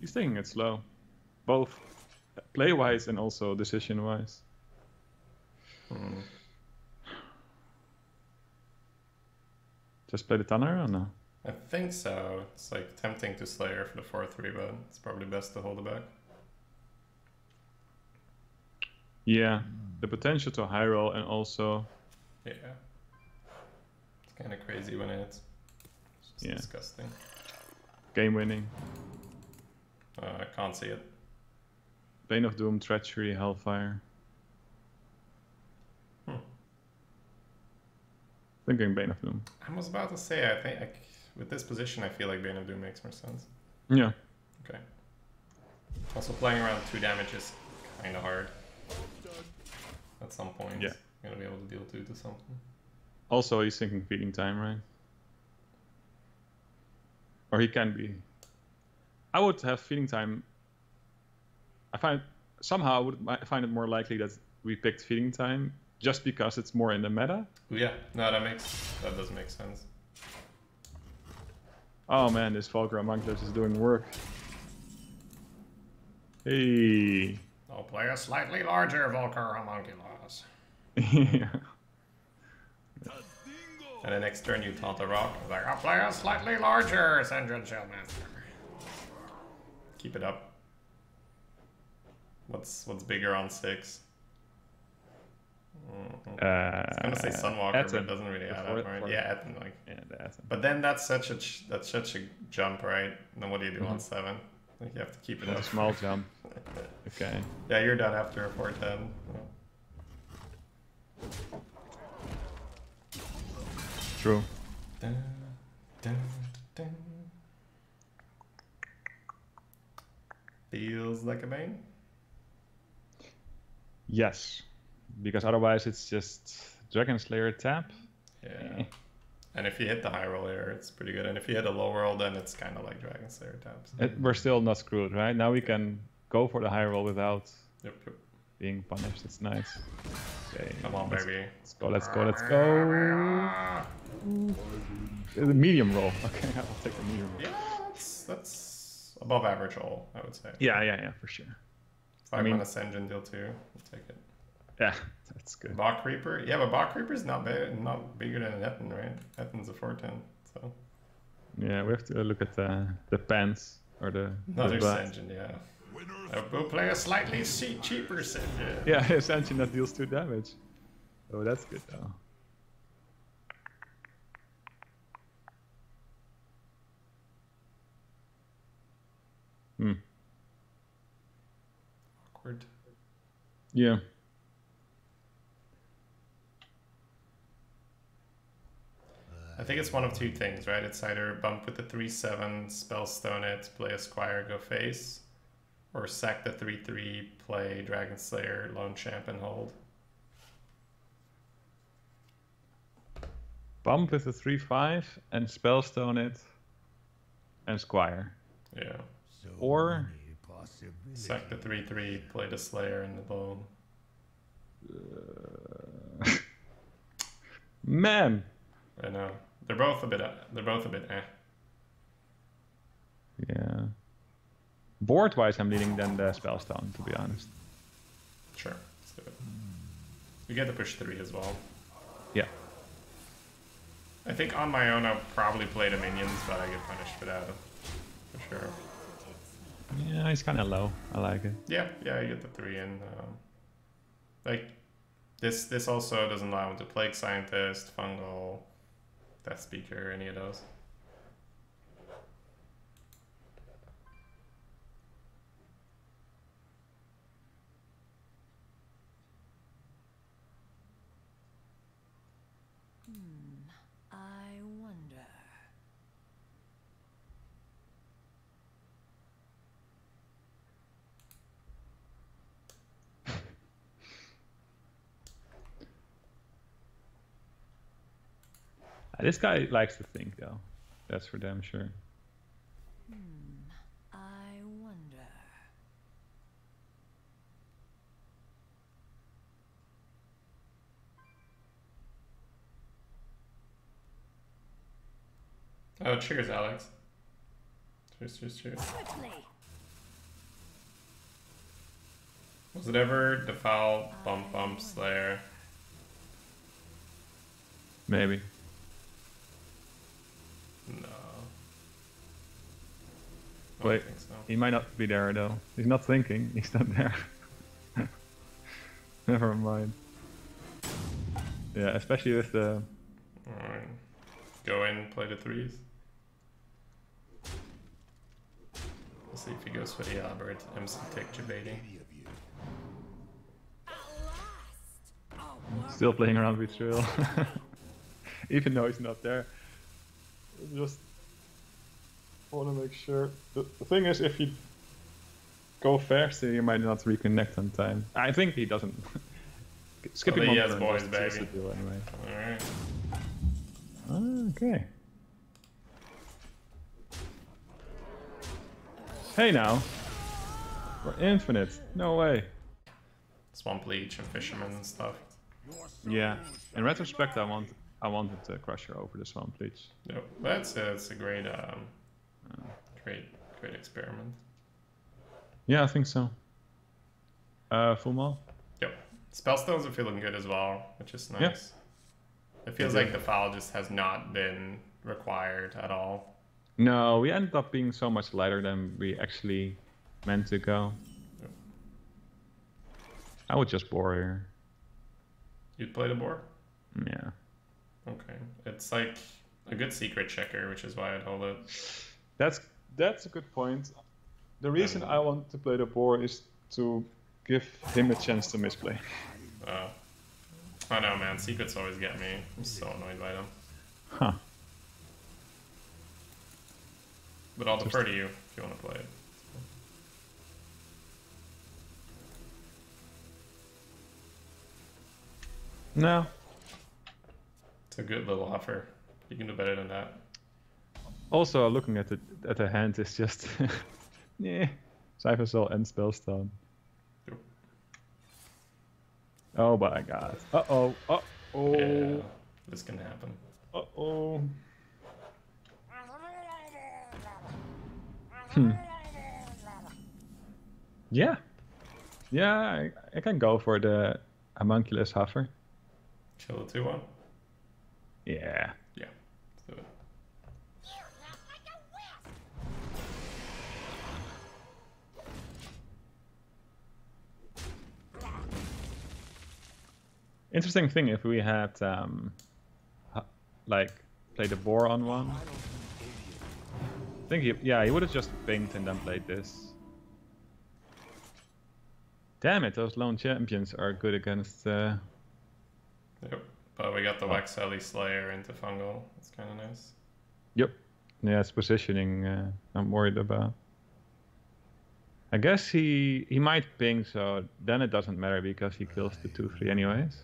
He's taking it slow, both play wise and also decision wise. Hmm. Just play the Tanner or no? I think so. It's like tempting to Slayer for the 4 3, but it's probably best to hold it back. Yeah, the potential to high roll and also Yeah. It's kind of crazy when it hits. It's just Yeah. disgusting. game winning. Uh, I can't see it. Bane of Doom, Treachery, Hellfire. Hmm. Thinking Bane of Doom. I was about to say, I think with this position, I feel like Bane of Doom makes more sense. Yeah. Okay. Also, playing around two damage is kind of hard. At some point, Yeah. you're gonna be able to deal two to something. Also, he's thinking feeding time, right? Or he can be. I would have feeding time. I find somehow I would find it more likely that we picked feeding time just because it's more in the meta. Yeah, no, that makes that does make sense. Oh man, this Vulgar Homunculus is doing work. Hey. I'll play a slightly larger Vulgar Homunculus. yeah. And the next turn you taunt a rock. Like, I'll play a slightly larger Ascension Shellmaster. Keep it up. What's what's bigger on six? Uh, I'm gonna say Sunwalker, but it doesn't really add up, right? before- Yeah, Etten, like. Yeah, But then that's such a ch- that's such a jump, right? Then what do you do on Mhm. seven? Like you have to keep it That's up. a small jump. Okay. Yeah, you're done after a four ten. True. Dun, dun, dun. Feels like a bane. Yes. Because otherwise it's just Dragon Slayer tap. Yeah. And if you hit the high roll here, it's pretty good. And if you hit a low roll, then it's kind of like Dragon Slayer taps. It, we're still not screwed, right? Now we can go for the high roll without Yep, yep. being punished. It's nice. Okay. Come on, let's, baby. Let's go, let's go, let's go. The medium roll. Okay, I'll take the medium roll. Yeah, that's that's above average roll, I would say. Yeah, yeah, yeah, for sure. Five I mean- mana Ascension deal two. We'll take it. Yeah, that's good. Bog Creeper. Yeah, but Bog Creeper's not big, not bigger than an Etten, right? Etten's a 410. So Yeah, we have to look at the the pants or the, the another butt. Ascension, yeah. Uh, we'll play a slightly cheaper Ascension. Yeah, Ascension that deals two damage. Oh, that's good though. Hmm. Awkward. Yeah. I think it's one of two things, right? It's either bump with the 3 7, spell stone it, play a Squire, go face, or sack the 3 3, play Dragon Slayer, Lone Champ, and hold. Bump with the 3 5 and Spellstone it and Squire. Yeah. So Or- many possibilities. Sack the 3 3, play the Slayer in the Lone. Man! I know. They're both a bit, uh, they're both a bit eh. Yeah. Board wise, I'm leaning than the Spellstone, to be honest. Sure. Let's do it. You get to push 3 as well. Yeah. I think on my own I'll probably play the minions, but I get punished for that. For sure. Yeah, it's kind of low. I like it. Yeah, yeah, you get the three in. Um, like this, this also doesn't allow him to plague scientist, fungal, Deathspeaker, any of those. This guy likes to think, though. That's for damn sure. Hmm, I wonder. Oh, cheers, Alex. Cheers, cheers, cheers. Quickly. Was it ever Defile, Bump Bump, Slayer? Maybe. No. Wait. so. He might not be there, though. He's not thinking. He's not there. Never mind. Yeah, especially with the. Alright. Go in, play the threes. We'll see if he goes for the Albert. MC Tick debating. Still playing around with Trill. Even though he's not there. Just want to make sure. The, the thing is, if you go faster, you might not reconnect on time. I think he doesn't. Skipping Well, one he has turn boys, baby. anyway. Alright. Okay. Hey now. We're infinite. No way. Swamp Leech and Fisherman and stuff. Yeah. In retrospect, I want I wanted the Crusher over the Swamp Leech. Yep. That's a, that's a great, um, great, great experiment. Yeah, I think so. Uh, full mall. Yep. Spellstones are feeling good as well, which is nice. Yeah. It feels like the foul just has not been required at all. No, we ended up being so much lighter than we actually meant to go. Yep. I would just boar here. You'd play the boar? Yeah. Okay. It's like a good secret checker, which is why I'd hold it. That's that's a good point. The reason I want to play the boar is to give him a chance to misplay. Uh, I know, man. Secrets always get me. I'm so annoyed by them. Huh. But I'll defer to you if you want to play it. No. It's a good little offer. You can do better than that. Also, looking at the at the hand is just yeah. Siphon Soul and Spellstone. Yep. Oh my god. Uh oh. Uh oh. Yeah, this can happen. Uh oh. Hmm. Yeah. Yeah, I, I can go for the homunculus hover. Kill the 2 1? Yeah. Yeah. Let's do it. Interesting thing if we had um like played a boar on one. I think he, yeah, he would have just pinged and then played this. Damn it, those lone champions are good against uh Yep. But we got the Waxelli Slayer into Fungal. That's kind of nice. Yep. Yeah, it's positioning uh, I'm worried about. I guess he he might ping, so then it doesn't matter because he kills the two three anyways.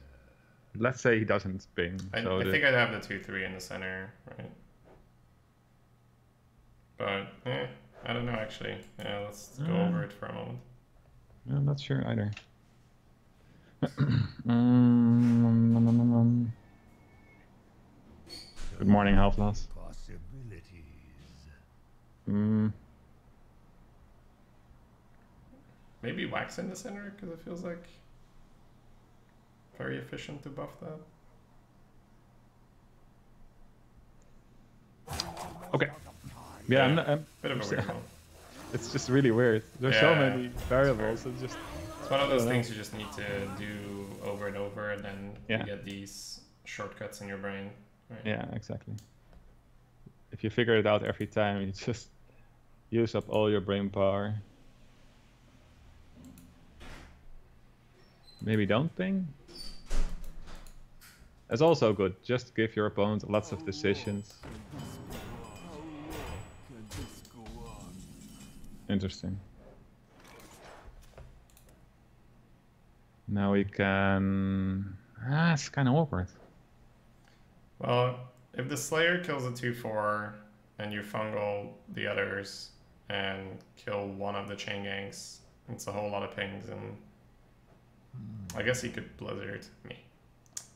Let's say he doesn't ping. I, so I the- think I'd have the 2 3 in the center, right? But, eh, I don't know actually. Yeah, let's go Mm. over it for a moment. I'm not sure either. Good morning, Half-Loss. Possibilities. Mm, Maybe Wax in the center because it feels like very efficient to buff that. okay. Yeah, I'm not, I'm, Bit of a weird one. it's just really weird. There's so many variables. It's just It's one of those uh, things you just need to do over and over, and then Yeah. you get these shortcuts in your brain. Right? yeah, exactly. If you figure it out every time, you just use up all your brain power. Maybe don't ping. That's also good. Just give your opponent lots of decisions. Interesting. Now we can. Ah, it's kind of awkward. Well, if the Slayer kills a 2-4 and you fungal the others and kill one of the chain ganks, it's a whole lot of pings and I guess he could blizzard me.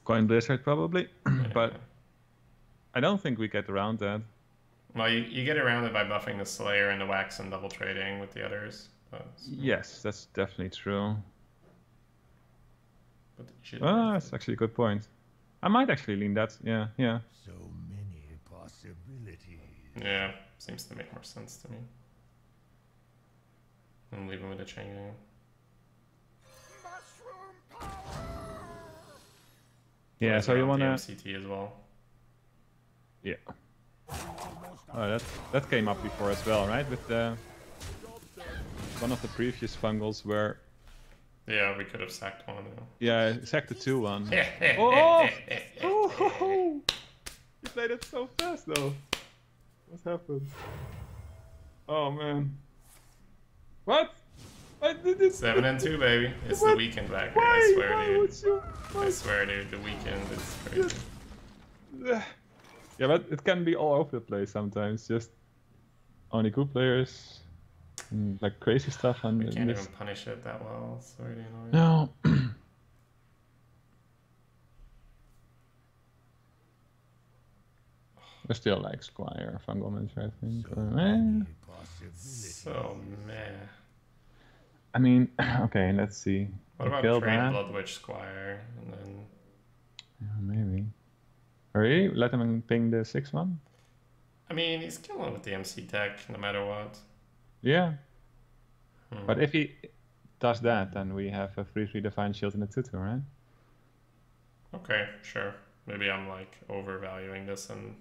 Coin Blizzard probably, but I don't think we get around that. Well, you, you get around it by buffing the Slayer and the Wax and double trading with the others. But, Yes, that's definitely true. But you should Ah, that's actually a good point. I might actually lean that. Yeah, yeah. So many possibilities. Yeah, seems to make more sense to me. And leave him with a chain gang. Mushroom power! Yeah, so you wanna? the MCT as well. Yeah. Oh, that that came up before as well, right? With the one of the previous fungals where Yeah, we could have sacked one. yeah, sacked the two one. Yeah. Oh! Oh! You played it so fast though. What happened? Oh man. What? I did it. Seven and two, baby. It's the weekend back. Why? I swear, Why dude. would you? I swear, dude. The weekend is crazy. Yeah, but it can be all over the place sometimes. Just only good players, and like crazy stuff, and We can't this- even punish it that well. It's already annoying. No. I still like Squire Fungalmans, I think. So Uh, eh. So meh. I mean, okay, let's see. What about Kill trade that. Blood Witch Squire and then Yeah, maybe. Really? Let him ping the 6 1? I mean he's killing with the MC tech no matter what. Yeah. Hmm. But if he does that, then we have a 3 3 Divine Shield and a 2 2, right? Okay, sure. Maybe I'm like overvaluing this and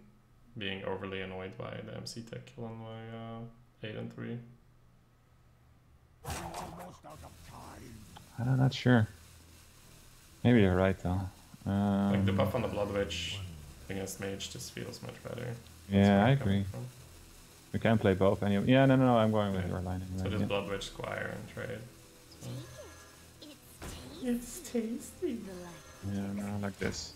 being overly annoyed by the MC tech killing my uh, eight and three. almost out of time. I'm not sure. Maybe you're right, though. Um, Like the buff on the Blood Witch against Mage just feels much better. Yeah, I agree. from. We can play both anyway. Yeah, no, no, no, I'm going with your line So anyway. just yeah. Blood Witch Squire and trade. So. It's tasty. It's tasty. Yeah, no, like this.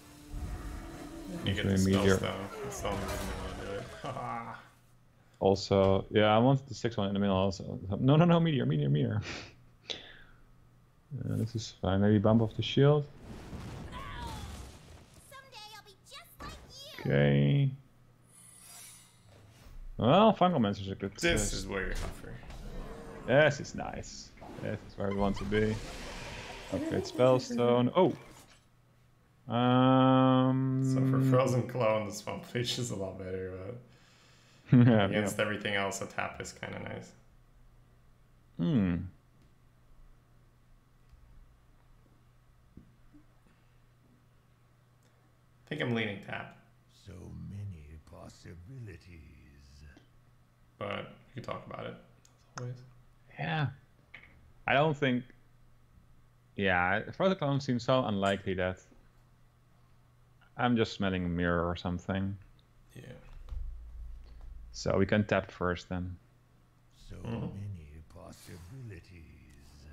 You get Usually the spell meteor. stone. That's the only reason I want to do Also, yeah, I wanted the six one in the middle also. No, no, no, meteor, meteor, meteor. Uh, this is fine. Maybe bump off the shield. Someday I'll be just like. Okay. Well, fungal Fungalmancer is a good. this is where you're tougher. Yes, it's nice. Yes, it's where we want to be. Upgrade Spellstone. Oh! Um. So for Frozen Clone, the Swamp Fish is a lot better, but yeah, yeah. against everything else, a tap is kind of nice. Hmm. I think I'm leaning tap, So many possibilities. But we can talk about it as always. Yeah. I don't think. Yeah, Frozen Clone seems so unlikely that. I'm just smelling a mirror or something. Yeah. So we can tap first then. So Mhm. many possibilities.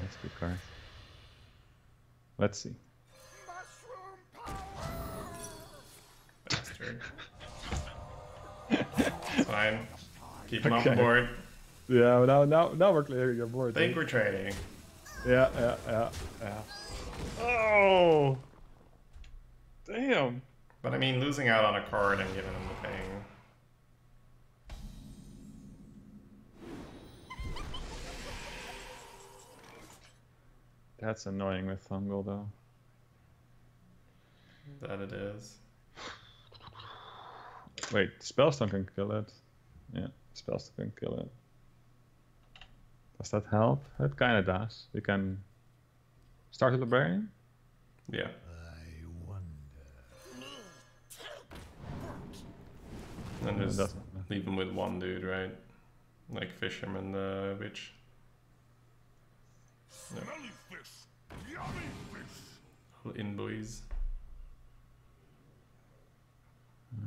That's a good card. Let's see. Mushroom power! Bastard. it's fine. Keep him Okay. on board. Yeah, now now now we're clearing your board. I think we're trading. Yeah, yeah, yeah, yeah. Oh! Damn! But I mean, losing out on a card and giving him the ping. That's annoying with Fungal though. That it is. Wait, Spellstone can kill it. Yeah, Spellstone can kill it. Does that help? It kinda does. You can start a librarian? Yeah. I wonder. And just that's- leave him with one dude, right? Like Fisherman the Witch. Smelly fish! Yummy fish! In boys.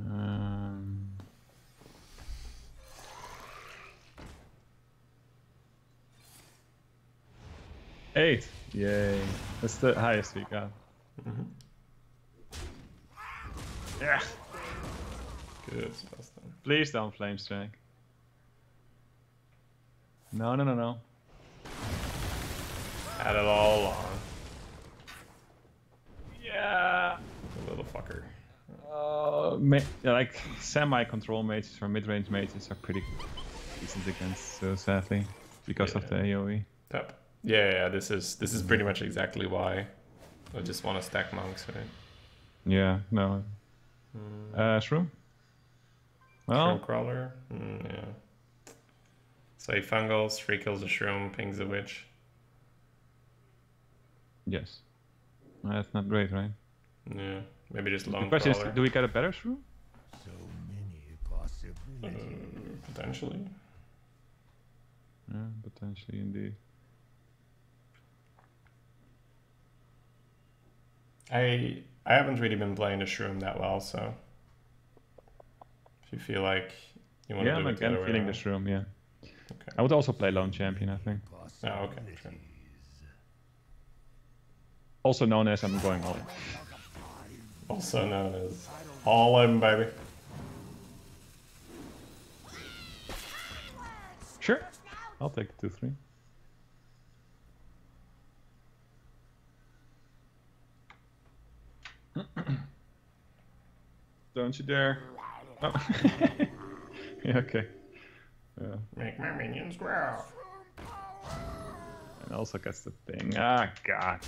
Um, eight! Yay. That's the highest we got. Mhm. Yeah. Good Spellstone. Please don't flame strike. No, no, no, no. Had it all along. Yeah. The little fucker. Uh, yeah, like semi-control mages or mid-range mages are pretty decent against, so sadly, because of the. AOE. Yep. Yeah, yeah, this is this is pretty much exactly why. I just want to stack monks, right? Yeah, no. Uh, shroom. Well, Shroom crawler. Mm, yeah. So he fungals, three kills a shroom, pings a witch. yes. That's not great, right? Yeah. Maybe just long. The lone question crawler. is, do we get a better shroom? So many possibilities. Uh, potentially. Yeah, potentially indeed. I I haven't really been playing the shroom that well, so if you feel like you want Yeah, to I'm do it the again way feeling the shroom, yeah. Okay. I would also play lone champion, I think. Oh, okay, sure. Also known as I'm going all in. Also known as all in, baby. Sure. I'll take two, three. Don't you dare. Oh. yeah, okay. Yeah. Make my minions growl. And also gets the thing. Ah, God.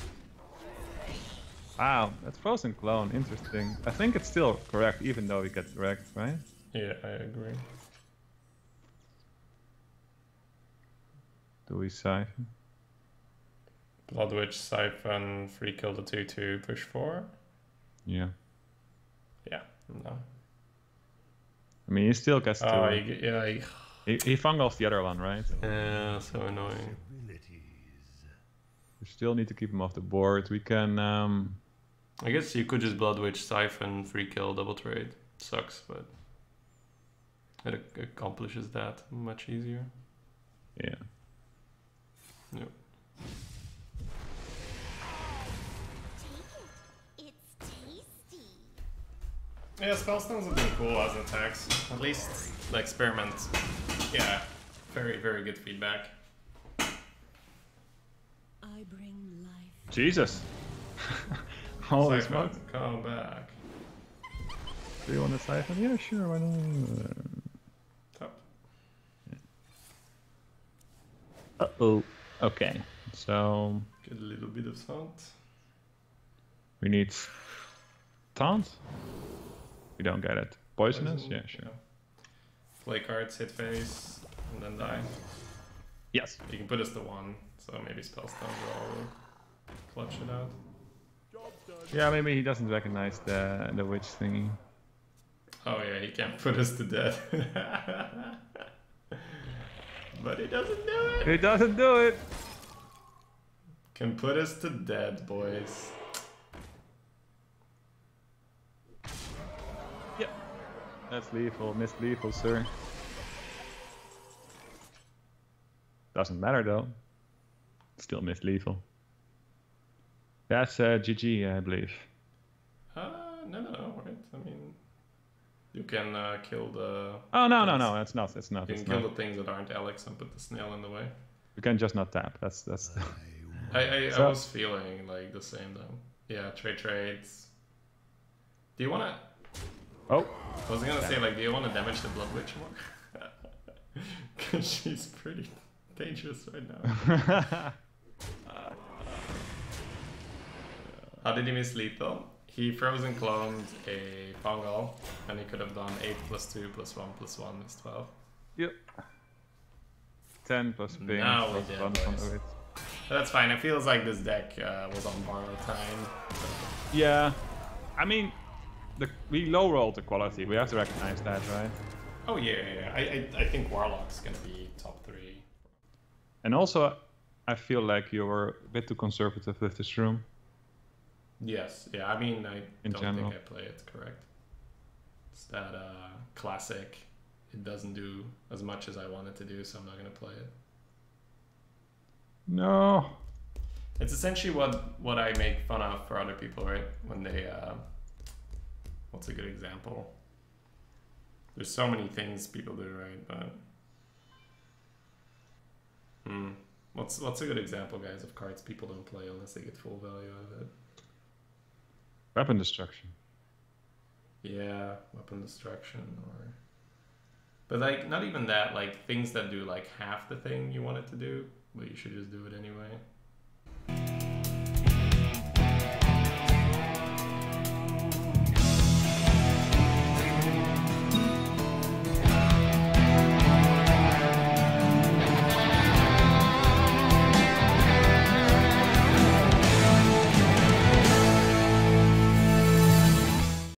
Wow, that's frozen clone. Interesting. I think it's still correct, even though we get wrecked, right? Yeah, I agree. Do we siphon? Bloodwitch, Siphon, free kill the 2 2, push 4. Yeah. Yeah, no. I mean, he still gets to. Oh, he, yeah, he, he, he fungals the other one, right? yeah, so annoying. We still need to keep him off the board. We can. um I guess you could just Blood Witch, Siphon, free kill, double trade. Sucks, but it ac- accomplishes that much easier. Yeah. Yep. Yeah, Spellstones have been cool as attacks. At least the experiment. Yeah, very, very good feedback. I bring life. Jesus. Holy Siphon, smokes. come back. Do you want to siphon? Yeah, sure. Why not? Top. Uh oh. Okay. So Get a little bit of taunt. we need taunt. We don't get it. Poisonous? Poison, Yeah, sure. Play cards, hit face, and then die. Yes. You can put us to one, so maybe Spellstone will clutch it out. Yeah, maybe he doesn't recognize the the witch thingy. Oh yeah, he can't put us to death. but he doesn't do it. He doesn't do it. Can put us to death, boys. That's lethal. Missed lethal, sir. Doesn't matter though. Still missed lethal. That's uh, GG, I believe. Uh, no, no, no, right? I mean, you can uh, kill the. Oh no no no! It's not. It's not. You It's can kill not. the things that aren't Alex and put the snail in the way. You can just not tap. That's that's. I, I, I was feeling like the same though. Yeah, trade trades. Do you wanna? Oh, I was gonna say like, do you wanna damage the Blood Witch more? Cause she's pretty dangerous right now. How did he miss lethal? He frozen cloned a fungal, and he could have done 8 plus 2 plus 1 plus 1 is 12. yep. Ten plus ping Now we plus did, one from boys. the witch. But that's fine, it feels like this deck uh, was on borrowed time. Yeah, I mean, the we low rolled the quality. We have to recognize that, right? Oh yeah, yeah, yeah. I, I, I think Warlock's gonna be top 3. And also, I feel like you were a bit too conservative with this room. Yes, yeah, I mean, I In don't general. think I play it correct. It's that uh, classic, it doesn't do as much as I want it to do, so I'm not gonna play it. No. It's essentially what what I make fun of for other people, right? When they, uh, what's a good example? There's so many things people do right, but hmm. What's what's a good example, guys, of cards people don't play unless they get full value out of it? Weapon destruction. Yeah, weapon destruction or but like not even that, like things that do like half the thing you want it to do, but you should just do it anyway.